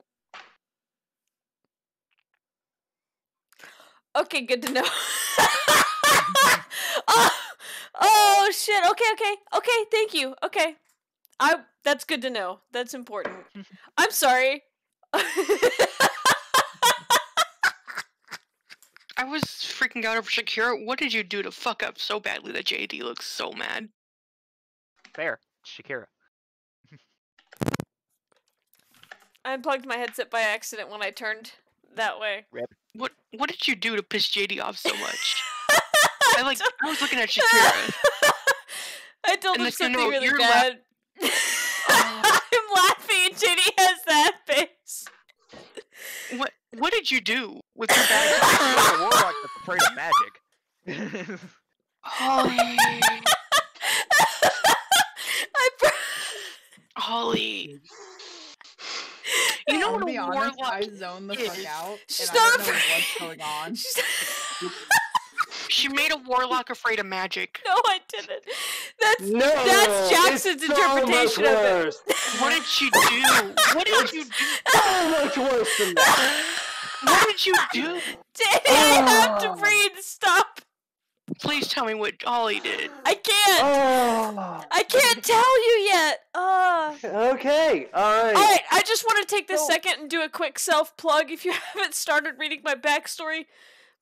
Okay, good to know. oh, oh shit. Okay, okay, okay. Thank you. Okay, I. That's good to know. That's important. I'm sorry. I was freaking out over Shakira. What did you do to fuck up so badly that JD looks so mad? Fair, Shakira. I unplugged my headset by accident when I turned that way. What What did you do to piss JD off so much? I like. don't- I was looking at Shakira. I told And him the- no, something really you're la- bad. Oh. I'm laughing and JD has that face. What What did you do with your bag? You're a warlock that's afraid of magic. Holly, I pro- Holly. You know what be a honest, warlock I zoned the fuck is- out, She's and I not don't know afraid. what's going on. She's- She made a warlock afraid of magic. no, I didn't. That's no. That's Jackson's so interpretation of it. What did she do? What did you do? So much worse than that. What did you do? Did I have to ah. Oh. breathe. Stop. Please tell me what Holly did. I can't. Oh. I can't tell you yet. Uh. Okay. All right. All right, I just want to take this So- second and do a quick self plug. If you haven't started reading my backstory,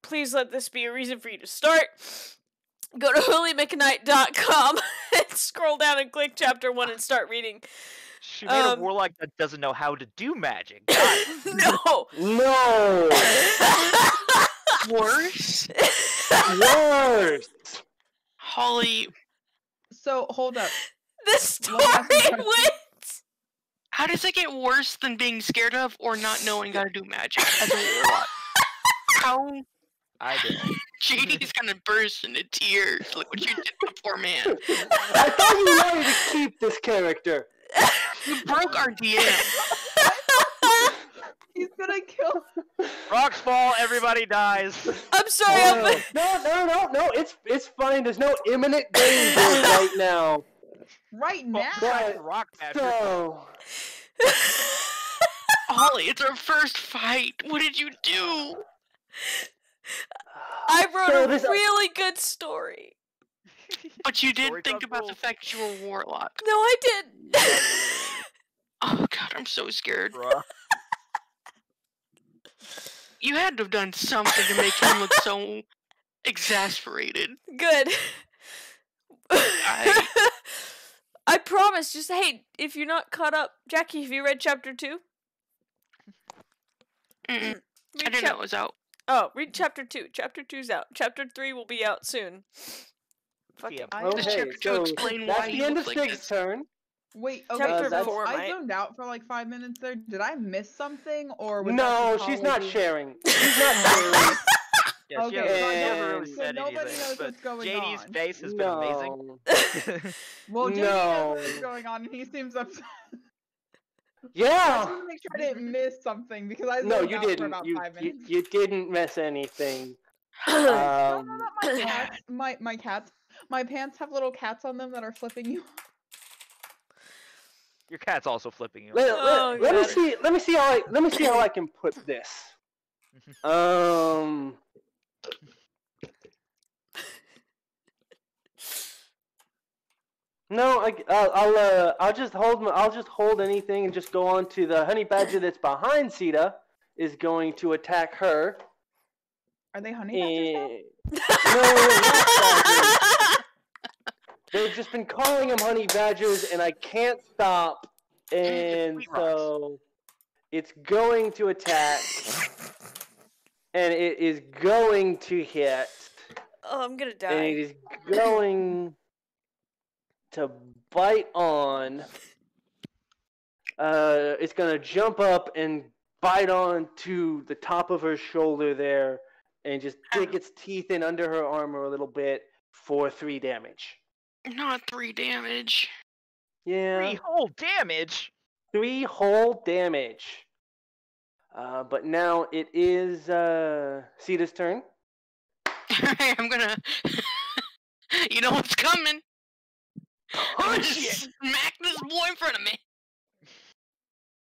please let this be a reason for you to start. Go to hooleymcknight.com and scroll down and click chapter one and start reading. she made Um, a warlock that doesn't know how to do magic. No. No. Worse? Worse. Holly, So hold up. the story me ask you a question. went. how does it get worse than being scared of or not knowing how to do magic as a warlock? How I did. JD's gonna burst into tears. Look what you did to the poor man. I thought you wanted to keep this character. You broke our DM. He's gonna kill. Rocks fall, everybody dies. I'm sorry. Oh, I'm, no, no, no, no. It's it's fine. There's no imminent danger right now. Right now. Right. Rock magic. So Holly, it's our first fight. What did you do? I wrote So a this- uh, really good story. But you did Story think got about the ruled. fact you were warlock. No, I didn't. Oh god, I'm so scared. Bruh. You had to have done something to make him look so exasperated. good. I- I promise. Just hey, if you're not caught up, Jackie, have you read chapter two? Mm-mm, mm, I didn't chap- know it was out. Oh, read chapter two. Chapter two's out. Chapter three will be out soon. Fucking. Yeah, I- Does Okay, chapter two so explain that's why the end of looks like Sig's turn. Wait, okay. Chapter Uh, four I might. zoned out for like five minutes there. Did I miss something, or was No, she's not sharing. She's not sharing. Yeah, Okay, hasn't- so never so said nobody anything, knows what's going JD's on. face has been amazing. no. Well, Jamie knows what's going on, and he seems upset. I just Yeah. want to make sure I didn't miss something because I No, you out for didn't. about You, five you minutes. you didn't miss anything. no, no, Um, not my cats. My my cats. My pants have little cats on them that are flipping you. Your cat's also flipping you. let, let- Oh, let me see. Let me see how I let me see how I can put this. Um. No, I, I'll, I'll, uh, I'll just hold, my, I'll just hold anything and just go on to the honey badger that's behind Sita is going to attack her. Are they honey badgers now? Eh, no, not badgers. They've just been calling them honey badgers, and I can't stop. And so it's going to attack, and it is going to hit, oh, I'm gonna die. and it is going to bite on. Uh, it's gonna jump up and bite on to the top of her shoulder there, and just dig its teeth in under her armor a little bit for three damage. Not three damage. Yeah, Three whole damage. three whole damage. Uh, but now it is uh, Sita's turn. I'm gonna. you know what's coming. I'm gonna Punch smack this boy in front of me.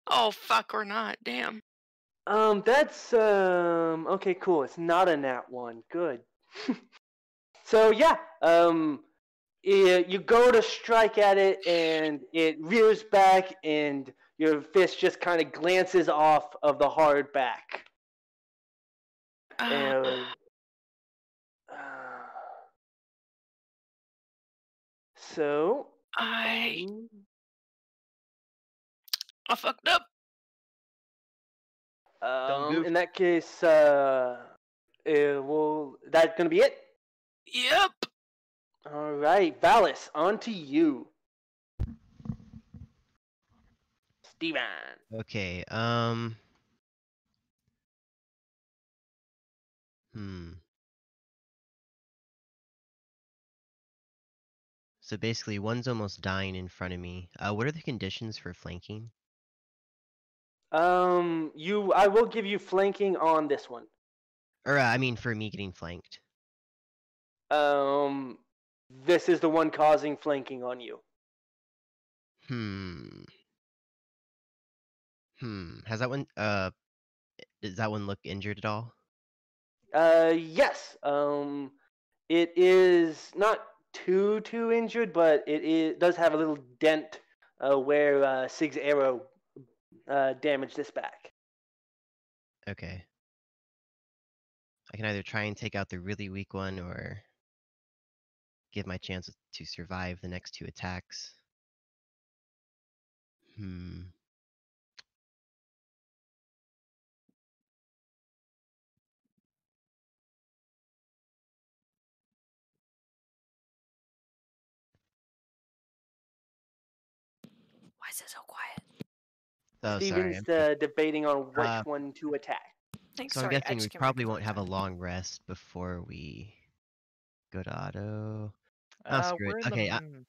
Oh fuck or not? Damn. Um, that's um okay, cool. It's not a nat one. Good. so yeah, um, i you go to strike at it, and it rears back, and your fist just kind of glances off of the hard back. And, Uh, uh, so. I um, I fucked up. Um, in that case, uh, uh, well, that's gonna be it. Yep. All right, Valis, on to you. Steven. Okay, um. Hmm. So basically, one's almost dying in front of me. Uh, what are the conditions for flanking? Um, you, I will give you flanking on this one. Or, uh, I mean, for me getting flanked. Um, this is the one causing flanking on you. Hmm. Hmm. Has that one, uh, does that one look injured at all? Uh, yes. Um, it is not too too injured, but it is, does have a little dent uh, where uh, Sig's arrow uh, damaged this back. Okay. I can either try and take out the really weak one or give my chance to survive the next two attacks. Hmm. Why is it so quiet? Oh. Steven's I'm, uh, debating on which Uh, one to attack. Thanks. so I'm guessing we just came back probably won't have a long rest before we go to auto. Oh, Uh, screw it. we're the- Okay, I- mm,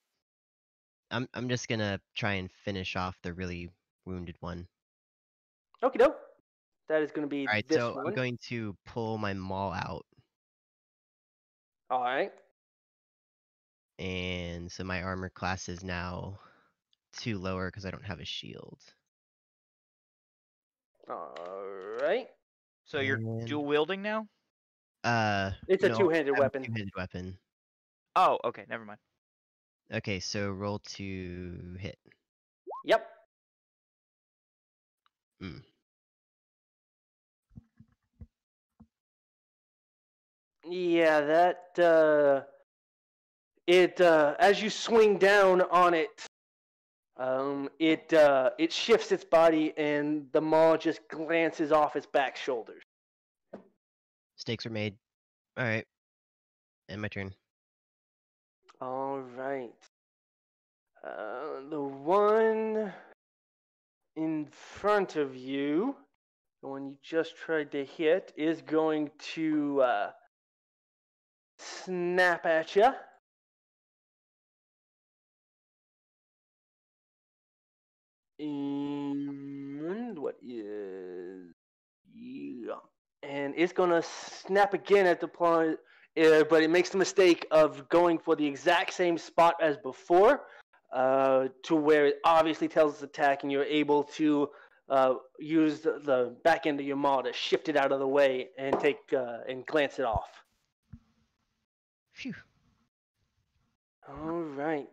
I'm I'm just gonna try and finish off the really wounded one. Okie doke. That is going to be All right, this so one. I'm going to pull my maul out, All right. and so my armor class is now two lower because I don't have a shield. All right. So you're And- dual wielding now? Uh, It's a no, I two-handed have a weapon. Two-handed weapon. Oh, okay, never mind. Okay, so roll to hit. Yep. Yeah, that uh it uh as you swing down on it um it uh it shifts its body and the maul just glances off its back shoulders. Stakes are made. All right. And my turn. All right. Uh, the one in front of you, the one you just tried to hit, is going to uh, snap at you. And what is yeah, and it's gonna snap again at the point uh, but it makes the mistake of going for the exact same spot as before, uh, to where it obviously tells its attack, and you're able to uh, use the, the back end of your maul to shift it out of the way and take uh, and glance it off. Phew. All right.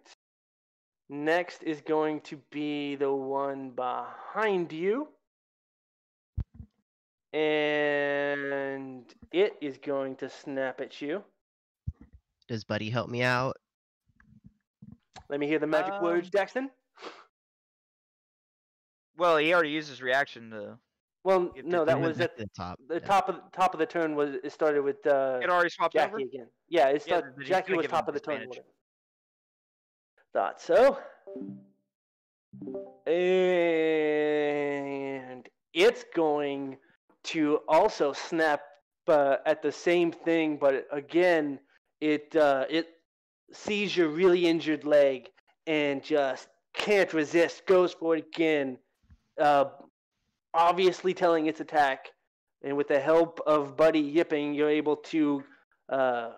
Next is going to be the one behind you. And it is going to snap at you. Does Buddy help me out? Let me hear the magic words, Um, Jackson. Well, he already used his reaction to. Well, no, that was at at the top. the yeah. top of top of the turn. Was it started with uh, It already swapped Jackie over. again? Yeah, it Yeah, started. then he's Jackie was top of the turn. disadvantage. Thought so. And it's going to also snap uh, at the same thing, but again, it uh, it sees your really injured leg and just can't resist. Goes for it again, uh, obviously telling its attack. And with the help of Buddy yipping, you're able to uh,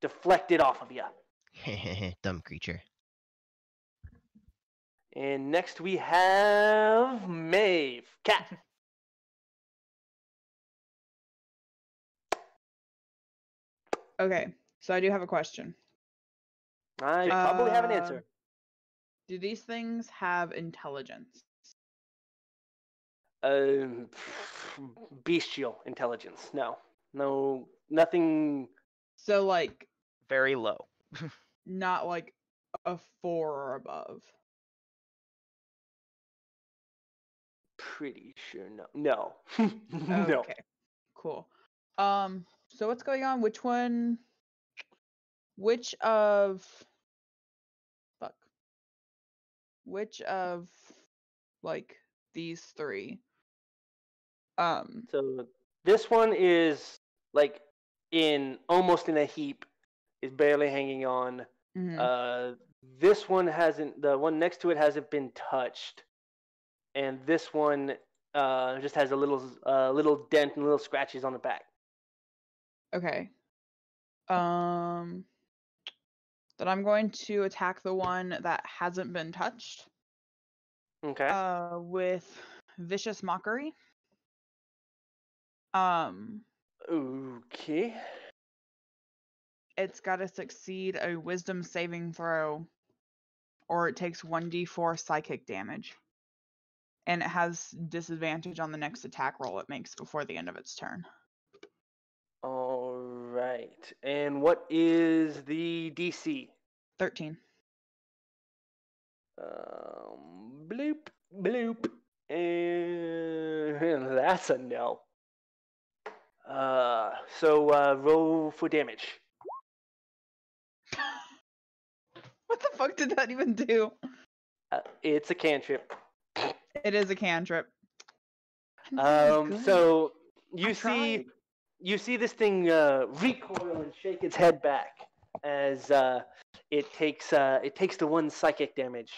deflect it off of you. Dumb creature. And next we have Maeve. Cat. Okay, so I do have a question. I probably have an Uh, answer. Do these things have intelligence? Um, bestial intelligence. No, no, nothing. So like Very low. not like a four or above. Pretty sure no. No. no. Okay. Cool. Um so what's going on? Which one which of fuck. Which of like these three? Um So this one is like in almost in a heap, is barely hanging on. mhm. Uh, this one hasn't. The one next to it hasn't been touched, and this one uh, just has a little uh, little dent and little scratches on the back. Okay. Um then I'm going to attack the one that hasn't been touched. Okay. uh with vicious mockery um okay. it's got to succeed a wisdom saving throw or it takes 1d4 psychic damage and it has disadvantage on the next attack roll it makes before the end of its turn right. And what is the DC? 13 Um, bloop, bloop, and that's a no. Uh, so uh, roll for damage. what the fuck did that even do Uh, it's a cantrip. it is a cantrip I'm Um, so you I see, tried. You see this thing uh, recoil and shake its head back as uh, it takes uh, it takes the one psychic damage.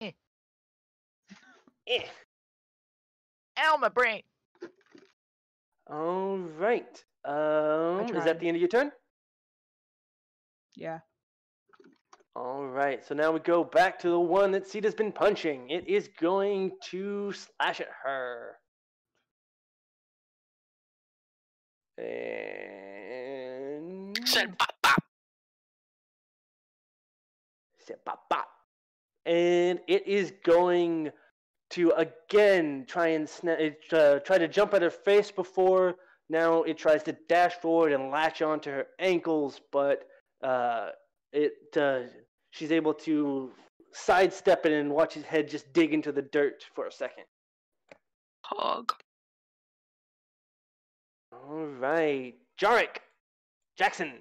Eh. Eh. Ow, my brain. All right. Um, is that the end of your turn? yeah All right, so now we go back to the one that Sita's been punching. It is going to slash at her. And Said bop bop. Said bop bop. And it is going to again try and sna- it, uh, try to jump at her face before. Now it tries to dash forward and latch onto her ankles, but uh, it uh, she's able to sidestep it and watch his head just dig into the dirt for a second. Hog. All right, Jarek, Jackson,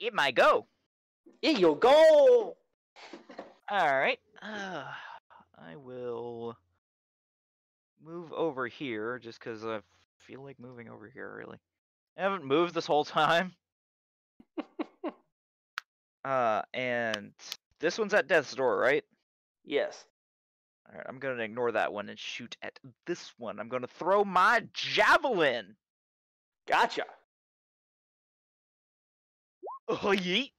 It might go. It you go. All right. Uh, I will move over here just because I feel like moving over here. Really, I haven't moved this whole time. uh, and this one's at death's door, right? Yes. All right, I'm gonna ignore that one and shoot at this one. I'm gonna throw my javelin. Gotcha. Oh yeet!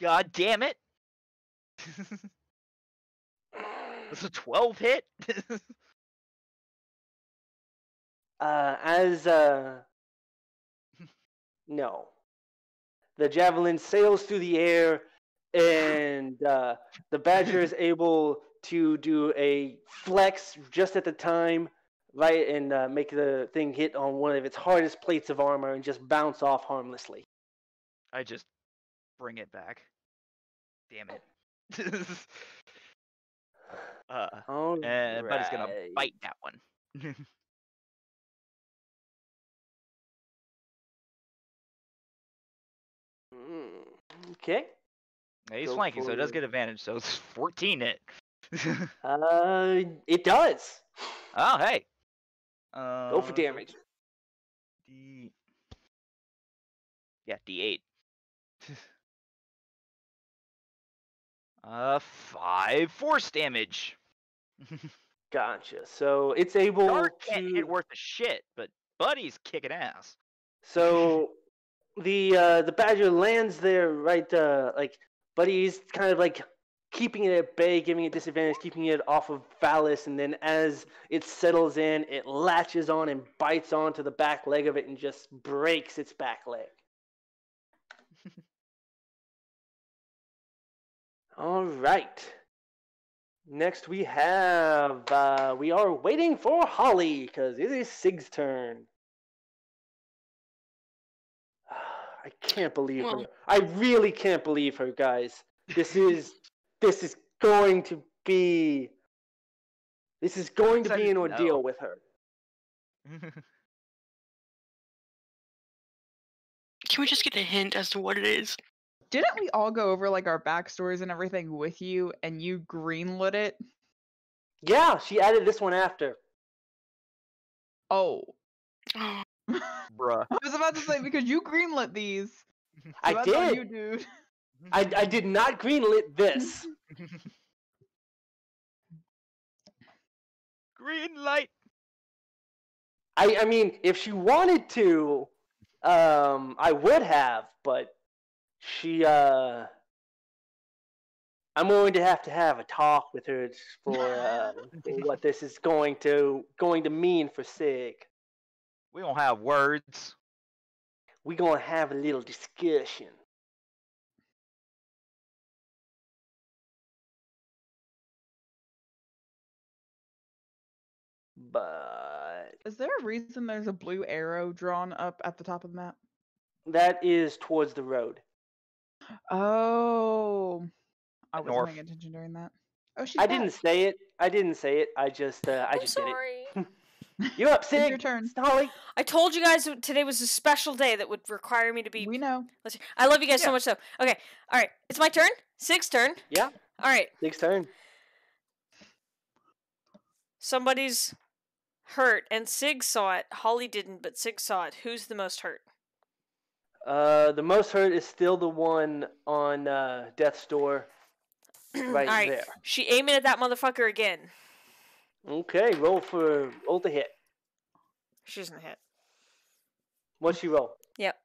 God damn it! That's a 12 hit. Uh, as uh, no, the javelin sails through the air, and uh, the badger is able to do a flex just at the time, right, and uh, make the thing hit on one of its hardest plates of armor and just bounce off harmlessly. I just bring it back. Damn it. uh, All and Buddy's gonna bite that one. Mm, Okay. Yeah, He's Go flanking, so it does get advantage. So it's 14 hit. Uh, it does. oh, hey. Uh, Go for damage. D. Yeah, D8. uh, five force damage. Gotcha. So it's able Dark to. can't hit worth a shit, but Buddy's kicking ass. So the uh, the badger lands there, right? Uh, like, Buddy's kind of like keeping it at bay, giving it disadvantage, keeping it off of Valis, and then as it settles in, it latches on and bites onto the back leg of it and just breaks its back leg. All right. Next we have uh, we are waiting for Holly because it is Sig's turn. I can't believe her. I really can't believe her, guys. This is this is going to be this is going to be an ordeal know. with her. Can we just get a hint as to what it is? Didn't we all go over like our backstories and everything with you, and you greenlit it? Yeah, she added this one after. Oh, Oh, Bruh. I was about to say because you greenlit these. so I that's did. you, dude. I, I did not greenlit this. Green light. I, I mean, if she wanted to, um, I would have, but she, uh, I'm going to have to have a talk with her for, uh, what this is going to going to mean for Sig. We don't have words. We're gonna have a little discussion. But Is there a reason there's a blue arrow drawn up at the top of the map? that is towards the road. Oh, I wasn't north. paying attention during that. Oh, she's I back. didn't say it. I didn't say it. I just, uh, I I'm just did sorry. it. You're up, It's Sig. your turn. Holly. I told you guys today was a special day that would require me to be. We know. Let's. I love you guys so much. So okay, all right, it's my turn. Sig's turn. Yeah. All right, Sig's turn. somebody's hurt, and Sig saw it. Holly didn't, but Sig saw it. Who's the most hurt? Uh, the most hurt is still the one on uh, Death's Door, right there. she aiming at that motherfucker again. Okay, roll for roll to hit. She doesn't hit. What's she roll? Yep.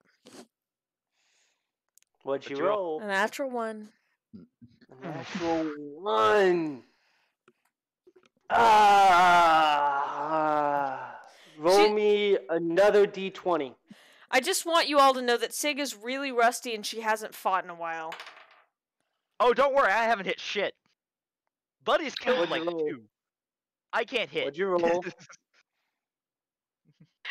What'd What'd roll? roll? A natural one. A Natural one. Ah. Roll She- me another d20. I just want you all to know that Sig is really rusty and she hasn't fought in a while. Oh, don't worry, I haven't hit shit. Buddy's killed like roll? two. I can't hit. What'd you roll?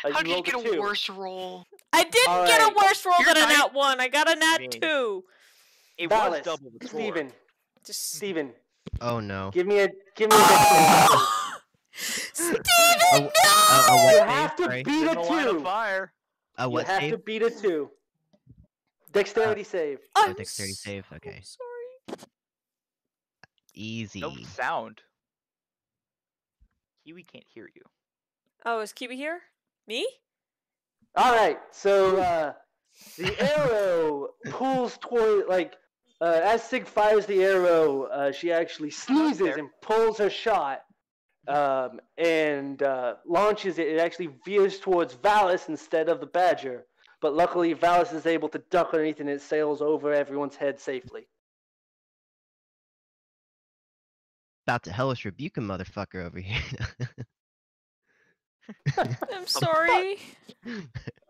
Uh, How did you get a two. worse roll? I didn't get a worse roll You're than a nat one. I got a nat mean- two. it was double the score. Steven, Just Steven, Oh no. give me a give me a dexterity. Steven, Oh, no! uh, uh, You have save? to Sorry. beat In a the line two. fire. A You what have save? to beat a two. Dexterity save. Oh, I'm dexterity s- save. I'm Okay. sorry. Easy. No sound. Kiwi can't hear you. Oh, is Kiwi here? Me? All right, so uh, the arrow pulls toward like uh, as Sig fires the arrow, uh, she actually sneezes and pulls her shot um, and uh, launches it. It actually veers towards Valis instead of the badger, but luckily Valis is able to duck underneath and it sails over everyone's head safely. About to hellish rebuke a motherfucker over here. I'm sorry.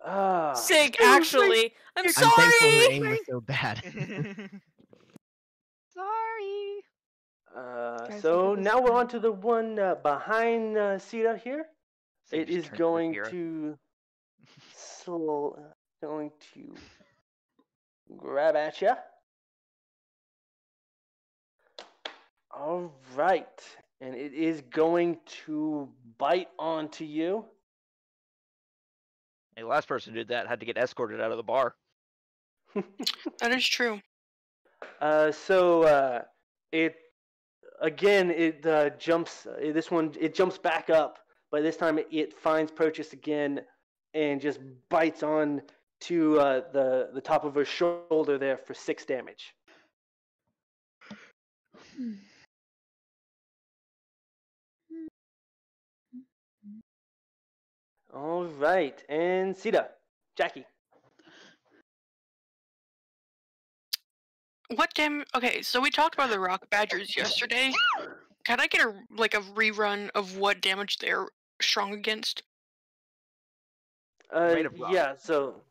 Ah, Sig, actually. I'm I'm thankful her sorry. aim was so bad. Sorry. Uh, so look at this now we're on to the one uh, behind uh, Sita here. Sig it just is turned going to sl- going to grab at you. All right, and it is going to bite onto you. Hey, the last person who did that had to get escorted out of the bar. That is true. Uh, so uh, it again it uh, jumps. This one it jumps back up, but this time it, it finds purchase again and just bites on to uh, the the top of her shoulder there for six damage. All right, and Sita, Jackie. What damn? Okay, so we talked about the rock badgers yesterday. Can I get a like a rerun of what damage they're strong against? Uh, Made of rock. Yeah, so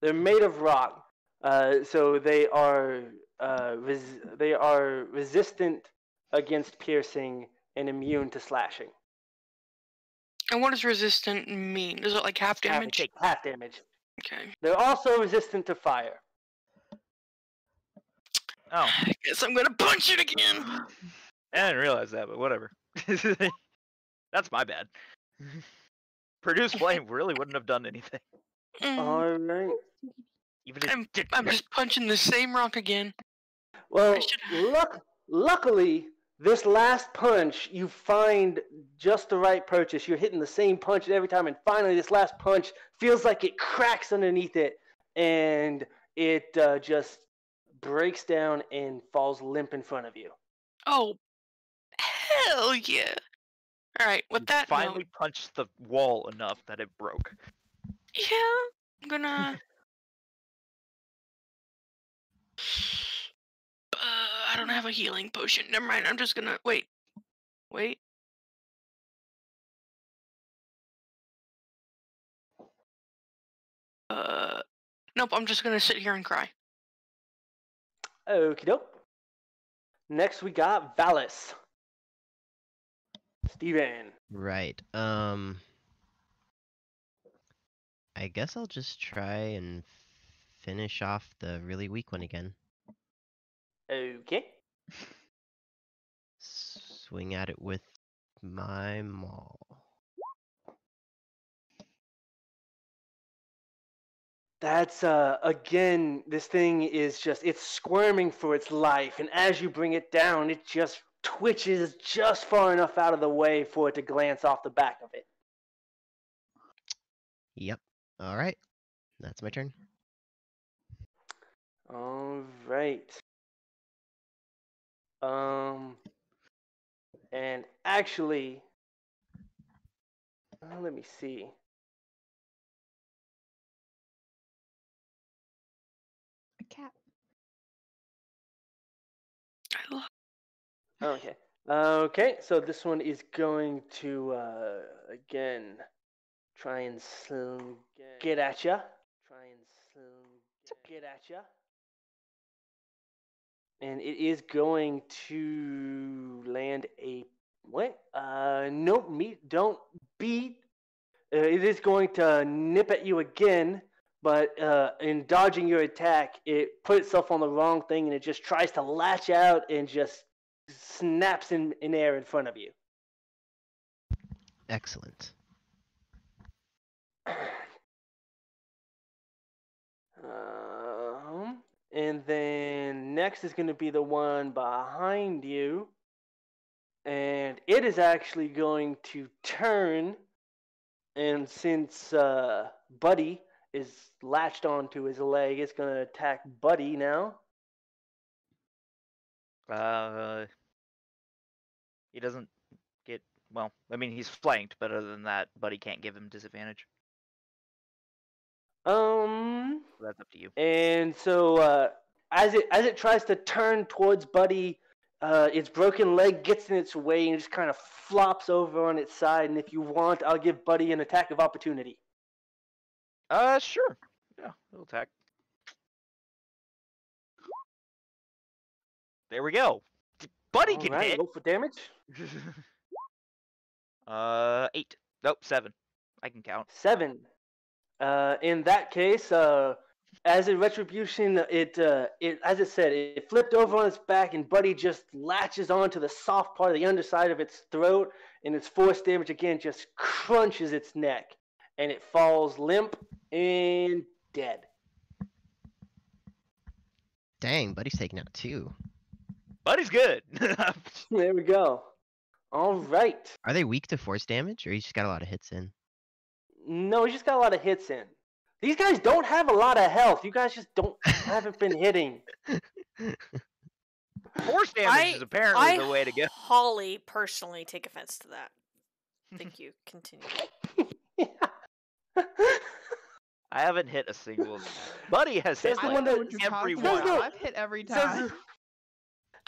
they're made of rock. Uh, so they are uh, res- they are resistant against piercing and immune to slashing. And what does resistant mean? Is it like half Half- damage? Half damage. Okay. They're also resistant to fire. Oh, I guess I'm gonna punch it again. I didn't realize that, but whatever. That's my bad. Produce flame really wouldn't have done anything. Mm, All right. Even if I'm, I'm just punching the same rock again. Well, should- luck- luckily, this last punch, you find just the right purchase. You're hitting the same punch every time, and finally, this last punch feels like it cracks underneath it, and it uh, just breaks down and falls limp in front of you. Oh, hell yeah! All right, with you that note- finally punched the wall enough that it broke. Yeah, I'm gonna. Uh, I don't have a healing potion. Never mind. I'm just gonna wait. Wait. Uh, nope. I'm just gonna sit here and cry. Okie doke. Next, we got Valis. Steven. Right. Um. I guess I'll just try and finish off the really weak one again. Okay. Swing at it with my maul. That's uh again this thing is just it's squirming for its life and as you bring it down it just twitches just far enough out of the way for it to glance off the back of it. Yep. All right. That's my turn. All right. Um and actually uh, let me see. Okay. Okay, so this one is going to uh, again try and sl- get at you. Try and sl- get at you. And it is going to land a what? Uh, nope. Meet. Don't beat. Uh, it is going to nip at you again, but uh, in dodging your attack, it put itself on the wrong thing, and it just tries to latch out and just snaps in, in air in front of you. Excellent. Um, and then next is going to be the one behind you. And it is actually going to turn. And since uh, Buddy is latched onto his leg, it's going to attack Buddy now. Uh, he doesn't get well. I mean, he's flanked, but other than that, Buddy can't give him disadvantage. Um, So that's up to you. And so uh, as it as it tries to turn towards Buddy, uh, its broken leg gets in its way and just kind of flops over on its side. And if you want, I'll give Buddy an attack of opportunity. Uh, sure. Yeah, he'll attack. There we go. Buddy can Alright, hit. roll for damage. uh, eight. Nope, seven. I can count. Seven. Uh, in that case, uh, as a retribution, it uh, it as it said, it flipped over on its back, and Buddy just latches onto the soft part of the underside of its throat, and its force damage again just crunches its neck, and it falls limp and dead. Dang, buddy's taking out two. Buddy's good. There we go. All right. Are they weak to force damage, or he just got a lot of hits in? No, he just got a lot of hits in. These guys don't have a lot of health. You guys just don't haven't been hitting. Force damage I- is apparently I the way to go. Holly personally take offense to that. Thank you. Continue. I haven't hit a single. Buddy has hit Says the I one don't know like that- what you're every talking one. about. No. I've hit every Says time. the-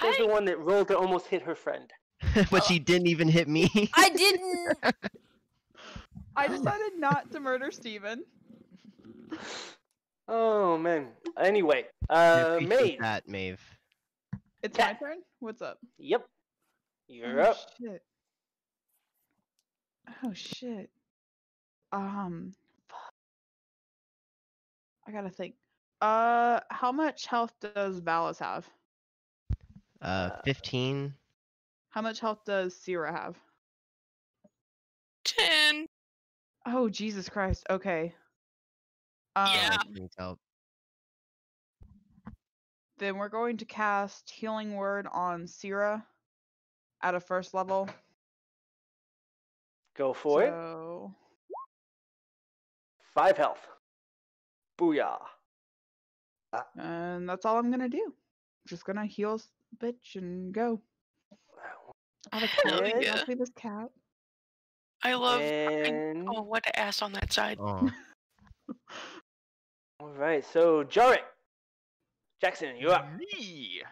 says the one that rolled to almost hit her friend. but she didn't even hit me. I didn't. I decided not to murder Steven. Oh man. Anyway, I uh, appreciate Maeve. that, Maeve. It's Cat. my turn. What's up? Yep. You're up. oh, up. Shit. Oh shit. Um. fuck. I gotta think. Uh, how much health does Valis have? Uh, Uh, 15. How much health does Sierra have? Ten. Oh Jesus Christ. Okay. Um, Yeah. Needs help. Then we're going to cast Healing Word on Sierra at a first level. Go for it. so... Five health. Booyah. And that's all I'm gonna do. Just gonna heal s- bitch and go. I have a Hell cat. yeah. Must be this cat. I love. I, And oh, what an ass on that side. Oh, all right, so Jarek, Jackson, you're up. Me.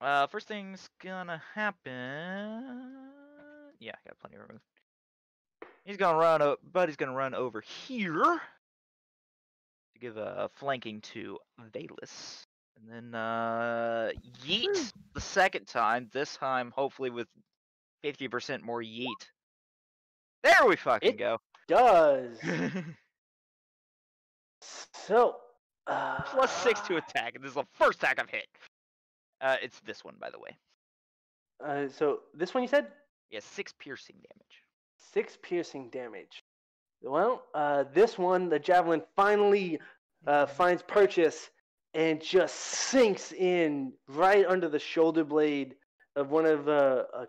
Uh, first thing's gonna happen. Yeah, I got plenty of room. He's gonna run. O- Buddy's gonna run over here to give a flanking to Valis, and then uh, yeet the second time. This time, hopefully, with fifty percent more yeet. There we fucking It- go. Does so. Uh, Plus six to attack, and this is the first attack I've hit. Uh, it's this one, by the way. Uh, so this one you said Yeah, six piercing damage. six piercing damage. Well, uh, this one the javelin finally uh, finds purchase and just sinks in right under the shoulder blade of one of uh, uh,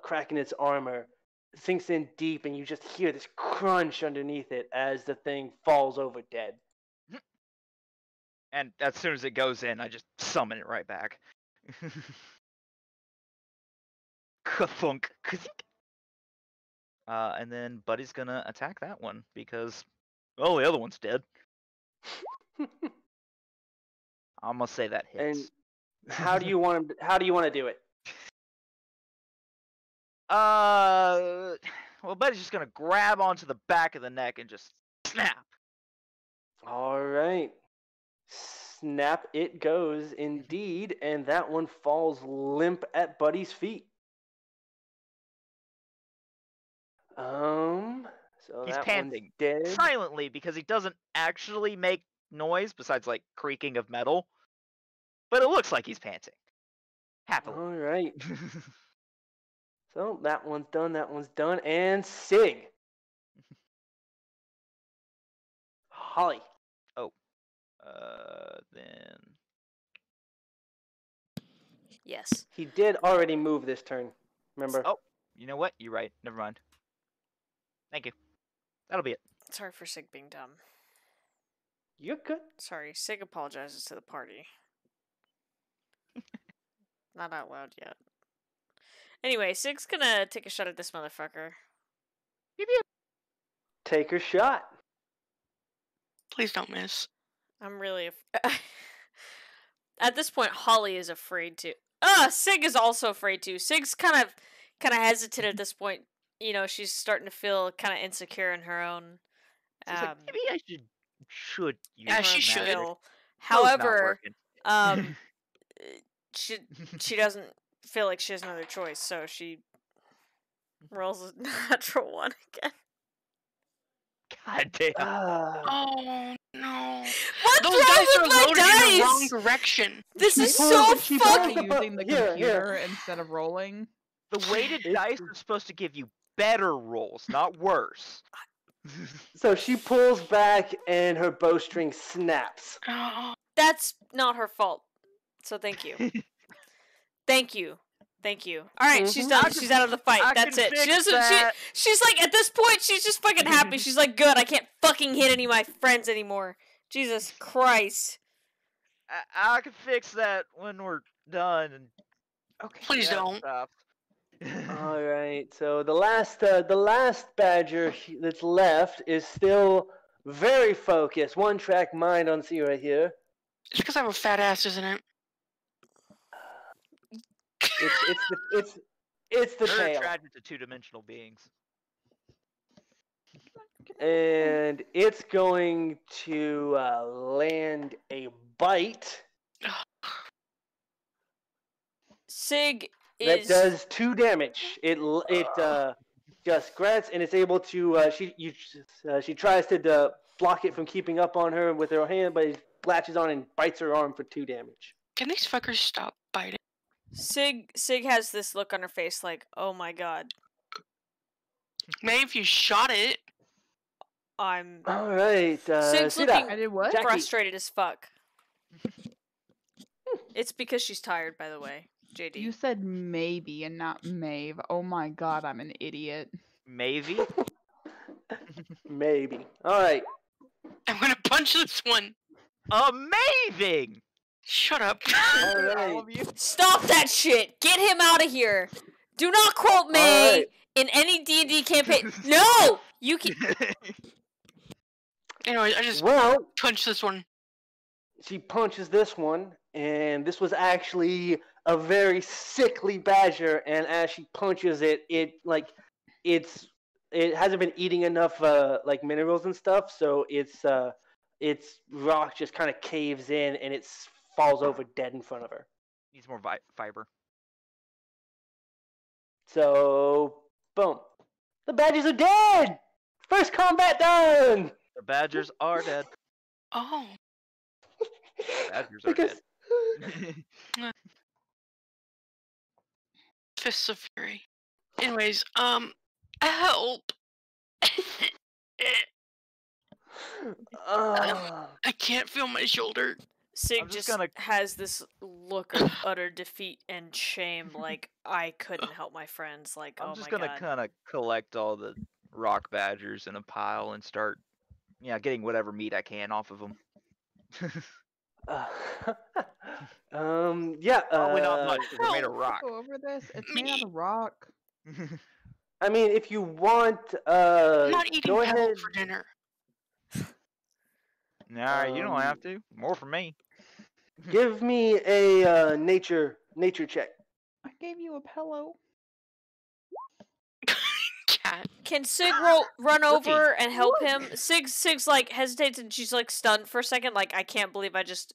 armor. Sinks in deep, and you just hear this crunch underneath it as the thing falls over dead. And as soon as it goes in, I just summon it right back. Uh, and then Buddy's gonna attack that one because, well, the other one's dead. I'm gonna say that hits. And how do you want him? How do you want to do it? Uh, well, Betty's just gonna grab onto the back of the neck and just snap. All right. Snap it goes indeed, and that one falls limp at Buddy's feet. Um, so He's panting. silently because he doesn't actually make noise besides like creaking of metal. But it looks like he's panting. Happily. All right. So that one's done. That one's done. And Sig. Hooley. Oh. Uh, then Yes. He did already move this turn. Remember? Oh. you know what? You're right. Never mind. Thank you. That'll be it. Sorry for Sig being dumb. You're good. Sorry, Sig apologizes to the party. Not out loud yet. Anyway, Sig's gonna take a shot at this motherfucker. Take her shot. Please don't miss. I'm really. Af- at this point, Hooley is afraid to. Ah, Sig is also afraid to. Sig's kind of, kind of hesitant at this point. You know, she's starting to feel kind of insecure in her own. She's like, Um, maybe I should should use Yeah, she should. magic." feel. Well, it's not However, um, she she doesn't feel like she has another choice, so she rolls a natural one again. God damn. Ah. Oh no! What's Those wrong dice with are my loaded in the wrong direction. This is pulled- so she fucking. using the here, here. computer instead of rolling. The weighted dice are supposed to give you better rolls, not worse. So she pulls back and her bowstring snaps. That's not her fault. So thank you. thank you. Thank you. All right, she's Mhm. done. I can- she's out of the fight. I That's it. She doesn't. that. She, she's like at this point, she's just fucking happy. She's like, good. I can't fucking hit any of my friends anymore. Jesus Christ. I, I can fix that when we're done. Okay, Please that don't. stopped. All right. So the last, uh, the last badger that's left is still very focused. One track mind on see right here. it's because I have a fat ass, isn't it? It's it's the it's it's the They're tail, attracted to two-dimensional beings. and it's going to uh, land a bite Sig that is. does two damage. It it uh, just grabs and it's able to. Uh, she you uh, she tries to uh, block it from keeping up on her with her hand, but it latches on and bites her arm for two damage. Can these fuckers stop biting? Sig Sig has this look on her face like, oh my god, Maybe if you shot it. I'm All right, uh, Sig's looking I did what? Jackie. frustrated as fuck. it's because she's tired, by the way, JD. You said maybe and not Mave. Oh my god, I'm an idiot. Maybe. Maybe. All right. I'm gonna punch this one. Amazing. Shut up. All All right. Stop that shit! Get him out of here! Do not quote me Alright. in any D and D campaign. No, you can. Anyways, I just Well, punched this one. she punches this one, and this was actually a very sickly badger. And as she punches it, it like it's it hasn't been eating enough uh, like minerals and stuff, so it's uh its rock just kind of caves in and it s- falls over dead in front of her. Needs more vi- fiber. So boom, the badgers are dead. First combat done. The badgers are dead. Oh. Badgers are Because- dead. Fists of Fury. Anyways, um, help. Ah. I can't feel my shoulder. Sig I'm just just gonna- has this look of utter defeat and shame. Like I couldn't help my friends. Like I'm oh just my gonna kind of collect all the rock badgers in a pile and start, yeah, getting whatever meat I can off of them. Uh, um. Yeah. Uh, Probably not much 'cause they're made of rock. Go over this. It's made out Me. of rock. I mean, if you want, uh, I'm not eating go pebble ahead. for dinner. Nah, you don't Um, have to. More for me. Give me a uh, nature nature check. I gave you a pillow. Cat. Can Sig roll, run over and help him? Sig Sig's like hesitates and she's like stunned for a second, like I can't believe I just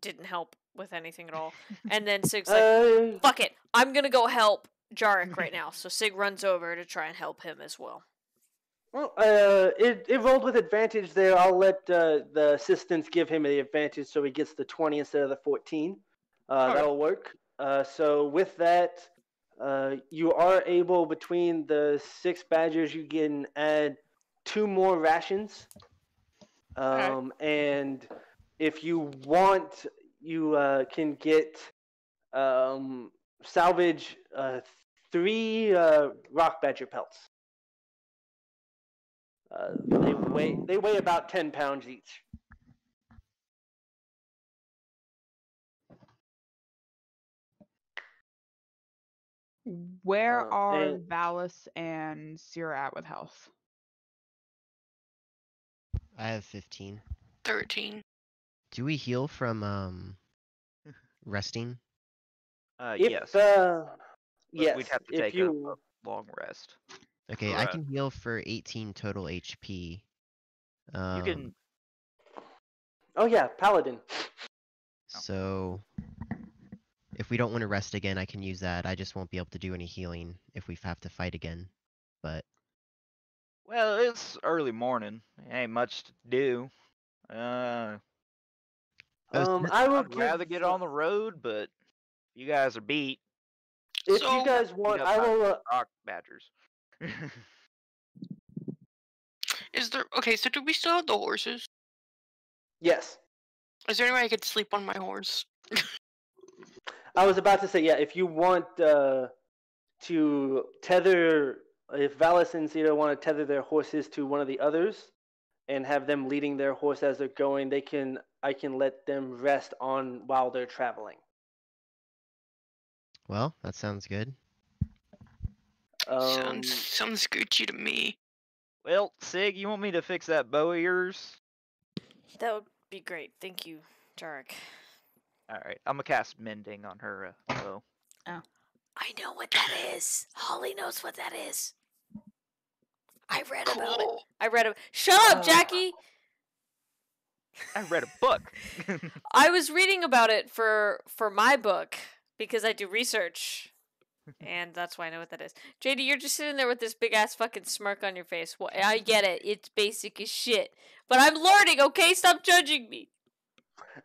didn't help with anything at all. And then Sig's like, Uh, "Fuck it, I'm gonna go help Jarek right now." So Sig runs over to try and help him as well. Well, uh, it it rolled with advantage there. I'll let uh, the assistants give him the advantage so he gets the twenty instead of the fourteen. Uh, Alright. That'll work. Uh, so with that, uh, you are able between the six badgers you can add two more rations. Um, and if you want, you uh, can get um, salvage uh, three uh, rock badger pelts. Uh, they weigh they weigh about ten pounds each. Where Uh, are and- Valis and Sita at with health? I have 15. 13. Do we heal from um resting? Uh, If yes. uh, yes, We'd have to if take a- you a, long rest. Okay, I can heal for 18 total HP. Um, you can. oh yeah, paladin. So if we don't want to rest again, I can use that. I just won't be able to do any healing if we have to fight again. But Well, it's early morning. Ain't much to do. Uh, Oh, Um, I I'd rather give- get on the road, but you guys are beat. If So- you guys want, up I will. Uh, Rock badgers. Is there. Okay, so do we still have the horses? yes, Is there any way I could sleep on my horse? I was about to say yeah. If you want uh, to tether, if Valis and Sita want to tether their horses to one of the others, and have them leading their horse as they're going, they can. I can let them rest on while they're traveling. well, that sounds good. Um, sounds sounds Gucci to me. well, Sig, you want me to fix that bow of yours? That would be great. Thank you, Jarek. All right, I'm gonna cast mending on her uh, bow. Oh, I know what that is. Hooley knows what that is. I read about it. I read it. Shut up, Oh. Jackie. I read a book. I was reading about it for for my book because I do research, and that's why I know what that is. JD, you're just sitting there with this big ass fucking smirk on your face. Well, I get it. It's basic as shit, but I'm learning. Okay, stop judging me.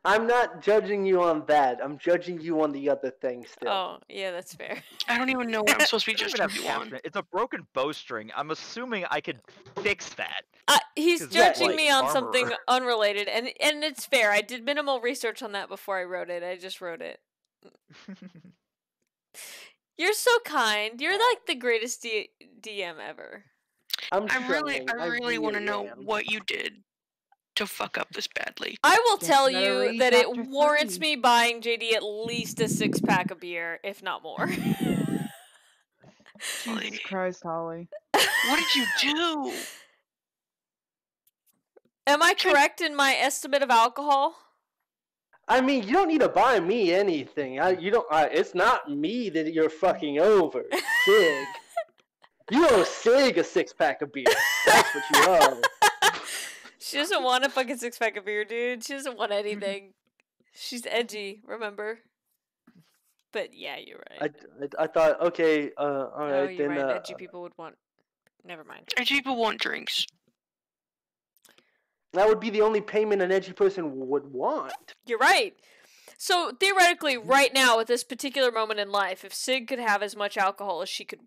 I'm not judging you on that. I'm judging you on the other thing still. Oh, yeah, that's fair. I don't even know what I'm supposed to be I don't just even have you on. It's a broken bowstring. I'm assuming I could fix that. Uh, he's 'Cause that's judging like me on something unrelated, and and it's fair. I did minimal research on that before I wrote it. I just wrote it. You're so kind. You're like the greatest D- DM ever. I'm I really. I really want to know am. what you did to fuck up this badly. I will Guess tell you better you that it chapter warrants me buying JD at least a six pack of beer, if not more. Hooley, Jesus Christ, Hooley. what did you do? Am I correct in my estimate of alcohol? I mean, you don't need to buy me anything. I, you don't. I, it's not me that you're fucking over. Sig. you owe Sig a six pack of beer. That's what you owe. She doesn't want a fucking six pack of beer, dude. She doesn't want anything. She's edgy, remember? But yeah, you're right. I, I thought, okay, uh, all oh, you're then. right. Uh, Edgy people would want. Never mind. And people want drinks. That would be the only payment an edgy person would want. You're right. So theoretically, right now, at this particular moment in life, if Sig could have as much alcohol as she could,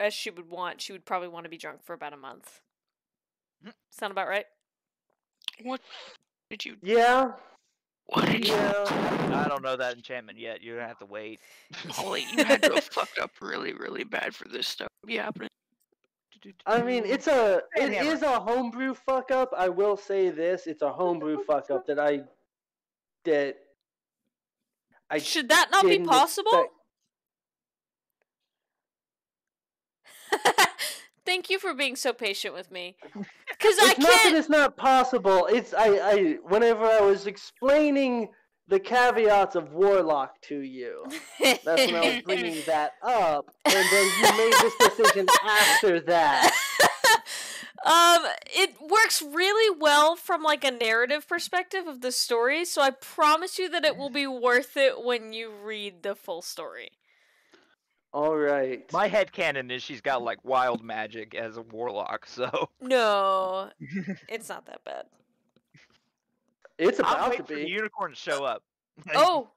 as she would want, she would probably want to be drunk for about a month. Sound about right? What did you? Yeah, What did you? I don't know that enchantment yet. You're gonna have to wait. Holy, you had to have fucked up really, really bad for this stuff to be happening. I mean, it's a it Hammer. is a homebrew fuck up. I will say this: it's a homebrew fuck up that I that I Should that not be possible? expect- Thank you for being so patient with me. Because I It's not that it's not possible. It's I, I whenever I was explaining the caveats of Warlock to you. That's when I was bringing that up, and then you made this decision after that. um, it works really well from like a narrative perspective of the story, so I promise you that it will be worth it when you read the full story. All right. My head canon is she's got like wild magic as a warlock, so No, it's not that bad. It's I'm about waiting to for the be. unicorn to show up. Oh,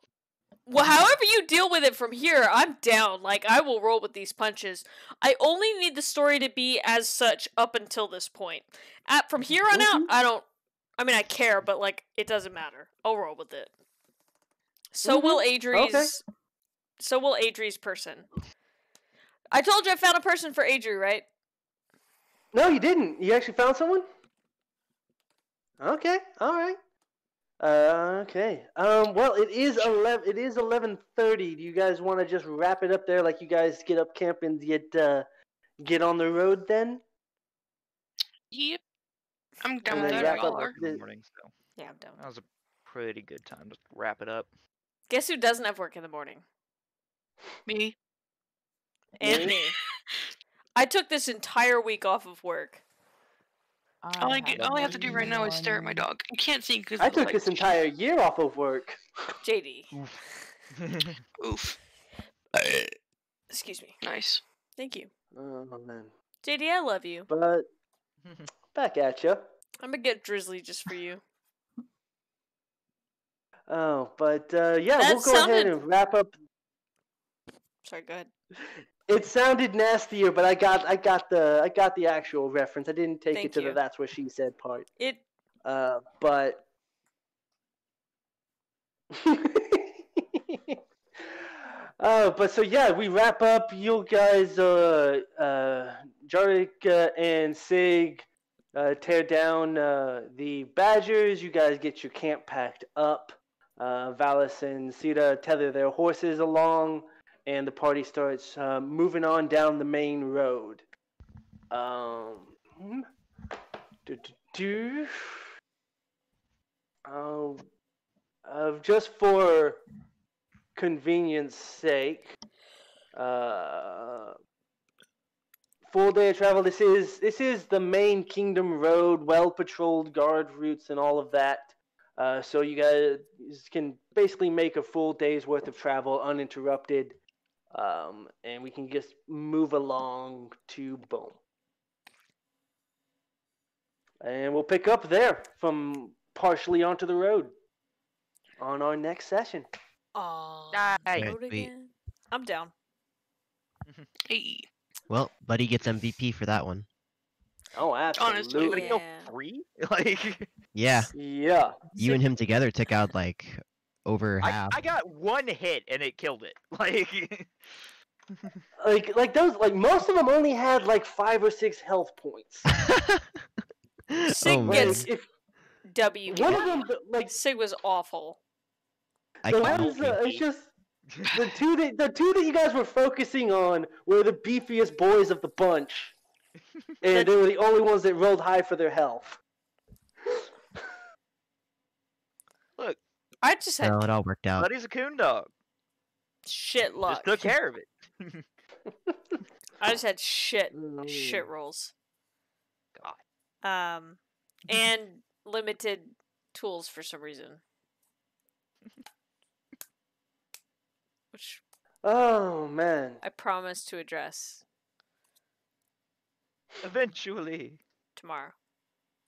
well, however you deal with it from here, I'm down. Like I will roll with these punches. I only need the story to be as such up until this point. At from here on out, Mhm. I don't. I mean, I care, but like it doesn't matter. I'll roll with it. So will Adri's. So will Adri's person. I told you I found a person for Adri, right? No, you didn't. You actually found someone. Okay. All right. Uh, okay. Um. Well, it is eleven. It is eleven thirty. Do you guys want to just wrap it up there, like you guys get up camp and get uh, get on the road then? Yep. I'm done with that wrap up regular. in the morning, so Yeah, I'm done. that was a pretty good time to wrap it up. Guess who doesn't have work in the morning? Me. And Me? me. I took this entire week off of work. All I, get, all I have to do right now is stare at my dog. I can't see because I took this entire year off of work. JD. Oof. Excuse me. Nice. Thank you. Oh man. JD, I love you. But back at you. I'm gonna get Drizly just for you. Oh, but uh, yeah, That we'll go ahead and wrap up. Sorry, go ahead. It sounded nastier, but I got I got the I got the actual reference. I didn't take Thank it to you. the that's what she said part. It Uh, but Oh, but so yeah, we wrap up. You guys, uh, uh, Jarek uh, and Sig, uh, tear down uh, the Badgers. You guys get your camp packed up. Uh, Valis and Sita tether their horses along, and the party starts uh, moving on down the main road. Um, do, do, do. Oh, uh, just for convenience sake, uh, full day of travel. This is this is the main Kingdom Road, well patrolled guard routes and all of that. Uh, so you guys can basically make a full day's worth of travel uninterrupted, um, and we can just move along to boom. And we'll pick up there from partially onto the road on our next session. Aw. Nice. road again. I'm down. Hey. Well, Buddy gets MVP for that one. Oh, Honestly, absolutely. Like, no, Yeah. three? Like, Yeah, Yeah. you and him together took out like over I, half. I got one hit and it killed it. Like, Like like those like most of them only had like five or six health points. Sig oh, gets- if W. one of them like Sig was awful. I the can ones only- uh, it's just the two that the two that you guys were focusing on were the beefiest boys of the bunch, and they were the only ones that rolled high for their health. I just had No, it all worked out. Buddy's a coon dog. shit luck. Just took care of it. I just had shit shit rolls. God. Um, and limited tools for some reason. Which Oh man. I promise to address Eventually. tomorrow.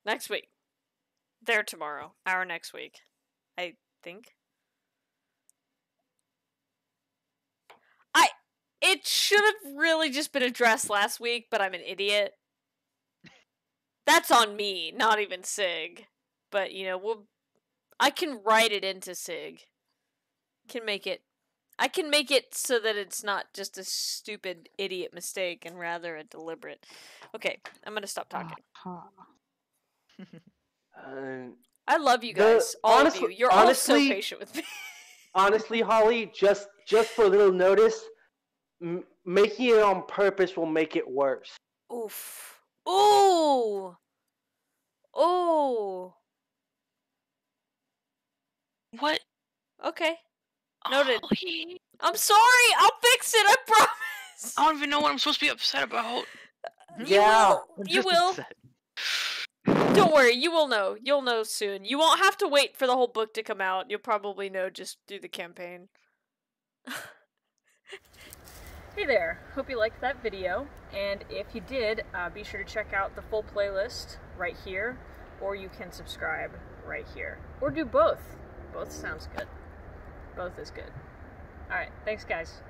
Next week. There tomorrow. Our next week. I think. I it should have really just been addressed last week, but I'm an idiot. That's on me, not even Sig. But you know, we'll I can write it into Sig. Can make it I can make it so that it's not just a stupid idiot mistake and rather a deliberate. Okay, I'm gonna stop talking. Ah, Uh, I love you The- guys, all of honestly- you. You're all so patient with me. honestly, Hooley, just just for a little notice, m- making it on purpose will make it worse. Oof. Ooh. Ooh. What? Okay. Noted. Ollie, I'm sorry. I'll fix it. I promise. I don't even know what I'm supposed to be upset about. You Yeah, will. You will. upset. Don't worry. You will know. You'll know soon. You won't have to wait for the whole book to come out. You'll probably know just through the campaign. Hey there, hope you liked that video, and if you did, uh, be sure to check out the full playlist right here, or you can subscribe right here. Or do both. Both sounds good. Both is good. Alright, thanks guys.